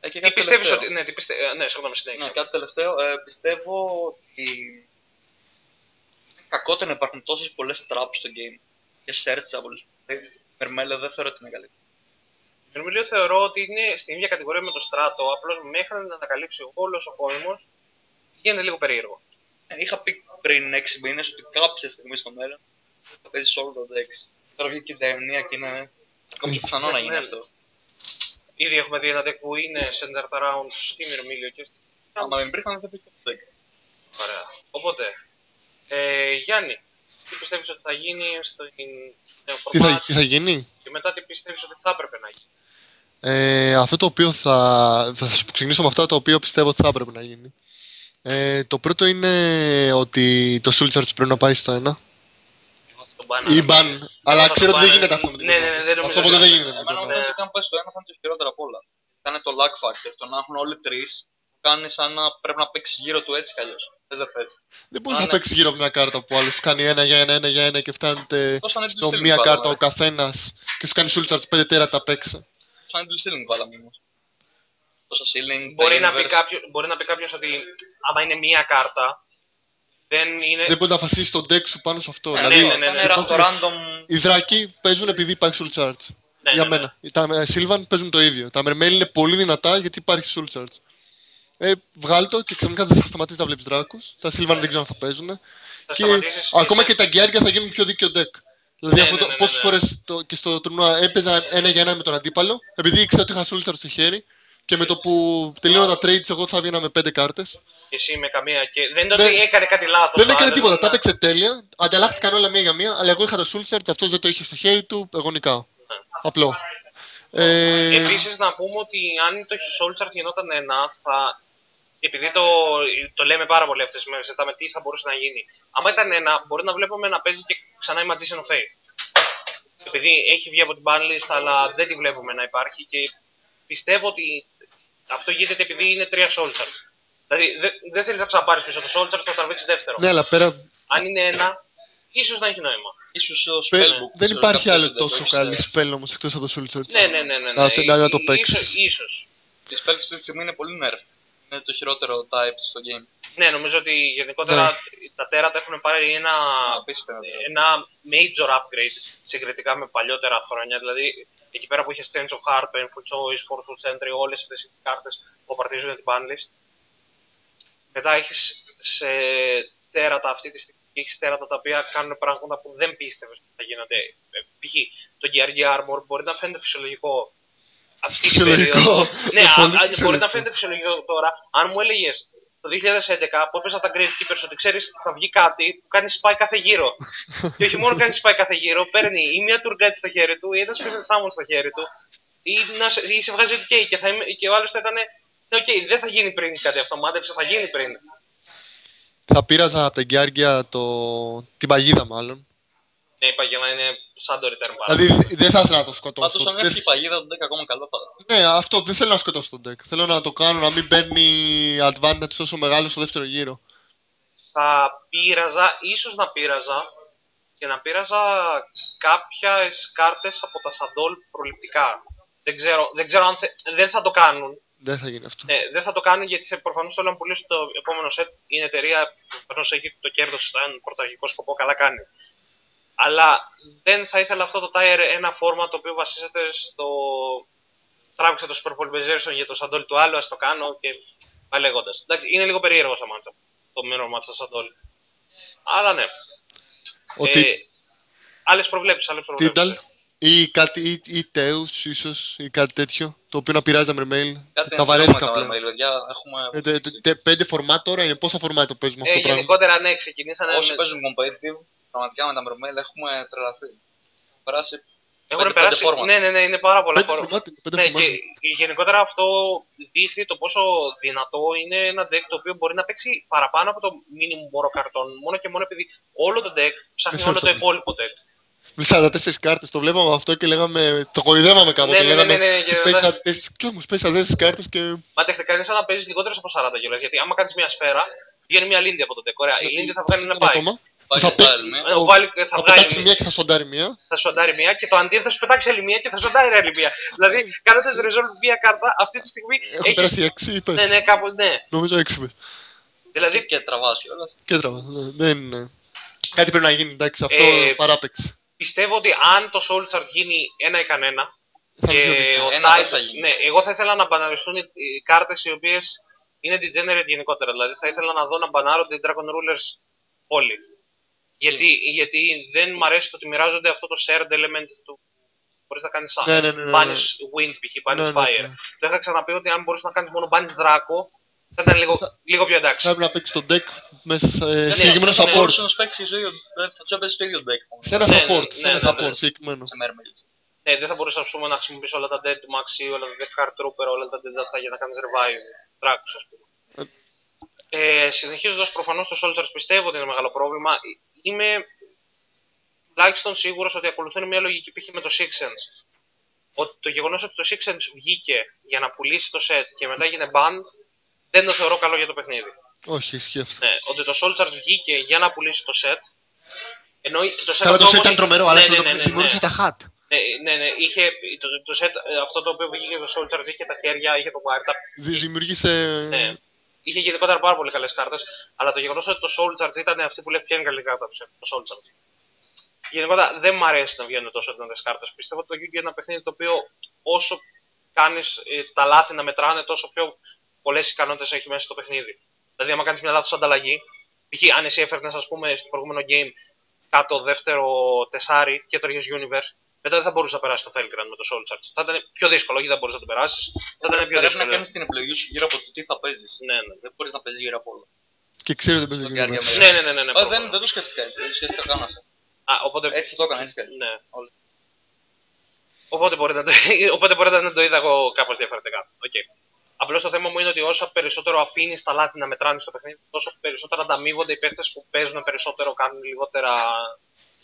Ε, και Τι κάτι πιστεύεις τελευταίο. ότι. Ναι, τι πιστε... ε, ναι, συγγνώμη, συνέχισε. Ναι, κάτι τελευταίο. Ε, πιστεύω ότι είναι κακό το να υπάρχουν τόσες πολλές traps στο game και searchable. Μερμέλε δεν θεωρώ ότι είναι καλή. Μερμιλίο θεωρώ ότι είναι στην ίδια κατηγορία με το στράτο, απλώς μέχρι να την ανακαλύψει όλος ο κόσμος, γίνεται λίγο περίεργο. Ε, Είχα πει πριν 6 μήνες ότι κάποια στιγμή στο μέλλον θα παίζεις όλα τα decks. Τώρα βγήκε και η ερμηνεία και είναι ακόμη πιο πιθανό να γίνει Ναι. αυτό. Ήδη έχουμε δει ένα deck που είναι centered around στη Μερμίλιο και στη. Άμα δεν υπήρχαν δεν θα υπήρχε το deck. Ωραία. Οπότε, ε, Γιάννη, τι πιστεύεις ότι θα γίνει στο νέο Τι θα, format; τι θα γίνει; και μετά τι πιστεύεις ότι θα έπρεπε να γίνει; Ε, αυτό το οποίο θα, θα σας ξεκινήσω με αυτά τα οποία πιστεύω ότι θα έπρεπε να γίνει. Ε, το πρώτο είναι ότι το Soul Charge πρέπει να πάει στο 1. Εγώ θα τον ban. Ή ban. Αλλά θα ξέρω το ότι δεν ban. γίνεται αυτό με την Ναι, ναι, Europa. ναι, δεν νομίζω Αυτό ποτέ ότι- δεν γίνεται. με την Εμένα μου Europa. φαίνεται ότι αν πέσει το ένα θα είναι το χειρότερο απ' όλα. Θα είναι το luck factor. Το να έχουν όλοι τρεις κάνεις σαν να πρέπει να παίξεις γύρω του έτσι κι αλλιώς. Θε δεν θες. Δεν μπορείς Α, να ναι. παίξεις γύρω από μια κάρτα που άλλος σου κάνει ένα για ένα, ένα για ένα και φτάνετε Τόσο είναι στο Ceiling μία βάλαμε. κάρτα ο καθένας και σου κάνει Soul Charge 5 τέρατα παίξε. Σαν Endless Ceiling βάλαμε όμως. Τόσα Ceiling, Μπορεί τα να, πει Universe. κάποιο, μπορεί να πει κάποιος ότι άμα είναι μία κάρτα, δεν είναι... Δεν μπορεί να βασίσει τον deck σου πάνω σε αυτό. Ναι, δηλαδή, ναι, ναι, ναι. θα είναι ra- το random. οι δράκοι παίζουν επειδή υπάρχει Soul Charge. Ναι, για ναι, ναι. μένα. Τα ε, Sylvan παίζουν το ίδιο. Τα Mermail είναι πολύ δυνατά γιατί υπάρχει Soul Charge. Ε, βγάλ το και ξαφνικά δεν θα σταματήσει να βλέπεις δράκους. Τα Sylvan δεν ξέρω αν θα παίζουν. Θα Και σταματήσεις ακόμα σε- και τα Γκιάρια θα γίνουν πιο δίκαιο deck. Δηλαδή, Ναι, αυτό ναι, το- ναι, ναι, πόσες ναι. φορές το, και στο τουρνουά έπαιζα ένα για ένα με τον αντίπαλο, επειδή ήξερα ότι είχα Soul Charge στο χέρι και με το που τελείωνα τα trades, εγώ θα έβγαινα με πέντε κάρτες. Και εσύ με καμία. Και δεν είναι Δεν- ότι έκανε κάτι λάθος. Δεν έκανε τίποτα, τα έπαιξε τέλεια. Ανταλλάχθηκαν όλα μία για μία, αλλά εγώ είχα το Soul Charge, αυτός δεν το είχε στο χέρι του, εγώ νικάω. Απλό. Ε, Επίσης, να πούμε ότι αν το Soul Charge γινόταν ένα, θα. Επειδή το, το λέμε πάρα πολύ αυτές τις μέρες, συζητάμε τι θα μπορούσε να γίνει. Άμα ήταν ένα, μπορεί να βλέπουμε να παίζει και ξανά η Magician of Faith. Επειδή έχει βγει από την banlist, αλλά δεν τη βλέπουμε να υπάρχει και πιστεύω ότι αυτό γίνεται επειδή είναι τρία Soul Charge. Δηλαδή δεν δεν θέλεις να ξαναπάρει πίσω το Soul Charge, θα τραβήξει δεύτερο. ναι, αλλά πέρα Αν είναι ένα, ίσως να έχει νόημα. Ίσως ο Πε- Spellbook. δεν ξέρω, υπάρχει κάποιο άλλο δεν το τόσο έχεις, καλή ε, spell όμως εκτός από το Soul Search. Ναι, ναι, ναι. ναι, Να ναι. θε- να το Ί- παίξεις. ε, ίσως- ίσως. Οι spells αυτή τη στιγμή είναι πολύ nerfed. Είναι το χειρότερο type στο game. Ναι, νομίζω ότι γενικότερα Ναι. τα τέρατα έχουν πάρει ένα, Απίστευτα. ένα major upgrade συγκριτικά με παλιότερα χρόνια. Δηλαδή, εκεί πέρα που είχε Change of Heart, Painful Choice, Forceful Sentry, όλες αυτές οι κάρτες που απαρτίζουν την banlist. Μετά έχεις σε τέρατα αυτή τη στιγμή. Έχεις τέρατα τα οποία κάνουν πράγματα που δεν πίστευες ότι θα γίνονται. Ε, Π.χ. το Gear Armor μπορεί να φαίνεται φυσιολογικό. Αυτή την Φυσιολογικό. περίοδο. ναι, Είναι α- πολύ α- μπορεί φυσιολογικό. να φαίνεται φυσιολογικό τώρα. Αν μου έλεγες το 2011 που έπαιζα τα Great Keepers ότι ξέρεις θα βγει κάτι που κάνει spy κάθε γύρο. και όχι μόνο κάνει spy κάθε γύρο, παίρνει ή μια tour guide στο χέρι του ή ένας special summon στο χέρι του ή, να, σε- ή σε βγάζει OK και, θα είμαι, και ο άλλος θα ήταν Ναι, οκ, δεν θα γίνει πριν κάτι αυτό. Μάντεψε, θα γίνει πριν. Θα πείραζα από την Geargia το... την παγίδα, μάλλον. Ναι, είπα για να είναι σαν το return πάρα. Δηλαδή δε- δεν θα ήθελα να το σκοτώσω. Πάντως αν Δεν- έρθει η παγίδα του deck ακόμα καλό θα ήταν. Ναι, αυτό δεν θέλω να σκοτώσω τον deck. Θέλω να το κάνω να μην παίρνει advantage τόσο μεγάλο στο δεύτερο γύρο. θα πείραζα, ίσως να πείραζα και να πείραζα κάποιες κάρτες από τα Σαντόλ προληπτικά. Δεν ξέρω, δεν ξέρω αν θε, δεν θα το κάνουν. Δεν θα γίνει αυτό. Ναι, δεν θα το κάνουν γιατί θα προφανώς θέλουν να πουλήσουν το επόμενο set. Είναι εταιρεία που προφανώς έχει το κέρδος σαν πρωταρχικό σκοπό, καλά κάνει. Αλλά δεν θα ήθελα αυτό το Tier ένα φόρμα το οποίο βασίζεται στο τράβηξα το Super Pulverization για το Σαντόλ του άλλου, ας το κάνω και πάει λέγοντας. Εντάξει, είναι λίγο περίεργο σαν μάτσα το mirror match στο Σαντόλ. Αλλά ναι. Ότι Ε, άλλες προβλέψεις, άλλες προβλέψεις. Τίνταλ ή κάτι, ή, ή Τέους ίσως, ή κάτι τέτοιο, το οποίο να πειράζει τα Mermail. Κάτι Τα να βαρέθηκα κάνουμε, πλέον. mail, παιδιά. Έχουμε... Ε, τε- τε- τε- πέντε φορμάτ τώρα είναι, πόσα φορμάτ το παίζουμε Ε, αυτό το πράγμα; γενικότερα ναι, ξεκινήσανε Όσοι με... παίζουν competitive, πραγματικά με τα Mermail έχουμε τρελαθεί. Περάσει Έχουν πέντε- περάσει... πέντε format. Ναι, ναι, ναι, είναι πάρα πολλά Πέντε φορμάτ. φορμάτ, είναι, πέντε Ναι, φορμάτ. και γενικότερα αυτό δείχνει το πόσο δυνατό είναι ένα deck το οποίο μπορεί να παίξει παραπάνω από το minimum όρο καρτών. Μόνο και μόνο επειδή όλο το deck ψάχνει Μισό όλο το λεπτό. υπόλοιπο deck. Με 44 κάρτες, το βλέπαμε αυτό και λέγαμε. Το κορυδεύαμε κάποτε. Ναι, ναι, ναι, λέγαμε. ναι, ναι, «Τι και παίζεις βέβαια- 44 Κι όμως παίζει 44 κάρτες και. Μα τεχνικά είναι σαν να παίζεις λιγότερες από 40 κιόλας. Γιατί άμα κάνεις μια σφαίρα, βγαίνει μια λίνδη από το deck. Ωραία, η λίνδη θα βγάλει ένα ένα πάει. Άτομα. πάει Θα και παίξει- πάλι, ναι. Ε, Ο Βάλι θα Θα βγάλει πετάξει μία και θα σοντάρει μία. θα σου αντάρει μία και το αντίθετο θα σου πετάξει άλλη μία και θα σου αντάρει άλλη μία. δηλαδή, κάνοντας resolve μία κάρτα, αυτή τη στιγμή Έχουν έχει. περάσει 6 ή πες. Ναι, ναι, κάπου ναι. Νομίζω 6 πες. Δηλαδή, Και τραβάς κιόλας. Και τραβάς. Ναι, δεν είναι. Κάτι πρέπει να γίνει, εντάξει, αυτό Ε, παράπαιξε. πιστεύω ότι αν το Soul Chart γίνει ένα ή κανένα. Θα είναι πιο Και δίκαιο. ο Ένα Tide- δεν θα γίνει. ναι, εγώ θα ήθελα να μπαναριστούν οι, οι κάρτες οι οποίες είναι degenerate γενικότερα. Δηλαδή, θα ήθελα να δω να μπανάρονται οι Dragon Rulers όλοι. Γιατί, γιατί δεν μ' αρέσει το ότι μοιράζονται αυτό το shared element του. Μπορείς να κάνεις Ναι, ναι, ναι, ναι, ναι. banish wind π.χ. banish Ναι, ναι, fire. ναι. Δεν θα ξαναπεί ότι αν μπορούσε να κάνεις μόνο banish δράκο, θα ήταν λίγο, Θα- λίγο πιο εντάξει. Πρέπει να παίξεις το deck μέσα σε ναι, συγκεκριμένο ναι, support. Μπορούσε να σου παίξει το ίδιο, δεν θα του έπαιζε το ίδιο deck. μόνο. Σε ένα Ναι, support. ναι, Σε ένα ναι, support ναι. συγκεκριμένο. Σε Mermail. Ναι, δεν θα μπορούσα ας πούμε, να χρησιμοποιήσω όλα τα dead του Maxi, όλα τα dead card trooper, όλα τα dead αυτά για να κάνεις revive δράκους, ας πούμε. Ε, Συνεχίζοντας, προφανώς το Soldiers πιστεύω ότι είναι μεγάλο πρόβλημα. Είμαι τουλάχιστον σίγουρος ότι ακολουθούν μια λογική π.χ. με το Six Sense. Ότι το γεγονός ότι το Six Sense βγήκε για να πουλήσει το set και μετά έγινε ban, δεν το θεωρώ καλό για το παιχνίδι. Όχι, ισχύει αυτό. Ναι, ότι το Soul Charge βγήκε για να πουλήσει το set. Ενώ το set Καλά, αυτό το set όμως- ήταν τρομερό, αλλά ναι, έτσι ναι, το ναι, ναι, ναι. δημιούργησε τα hat. Ναι, ναι, ναι, είχε, το, το set, ε, αυτό το οποίο βγήκε το Soul Charge είχε τα χέρια, είχε το wiretap. Δη- Δημιούργησε. Ναι. Είχε γενικότερα πάρα πολύ καλές κάρτες, αλλά το γεγονός ότι το Soul Charge ήταν αυτή που λέει ποια είναι καλή κάρτα του set, το Soul Charge. Γενικότερα δεν μου αρέσει να βγαίνουν τόσο δυνατές κάρτες. Πιστεύω ότι το Yu-Gi-Oh! είναι ένα παιχνίδι το οποίο όσο κάνεις τα λάθη να μετράνε, τόσο πιο πολλές ικανότητες έχει μέσα στο παιχνίδι. Δηλαδή, άμα κάνεις μια λάθος ανταλλαγή, π.χ. αν εσύ έφερνες, ας πούμε, στο προηγούμενο game κάτω δεύτερο τεσάρι και το αρχίζει Universe, μετά δεν θα μπορούσε να περάσει το Felgrand με το Soul Charge. Θα ήταν πιο δύσκολο, όχι δεν μπορούσε να το περάσεις. Θα ήταν πιο Πρέπει να δύσκολο. κάνεις την επιλογή σου γύρω από το τι θα παίζεις. Ναι, ναι. Δεν μπορείς να παίζεις γύρω από όλα. Και ξέρει ότι παίζει Στο το διάρκεια Universe. μέρες. Ναι, ναι, ναι. ναι, ναι Α, προφανώς. δεν, δεν το σκέφτηκα έτσι. Δεν το σκέφτηκα καν αυτό. Α, οπότε, Έτσι το έκανα, έτσι κι αλλιώς. ναι. Όλοι. Οπότε μπορείτε να το, οπότε μπορείτε να το είδα εγώ κάπως διαφορετικά. Okay. Απλώς το θέμα μου είναι ότι όσο περισσότερο αφήνεις τα λάθη να μετράνε στο παιχνίδι, τόσο περισσότερο ανταμείβονται οι παίκτες που παίζουν περισσότερο, κάνουν λιγότερα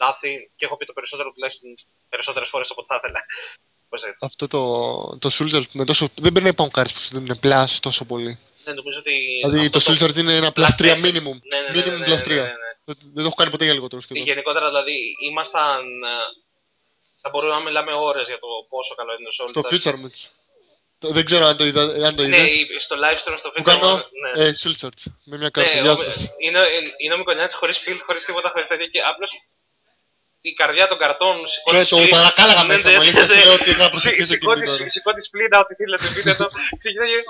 λάθη. Και έχω πει το περισσότερο τουλάχιστον περισσότερες φορές από ό,τι θα ήθελα. Πώς έτσι. Αυτό το, το Soldier με τόσο. Δεν πρέπει να υπάρχουν κάρτε που σου δίνουν plus τόσο πολύ. Ναι, νομίζω ότι. Δηλαδή αυτό το Soldier είναι ένα plus 3 τέσσερα. minimum. Ναι, ναι, ναι, ναι, Minimum ναι, plus 3. ναι, ναι, ναι. Δεν, δεν το έχω κάνει ποτέ για λιγότερο σχεδόν. Γενικότερα, δηλαδή, ήμασταν. ε, Θα μπορούμε να μιλάμε ώρες για το πόσο καλό είναι το Soul Στο Charge. Future Mitch. Το- Δεν ξέρω αν το, είδα, αν το Ναι, είδες. στο live stream στο Που Future. κάνω ναι. ε, Soul Charge. Με μια κάρτα. Ναι, Γεια ο- σας. Είναι, είναι ο Μικονιάτης χωρίς φιλ, χωρίς τίποτα, χωρίς τέτοια και απλώς η καρδιά των καρτών σηκώνει Ναι, το σπλήνα. παρακάλαγα Ναι, μέσα ναι, μου. ναι, αλήθεια, ναι. σου λέω ότι έκανα προσευχή Σηκ- σε εκείνη την σηκώνει- ώρα. Σηκώνεις σπλήνα, ό,τι θέλετε, πείτε το. Ξεκινάει και-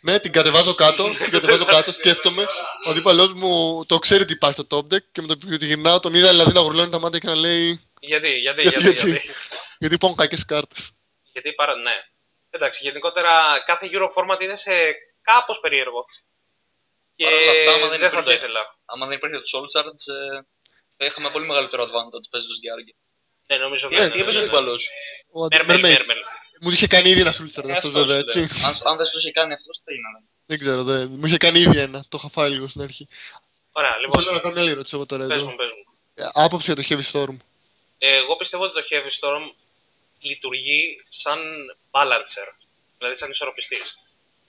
Ναι, την κατεβάζω κάτω, την κατεβάζω κάτω, σκέφτομαι. Ο αντίπαλός μου το ξέρει ότι υπάρχει το top deck και με το που τη γυρνάω τον είδα δηλαδή να γουρλώνει τα μάτια και να λέει Γιατί, γιατί, Γιατί, γιατί, γιατί. γιατί. Γιατί υπάρχουν κακές κάρτες. Γιατί παρά, ναι. Εντάξει, γενικότερα κάθε Euro format είναι σε κάπως περίεργο. Και Παρ' όλα αυτά, άμα δεν δεν θα το υπήρχε- ήθελα. Άμα δεν υπήρχε το Soul Charge, ε, θα είχαμε πολύ μεγαλύτερο advantage παίζοντας Γκιάργη. Ναι, νομίζω Ναι, ότι. Τι έπαιζε ο αντίπαλο σου. Ο αντι- Μέρμελ, Mermaid. Μέρμελ. Μου είχε κάνει ήδη ένα Σούλτσαρ Ε, αυτός αυτός, βέβαια, λέω. έτσι. Αν, αν δεν σου είχε κάνει αυτός, τι είναι. Δεν ξέρω, δεν... μου είχε κάνει ήδη ένα. Το είχα φάει λίγο στην αρχή. Ωραία, λοιπόν, Θέλω να κάνω μια άλλη ερώτηση εγώ τώρα πες εδώ. μου, πες μου. Ε, Άποψη για το Heavy Storm. Ε, Εγώ πιστεύω ότι το Heavy Storm λειτουργεί σαν balancer, δηλαδή σαν ισορροπιστής.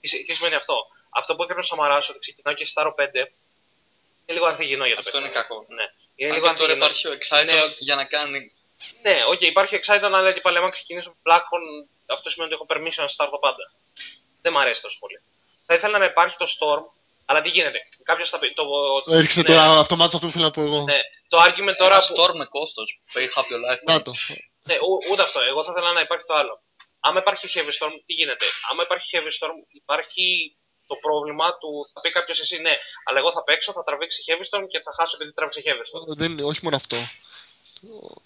Τι, τι σημαίνει αυτό; Αυτό που έκανε ο Σαμαράς ότι ξεκινάω και σετάρω 5 είναι λίγο ανθυγιεινό για το Αυτό παιχνίδι. είναι κακό. Ναι. Είναι Αν λίγο και τώρα ανθυγιεινό. υπάρχει ο Exciton Ναι. για να κάνει. Ναι, οκ, υπάρχει Exciton, αλλά και πάλι άμα ξεκινήσω με Black Horn, αυτό σημαίνει ότι έχω permission να σετάρω πάντα. Δεν μου αρέσει τόσο πολύ. Θα ήθελα να υπάρχει το Storm, αλλά τι γίνεται; Κάποιος θα πει. Το, Έριξε ναι, τώρα αυτομάτως αυτό που θέλω να πω εγώ. Ναι, το argument τώρα Ένα που. store με κόστος. Pay half your life. Να το. Ναι, ού- ούτε αυτό. Εγώ θα ήθελα να υπάρχει το άλλο. Άμα υπάρχει Heavy Storm, τι γίνεται; Άμα υπάρχει Heavy Storm, υπάρχει το πρόβλημα του. Θα πει κάποιος εσύ ναι, αλλά εγώ θα παίξω, θα τραβήξει Heavy Storm και θα χάσω επειδή τράβηξε Heavy Storm. Δεν είναι, όχι μόνο αυτό.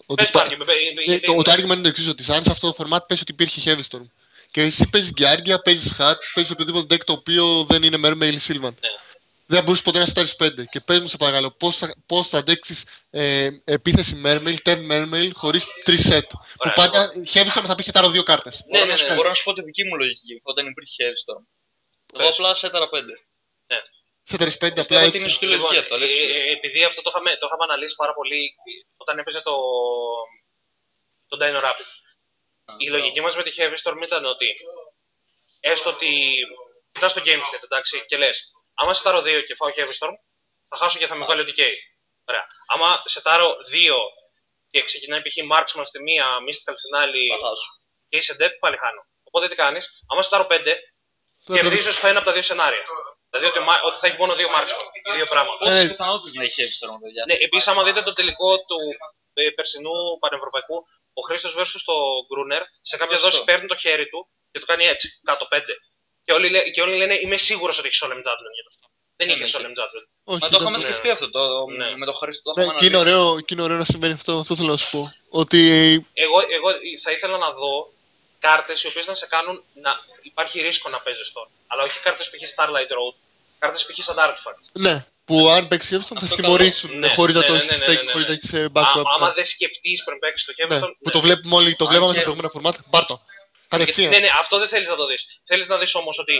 Ότι Πες το υπά- argument. ε, Ε, γιατί- το, το argument είναι το εξής: Ότι αν σε αυτό το format πες ότι υπήρχε Heavy Storm και εσύ παίζεις Γκιάργκια, παίζεις Hat, παίζεις οποιοδήποτε deck το οποίο δεν είναι Mermail ή Sylvan. Ναι. Δεν θα μπορούσε ποτέ να στάρει 5. Και πες μου, σε παρακαλώ, πώς θα, πώς θα αντέξεις ε, επίθεση Mermail, turn Mermail χωρίς 3 set. Που Ωραία. πάντα Heavy Storm θα πει τάρω δύο κάρτες. Ναι, Μπορώ, ναι, να σου, ναι. μπορώ να σου πω τη δική μου λογική όταν υπήρχε Heavy Storm. Εγώ Πες. απλά σέταρα 5. Σε 3 5 απλά Πιστεύω ότι είναι έτσι. στη λογική αυτό. ε, αλήθεια. ε, επειδή αυτό το είχαμε, το είχαμε αναλύσει πάρα πολύ όταν έπαιζε το, το Dino Rapid. Η λογική μας με τη Heavy Storm ήταν ότι έστω ότι κοιτάς το game state, εντάξει, και λες, άμα σετάρω 2 και φάω Heavy Storm, θα χάσω και θα με βάλει ο DK. Ωραία. Άμα σετάρω 2 και ξεκινάει π.χ. Marksman στη μία, Mystical στην άλλη Θα χάσω. και είσαι dead, πάλι χάνω. Οπότε τι κάνεις, άμα σετάρω 5, Τώρα τραβή- κερδίζω στο ένα από τα δύο σενάρια. Δηλαδή ότι, ο Μα- ότι θα έχει μόνο δύο Marksman, οι δύο πράγματα. Πόσες Ε, πιθανότητες να έχει Heavy Storm, παιδιά. Ναι, επίσης, άμα δείτε το τελικό του ε, περσινού πανευρωπαϊκού, ο Χρήστος versus το Γκρούνερ, σε κάποια Σωστό. δόση παίρνει το χέρι του και το κάνει έτσι, κάτω πέντε. Και όλοι, λέ- και όλοι λένε Είμαι σίγουρος ότι έχει Solemn Judgment για το αυτό. Δεν Ναι, είχε ναι, Solemn Judgment. Όχι, Μα το δεν- είχαμε ναι. σκεφτεί αυτό το, Ναι. με το Χρήστο. Το Ναι, είχαμε και είναι αναλύσει. ωραίο, και είναι ωραίο να συμβαίνει αυτό. Αυτό θέλω να σου πω. Ότι Εγώ, εγώ θα ήθελα να δω κάρτες οι οποίες να σε κάνουν να υπάρχει ρίσκο να παίζεις τώρα. Αλλά όχι κάρτες που είχες Starlight Road, κάρτες που είχες σαν Artifact. ναι, που αν παίξεις Heavy Storm θα Αυτό σε καλό. τιμωρήσουν Ναι, χωρίς να ναι, το ναι, έχεις ναι, ναι, ναι, χωρίς να ναι. έχεις Α, backup. άμα δεν σκεφτείς πριν παίξεις το Ναι, Heavenstone. που το βλέπουμε όλοι, το Αν βλέπαμε και- στο προηγούμενο format. Πάρ' το. Κατευθείαν. Ναι, ναι, αυτό δεν θέλεις να το δεις. Θέλεις να δεις όμως ότι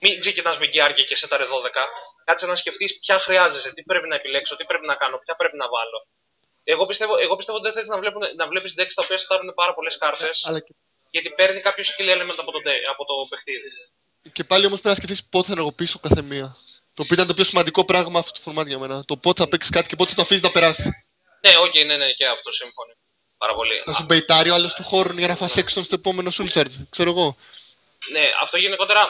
μην ξεκινάς με γκιάρκια και σε τα 12. Κάτσε να σκεφτείς ποια χρειάζεσαι, τι πρέπει να επιλέξω, τι πρέπει να κάνω, ποια πρέπει να βάλω. Εγώ πιστεύω, εγώ πιστεύω ότι δεν θέλεις να, βλέπουν- να βλέπεις decks τα οποία στάρουν πάρα πολλές κάρτες, Αλλά και, γιατί παίρνει κάποιο skill element από το, de- από το παιχνίδι. και πάλι όμως πρέπει να σκεφτείς πότε θα ενεργοποιήσω κάθε μία. Το οποίο ήταν το πιο σημαντικό πράγμα αυτό το format για μένα. Το πότε θα παίξεις κάτι και πότε το αφήσεις να περάσει. Ναι, οκ, ναι, ναι, και αυτό σύμφωνο. Πάρα πολύ. Θα σου μπεϊτάρει ο άλλος του χώρου για να φάσει έξω στο επόμενο Soul Charge. Ξέρω εγώ. Ναι, αυτό γενικότερα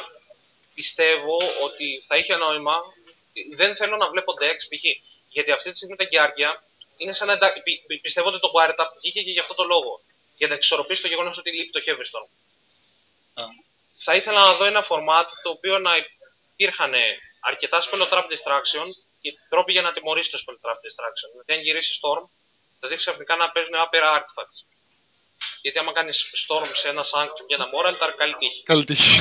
πιστεύω ότι θα είχε νόημα. Δεν θέλω να βλέπω decks π.χ. Γιατί αυτή τη στιγμή τα γκιάρκια είναι σαν να εντά- πι- πι- Πιστεύω ότι το Wiretap βγήκε και για αυτό το λόγο. Για να εξορροπήσει το γεγονός ότι λείπει το Heavy Storm. Α. Θα ήθελα να δω ένα format το οποίο να υπήρχαν αρκετά spell trap distraction και τρόποι για να τιμωρήσει το spell trap distraction. Δηλαδή, αν γυρίσει Storm, θα δεις ξαφνικά να παίζουν άπειρα artifacts. Γιατί άμα κάνεις Storm σε ένα Sanctum και ένα Moral, καλή τύχη. Καλή τύχη.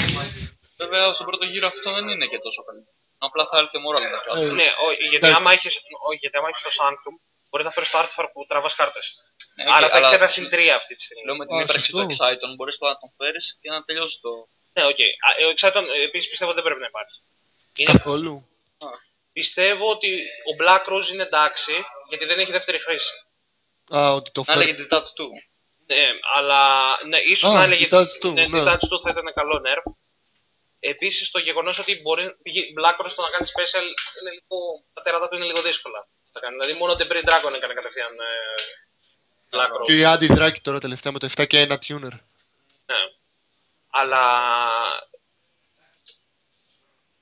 Βέβαια, στον πρώτο γύρο αυτό δεν είναι και τόσο καλό. Απλά θα έρθει μόνο να το Ε, Ναι, ο, γιατί, Εντάξει. άμα έχεις, ο, γιατί άμα έχεις το Sanctum, μπορείς να φέρεις το Artifact που τραβάς κάρτες. Ναι, Άρα όχι, θα έχεις αλλά ένα συν 3 αυτή τη στιγμή. Λέω με την Α, ύπαρξη του σωστό. Exciton μπορείς να τον φέρεις και να τελειώσει το. Ναι, οκ. Okay. Ο Exciton επίσης πιστεύω δεν πρέπει να υπάρχει. Είναι, Καθόλου. πιστεύω ότι ο Black Rose είναι εντάξει, γιατί δεν έχει δεύτερη χρήση. Α, ότι το Να φέρει. λέγεται Detach του. Ναι, αλλά ναι, ίσως Α, να έλεγε Detach του, ναι, ναι. Detach του θα ήταν καλό nerf. Επίσης το γεγονός ότι μπορεί π.χ. Black Rose το να κάνει special είναι λίγο, τα τεράτα του είναι λίγο δύσκολα. Να τα κάνει. Δηλαδή μόνο Debris Dragon έκανε κατευθείαν ε, Black Rose. Και η Άντι Δράκη τώρα τελευταία με το 7 και 1 tuner. Ναι. Αλλά.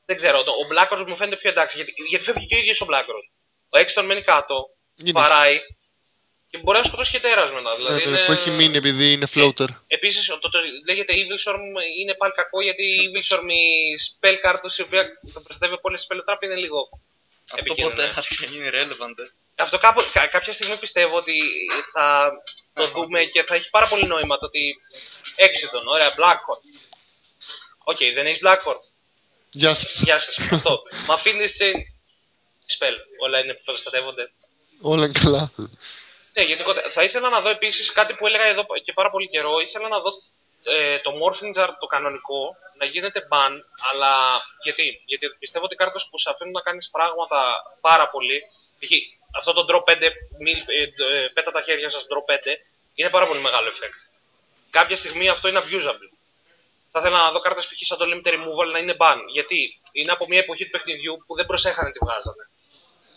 Δεν ξέρω, το- ο Black Rose μου φαίνεται πιο εντάξει. Γιατί, γιατί φεύγει και ο ίδιος ο Black Rose. Ο Έξτον μένει κάτω, Είναι. παράει και μπορεί να σκοτώσει και τέρας μετά. Ναι, Δηλαδή το- είναι... Που έχει μείνει επειδή είναι floater. Επίσης, το, το, λέγεται Evil Storm είναι πάλι κακό γιατί η Evil Storm η spell card η οποία το προστατεύει από όλες τις spell trap είναι λίγο. Αυτό Επικίνδυνο, ποτέ ναι. άρχισε να γίνει relevant. ε. Αυτό κάπου, κα, κάποια στιγμή πιστεύω ότι θα το δούμε και θα έχει πάρα πολύ νόημα το ότι Exciton, ωραία, Black Horn. Οκ, δεν έχεις Black Horn. Γεια σας. Γεια σας. Αυτό. Μα αφήνεις spell. Όλα είναι που προστατεύονται. Όλα είναι καλά. Ναι, γενικότερα. Θα ήθελα να δω επίσης κάτι που έλεγα εδώ και πάρα πολύ καιρό. Ήθελα να δω ε, το Morphing Jar το κανονικό να γίνεται ban, αλλά γιατί, γιατί πιστεύω ότι οι κάρτες που σε αφήνουν να κάνεις πράγματα πάρα πολύ, π.χ. αυτό το draw 5, μη, ε, ε, πέτα τα χέρια σας draw 5, είναι πάρα πολύ μεγάλο effect. Κάποια στιγμή αυτό είναι abusable. Θα ήθελα να δω κάρτες π.χ. σαν το Limit Removal να είναι ban. Γιατί είναι από μια εποχή του παιχνιδιού που δεν προσέχανε τι βγάζανε.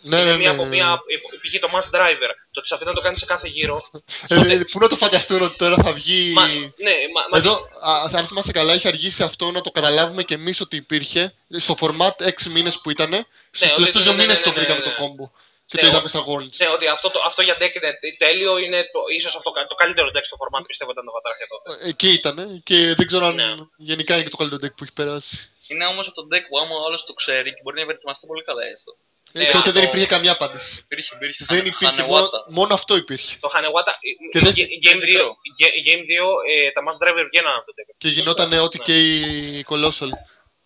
Ναι, είναι ναι, μια ναι, από ναι. μια. π.χ. το Mass Driver. Το ότι σε αφήνει να το κάνει σε κάθε γύρο. Ε, τότε- Πού να το φανταστούν ότι τώρα θα βγει; Μα, ναι, μα, μα, Εδώ, α, αν θυμάσαι καλά, είχε αργήσει αυτό να το καταλάβουμε και εμείς ότι υπήρχε. Στο format 6 μήνες που ήταν, στους ότι- τελευταίους ναι, δύο ναι, μήνες ναι, το ναι, βρήκαμε ναι, το ναι. κόμπο. Και Ναι, το ο- είδαμε στα Golds. ναι, ότι αυτό, το, αυτό για deck είναι τέλειο. Είναι το, ίσως αυτό, το καλύτερο deck στο format πιστεύω ήταν το Βατράχια τότε. Ε, Εκεί ήταν και δεν ξέρω αν Ναι. γενικά είναι και το καλύτερο deck που έχει περάσει. Είναι όμως από το deck που άμα ο άλλος το ξέρει και μπορεί να προετοιμαστεί πολύ καλά έστω. Ε, Ε, τότε αυτό- δεν υπήρχε καμιά απάντηση. Υπήρχε, υπήρχε. Δεν Χανε- υπήρχε, μόνο, Χανεουάτα. μόνο αυτό υπήρχε. Το Χανεγουάτα. Και δεν- Game 2, μικρό. Ge- Game 2 ε, τα Mass Driver βγαίναν από το deck. Και γινόταν ό,τι Ναι. και η Colossal.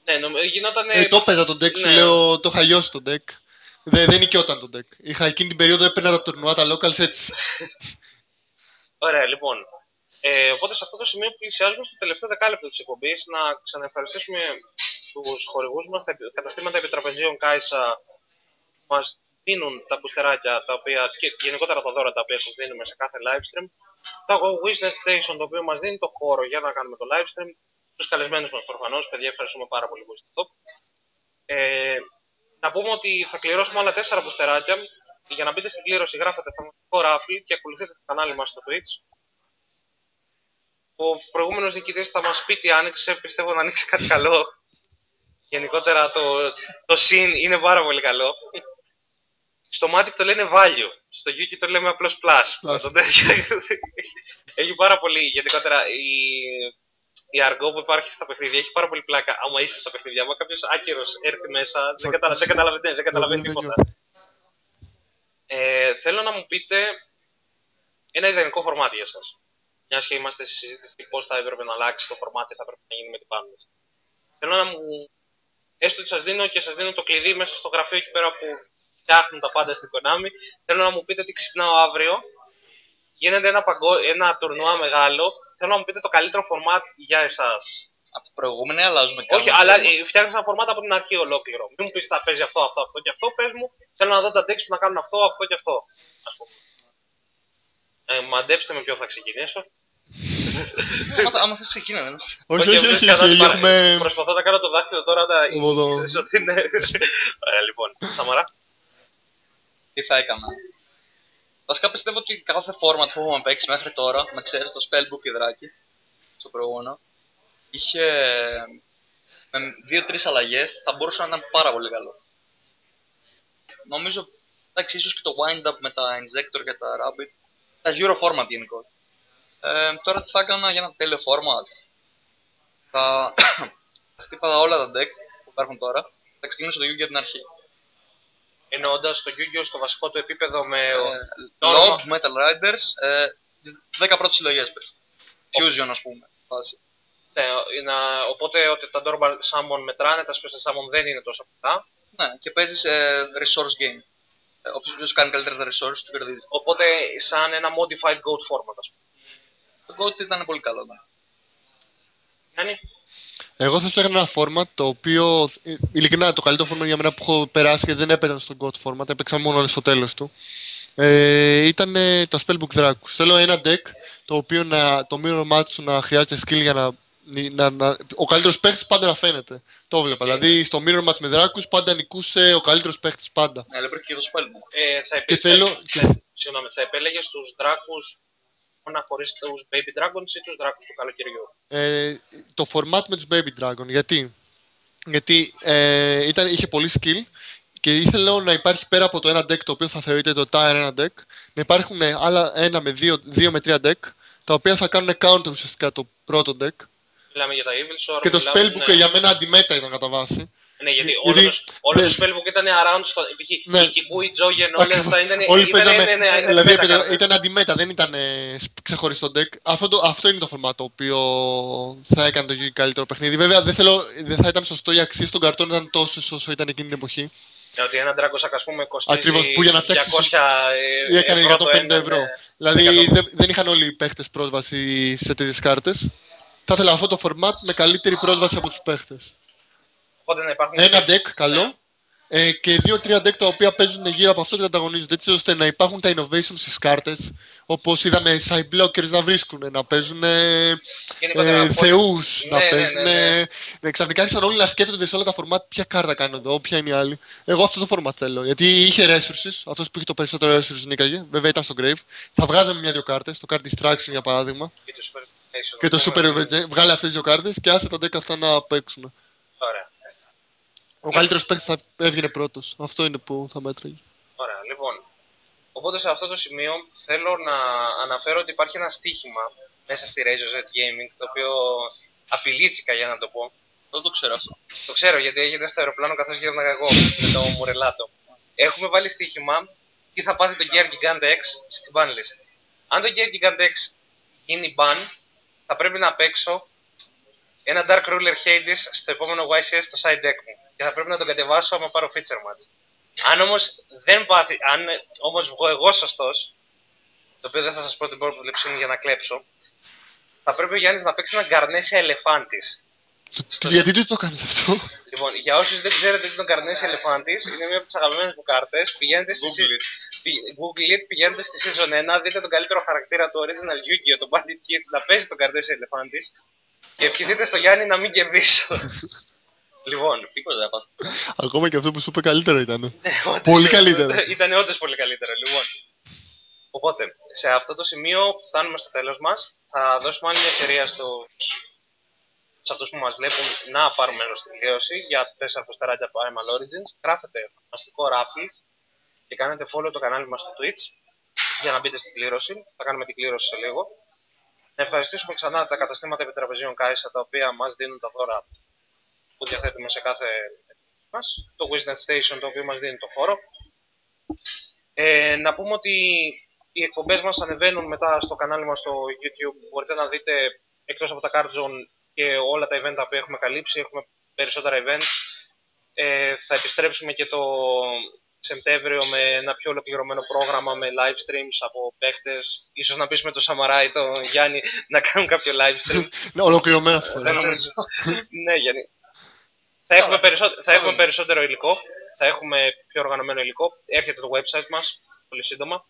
Ναι, νομ, γινόταν. Ε, το έπαιζα το deck, σου ναι. λέω το είχα λιώσει το deck. Δεν, δεν νικιόταν το deck. Είχα εκείνη την περίοδο έπαιρνα τα τουρνουά, τα locals έτσι. Ωραία, λοιπόν. Ε, οπότε σε αυτό το σημείο πλησιάζουμε στο τελευταίο δεκάλεπτο της εκπομπής. Να ξαναευχαριστήσουμε τους χορηγούς μας, τα επι- καταστήματα επιτραπεζίων Κάισα που μας δίνουν τα μπουστεράκια τα οποία, και γενικότερα τα δώρα τα οποία σας δίνουμε σε κάθε live stream. Το Wisnet Station το οποίο μας δίνει το χώρο για να κάνουμε το live stream. Τους καλεσμένους μας προφανώς, παιδιά, ευχαριστούμε πάρα πολύ που είστε εδώ. Ε, να πούμε ότι θα κληρώσουμε άλλα τέσσερα μπουστεράκια. Για να μπείτε στην κλήρωση, γράφετε θεματικό ράφλι και ακολουθείτε το κανάλι μας στο Twitch. Ο προηγούμενος νικητής θα μας πει τι άνοιξε. Πιστεύω να ανοίξει κάτι καλό. Γενικότερα το, το scene είναι πάρα πολύ καλό. Στο Magic το λένε value. Στο Yuki το λέμε απλώς plus. Plus. Το τέτοιο- έχει πάρα πολύ. Γενικότερα η, η αργό που υπάρχει στα παιχνίδια έχει πάρα πολύ πλάκα. Άμα είσαι στα παιχνίδια, άμα κάποιος άκυρος έρθει μέσα, δεν, Θα- καταλα, δεν καταλαβαίνει, δεν καταλαβαίνει δεν τίποτα. νιώθω. Ε, θέλω να μου πείτε ένα ιδανικό φορμάτι για σας. Μια και είμαστε στη συζήτηση πώς θα έπρεπε να αλλάξει το φορμάτι, τι θα έπρεπε να γίνει με την Pandas. Θέλω να μου. Έστω ότι σας δίνω και σας δίνω το κλειδί μέσα στο γραφείο εκεί πέρα που φτιάχνουν τα πάντα στην Konami. Θέλω να μου πείτε τι ξυπνάω αύριο. Γίνεται ένα, παγκο... ένα τουρνουά μεγάλο. Θέλω να μου πείτε το καλύτερο φορμάτ για εσάς. Από το προηγούμενο ή αλλάζουμε Όχι, κάνουμε αλλά format. φτιάχνει ένα φορμάτ από την αρχή ολόκληρο. Μην μου πεις θα παίζει αυτό, αυτό, αυτό και αυτό. Πες μου, θέλω να δω τα decks που να κάνουν αυτό, αυτό και αυτό. Ας πούμε. Ε, μαντέψτε με ποιο θα ξεκινήσω. Άμα- Άμα θες ξεκίνα, δεν Όχι, όχι, εμείς όχι, κατά όχι, την παρα- έχουμε... Προσπαθώ να κάνω το δάχτυλο τώρα να Εγώ εδώ. ξέρεις ότι είναι. Ωραία, λοιπόν. Σαμαρά. Τι θα έκανα. Βασικά πιστεύω ότι κάθε format που έχουμε παίξει μέχρι τώρα, με ξέρεις το spellbook υδράκι, στο προηγούμενο, είχε με δύο-τρεις αλλαγές, θα μπορούσε να ήταν πάρα πολύ καλό. Νομίζω, εντάξει, ίσως και το wind-up με τα injector και τα rabbit, τα Euro format γενικώ. Ε, τώρα τι θα έκανα για ένα τέλειο format. Θα, θα χτύπαγα όλα τα deck που υπάρχουν τώρα, θα ξεκινήσω το Yu για την αρχή. Εννοώντας το Yu-Gi-Oh! στο βασικό του επίπεδο με. Ε, το όνομα- Log, Metal Riders, ε, τις 10 πρώτες συλλογές πες. Fusion ας πούμε, φάση. Ναι, να- οπότε ότι τα Normal Summon μετράνε, τα Special Summon δεν είναι τόσο απλά. Ναι, και παίζεις ε, resource game. Ε, όποιος κάνει καλύτερα τα resource τους κερδίζεις. Οπότε σαν ένα modified goat format, ας πούμε. Το GOAT ήταν πολύ καλό. Ναι. Κάνει. Εγώ θα φτιάχνα ένα format το οποίο, ε, ειλικρινά, το καλύτερο format για μένα που έχω περάσει και δεν έπαιζα στο God format, έπαιξα μόνο στο τέλος του. Ε, ήταν ε, το Spellbook Dracus. Θέλω ένα deck το οποίο να, το mirror match σου να χρειάζεται skill για να, να, να- ο καλύτερος παίχτης πάντα να φαίνεται. Το βλέπα. Δηλαδή στο mirror match με Dracus πάντα νικούσε ο καλύτερος παίχτης πάντα. Ναι, αλλά υπάρχει και το spellbook. Ε, θα, Και επι- θέλω- θα, θα, συγγνώμη, θα επέλεγες τους δράκους να χωρίς τους baby dragons ή τους δράκους του καλοκαιριού. ε, το format με τους Baby Dragon. Γιατί, Γιατί ε, ήταν, είχε πολύ skill και ήθελα να υπάρχει πέρα από το ένα deck το οποίο θα θεωρείται το tier 1 deck, να υπάρχουν άλλα ένα με δύο, δύο με τρία deck τα οποία θα κάνουν counter ουσιαστικά το πρώτο deck. Μιλάμε για τα Evil Sword. Και το μιλάμε- spellbook ναι. για μένα αντιμέτα ήταν κατά βάση. Ναι, γιατί Γιατί- όλος, το, όλο ναι. το spellbook ήταν around στο. Π.χ. Ναι. η Kibu, η Jogen, όλα Ακριβώς. αυτά ήταν. Όλοι ήταν, παίζαμε, ναι, ναι, ήταν δηλαδή meta ήταν, κάρτες. ήταν αντιμέτα, δεν ήταν ε, σ- ξεχωριστό deck. Αυτό, το, αυτό είναι το format το οποίο θα έκανε το Yugi καλύτερο παιχνίδι. Βέβαια δεν, θέλω, δεν θα ήταν σωστό οι αξίε των καρτών να ήταν τόσο όσο ήταν εκείνη την εποχή. Ε, Ότι ένα Dragon Sack, ας πούμε, κοστίζει Ακριβώς, που για να φτιάξεις 200 ε, Έκανε ευρώ 150 το ένα, ευρώ. ναι. Δηλαδή Εκατό. δεν, δεν είχαν όλοι οι παίχτες πρόσβαση σε τέτοιες κάρτες. Θα ήθελα αυτό το format με καλύτερη πρόσβαση από τους παίχτες. Οπότε να υπάρχουν. Ένα deck καλό ε, και δύο-τρία deck τα οποία παίζουν γύρω από αυτό και τα ανταγωνίζονται. Έτσι ώστε να υπάρχουν τα innovations στις κάρτες. Όπως είδαμε side blockers να βρίσκουν, να παίζουν ε, Γενικότερα, ε, από- θεούς, Ναι, να ναι, παίζουν. ναι, ναι. ε, ξαφνικά άρχισαν όλοι να σκέφτονται σε όλα τα format ποια κάρτα κάνω εδώ, ποια είναι η άλλη. Εγώ αυτό το format θέλω. Γιατί είχε resources, αυτός που είχε το περισσότερο resources νίκαγε. Βέβαια ήταν στο Grave. Θα βγάζαμε μια-δυο κάρτες, το card distraction για παράδειγμα. Και το Super Nation. Και το Super Ναι, Event. Βγάλε αυτές τις δύο κάρτες και άσε τα deck αυτά να παίξουν. Ωραία. Ο καλύτερος παίκτης θα έβγαινε πρώτος. Αυτό είναι που θα μέτραγε. Ωραία, λοιπόν. Οπότε σε αυτό το σημείο θέλω να αναφέρω ότι υπάρχει ένα στοίχημα μέσα στη Razor's Edge Gaming το οποίο απειλήθηκα για να το πω. Δεν το ξέρω αυτό. Το ξέρω γιατί έγινε στο αεροπλάνο καθώς γύρναγα εγώ με το Μουρελάτο. Έχουμε βάλει στοίχημα τι θα πάθει το Gear Gigant X στην ban list. Αν το Gear Gigant X γίνει ban, θα πρέπει να παίξω ένα Dark Ruler Hades στο επόμενο YCS στο side deck μου. Και θα πρέπει να τον κατεβάσω άμα πάρω feature match. Αν όμως δεν πάθει, αν όμως βγω εγώ σωστός, το οποίο δεν θα σας πω την πρόβλεψή μου για να κλέψω, θα πρέπει ο Γιάννης να παίξει ένα Garnesia Elefantis. Στο- Γιατί τι το κάνεις αυτό; Λοιπόν, για όσους δεν ξέρετε τι είναι ο Καρνέσι Ελεφάντης, είναι μία από τις αγαπημένες μου κάρτες. Πηγαίνετε στη Google it. πη- Google it, πηγαίνετε στη season 1, δείτε τον καλύτερο χαρακτήρα του Original Yu-Gi-Oh! τον Bandit Kid να παίζει τον Καρνέσι Ελεφάντης και ευχηθείτε στο Γιάννη να μην κερδίσω. λοιπόν, Τίποτα δεν πάθει. Ακόμα και αυτό που σου είπε καλύτερο ήταν. όντως- Πολύ καλύτερο. Ήταν όντως πολύ καλύτερο, λοιπόν. Οπότε, σε αυτό το σημείο φτάνουμε στο τέλος μας. Θα δώσουμε άλλη μια ευκαιρία στους, σε αυτούς που μας βλέπουν να πάρουν μέρος στην κλήρωση για 4 φωστεράκια από Primal Origins. Γράφετε ονομαστικό Raffle και κάνετε follow το κανάλι μας στο Twitch για να μπείτε στην κλήρωση. Θα κάνουμε την κλήρωση σε λίγο. Να ευχαριστήσουμε ξανά τα καταστήματα επιτραπεζίων Κάισα τα οποία μας δίνουν τα δώρα που διαθέτουμε σε κάθε μας. Το Wisdom Station το οποίο μας δίνει το χώρο. Ε, να πούμε ότι οι εκπομπές μας ανεβαίνουν μετά στο κανάλι μας στο YouTube. Μπορείτε να δείτε εκτός από τα Card Zone και όλα τα event που έχουμε καλύψει. Έχουμε περισσότερα events. Ε, θα επιστρέψουμε και το Σεπτέμβριο με ένα πιο ολοκληρωμένο πρόγραμμα με live streams από παίχτες. Ίσως να πείσουμε το Σαμαρά ή τον Γιάννη να κάνουν κάποιο live stream. Ναι, ολοκληρωμένα αυτό. Δεν νομίζω. ναι, Γιάννη. Θα έχουμε, Καλά. περισσότερο, θα Θα έχουμε δούμε. περισσότερο υλικό. Θα έχουμε πιο οργανωμένο υλικό. Έρχεται το website μας πολύ σύντομα.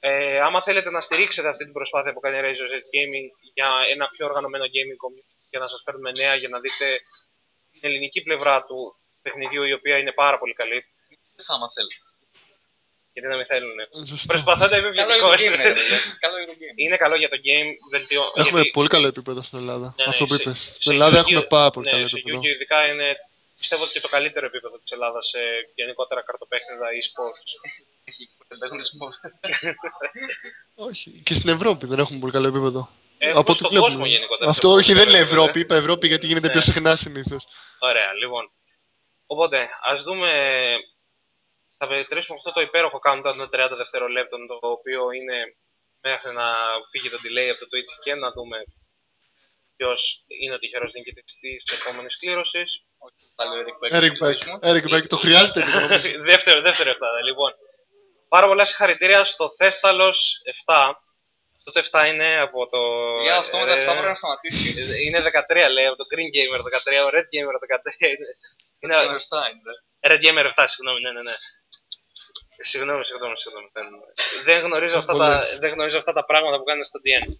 Ε, άμα θέλετε να στηρίξετε αυτή την προσπάθεια που κάνει η Razor's Edge Gaming για ένα πιο οργανωμένο gaming community για να σας φέρνουμε νέα, για να δείτε την ελληνική πλευρά του παιχνιδιού η οποία είναι πάρα πολύ καλή. Δεν άμα θέλει. Γιατί να μην θέλουν. Σωστό. Προσπαθώ να είμαι Καλό για το ευγενικός. game. ρε παιδιά. Καλό για το game. Είναι καλό για το game, βελτιώ... Έχουμε γιατί- πολύ καλό επίπεδο στην Ελλάδα. Ναι, ναι, Αυτό που σε- είπες. σε Στην Ελλάδα Yu-Gi-Oh! έχουμε πάρα πολύ ναι, καλό σε επίπεδο. Yu-Gi-Oh! ειδικά είναι πιστεύω ότι και το καλύτερο επίπεδο της Ελλάδας σε γενικότερα καρτοπέχνιδα e-sports. Έχει ανταγωνισμό. Όχι. Και στην Ευρώπη δεν έχουμε πολύ καλό επίπεδο. Έχουμε Από ό,τι στον βλέπουμε. κόσμο γενικότερα. Αυτό σε όχι, δεν είναι επίπεδο, Ευρώπη. ε. Είπα Ευρώπη γιατί γίνεται Ναι. πιο συχνά συνήθως. Ωραία, λοιπόν. Οπότε, ας δούμε... Θα μετρήσουμε αυτό το υπέροχο countdown των 30 δευτερολέπτων, το οποίο είναι μέχρι να φύγει το delay από το Twitch και να δούμε ποιος είναι ο τυχερός νικητής της επόμενης κλήρωσης. Καλό Eric Beck. Eric Beck. Eric Beck, το χρειάζεται λίγο νομίζω. δεύτερο, δεύτερο επτάδα, λοιπόν. Πάρα πολλά συγχαρητήρια στο Θέσταλος 7. Αυτό το 7 είναι από το... Για αυτό με τα ε, 7 πρέπει να σταματήσει. Είναι 13 λέει, από το Green Gamer 13, ο Red Gamer 13. είναι- Είναι Είναι 7 είναι. Red Gamer 7, συγγνώμη, ναι, ναι, ναι. Συγγνώμη, συγγνώμη, συγγνώμη. Δεν, δεν, γνωρίζω αυτά τα, Πολλές. δεν γνωρίζω αυτά τα πράγματα που κάνετε στο DN.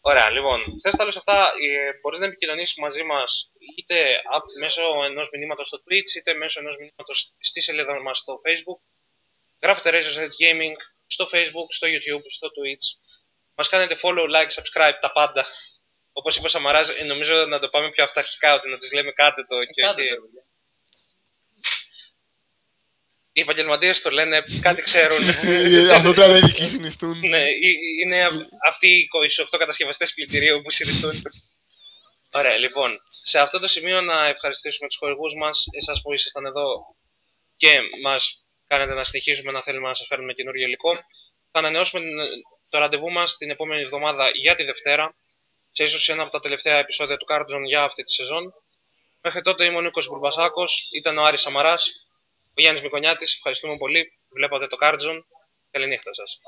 Ωραία, λοιπόν. Θες τα αυτά, ε, μπορείς να επικοινωνήσεις μαζί μας είτε απ- μέσω ενός μηνύματος στο Twitch, είτε μέσω ενός μηνύματος στη σελίδα μας στο Facebook. Γράφετε Razor's Edge Gaming στο Facebook, στο YouTube, στο Twitch. Μας κάνετε follow, like, subscribe, τα πάντα. Όπως είπε ο Σαμαράς, ε, νομίζω να το πάμε πιο αυταρχικά, ότι να τους λέμε κάντε το και Κάντε όχι... το, ρε παιδιά. Οι επαγγελματίες το λένε, κάτι ξέρουν. Συναισθη- Αυτό τώρα δεν ειδικοί συνιστούν. ναι, ε- είναι αυ- αυτοί οι 28 κατασκευαστές πλυντηρίου που συνιστούν. Ωραία, λοιπόν. Σε αυτό το σημείο να ευχαριστήσουμε τους χορηγούς μας, εσάς που ήσασταν εδώ και μας κάνετε να συνεχίσουμε να θέλουμε να σας φέρνουμε καινούργιο υλικό. Θα ανανεώσουμε την- το ραντεβού μας την επόμενη εβδομάδα για τη Δευτέρα, σε ίσως ένα από τα τελευταία επεισόδια του Cardzone για αυτή τη σεζόν. Μέχρι τότε ήμουν ο Νίκος Μπουρμπασάκος, ήταν ο Άρης Σαμαράς, ο Γιάννης Μικονιάτης, ευχαριστούμε πολύ. Βλέπατε το Cardzone. Καληνύχτα σας.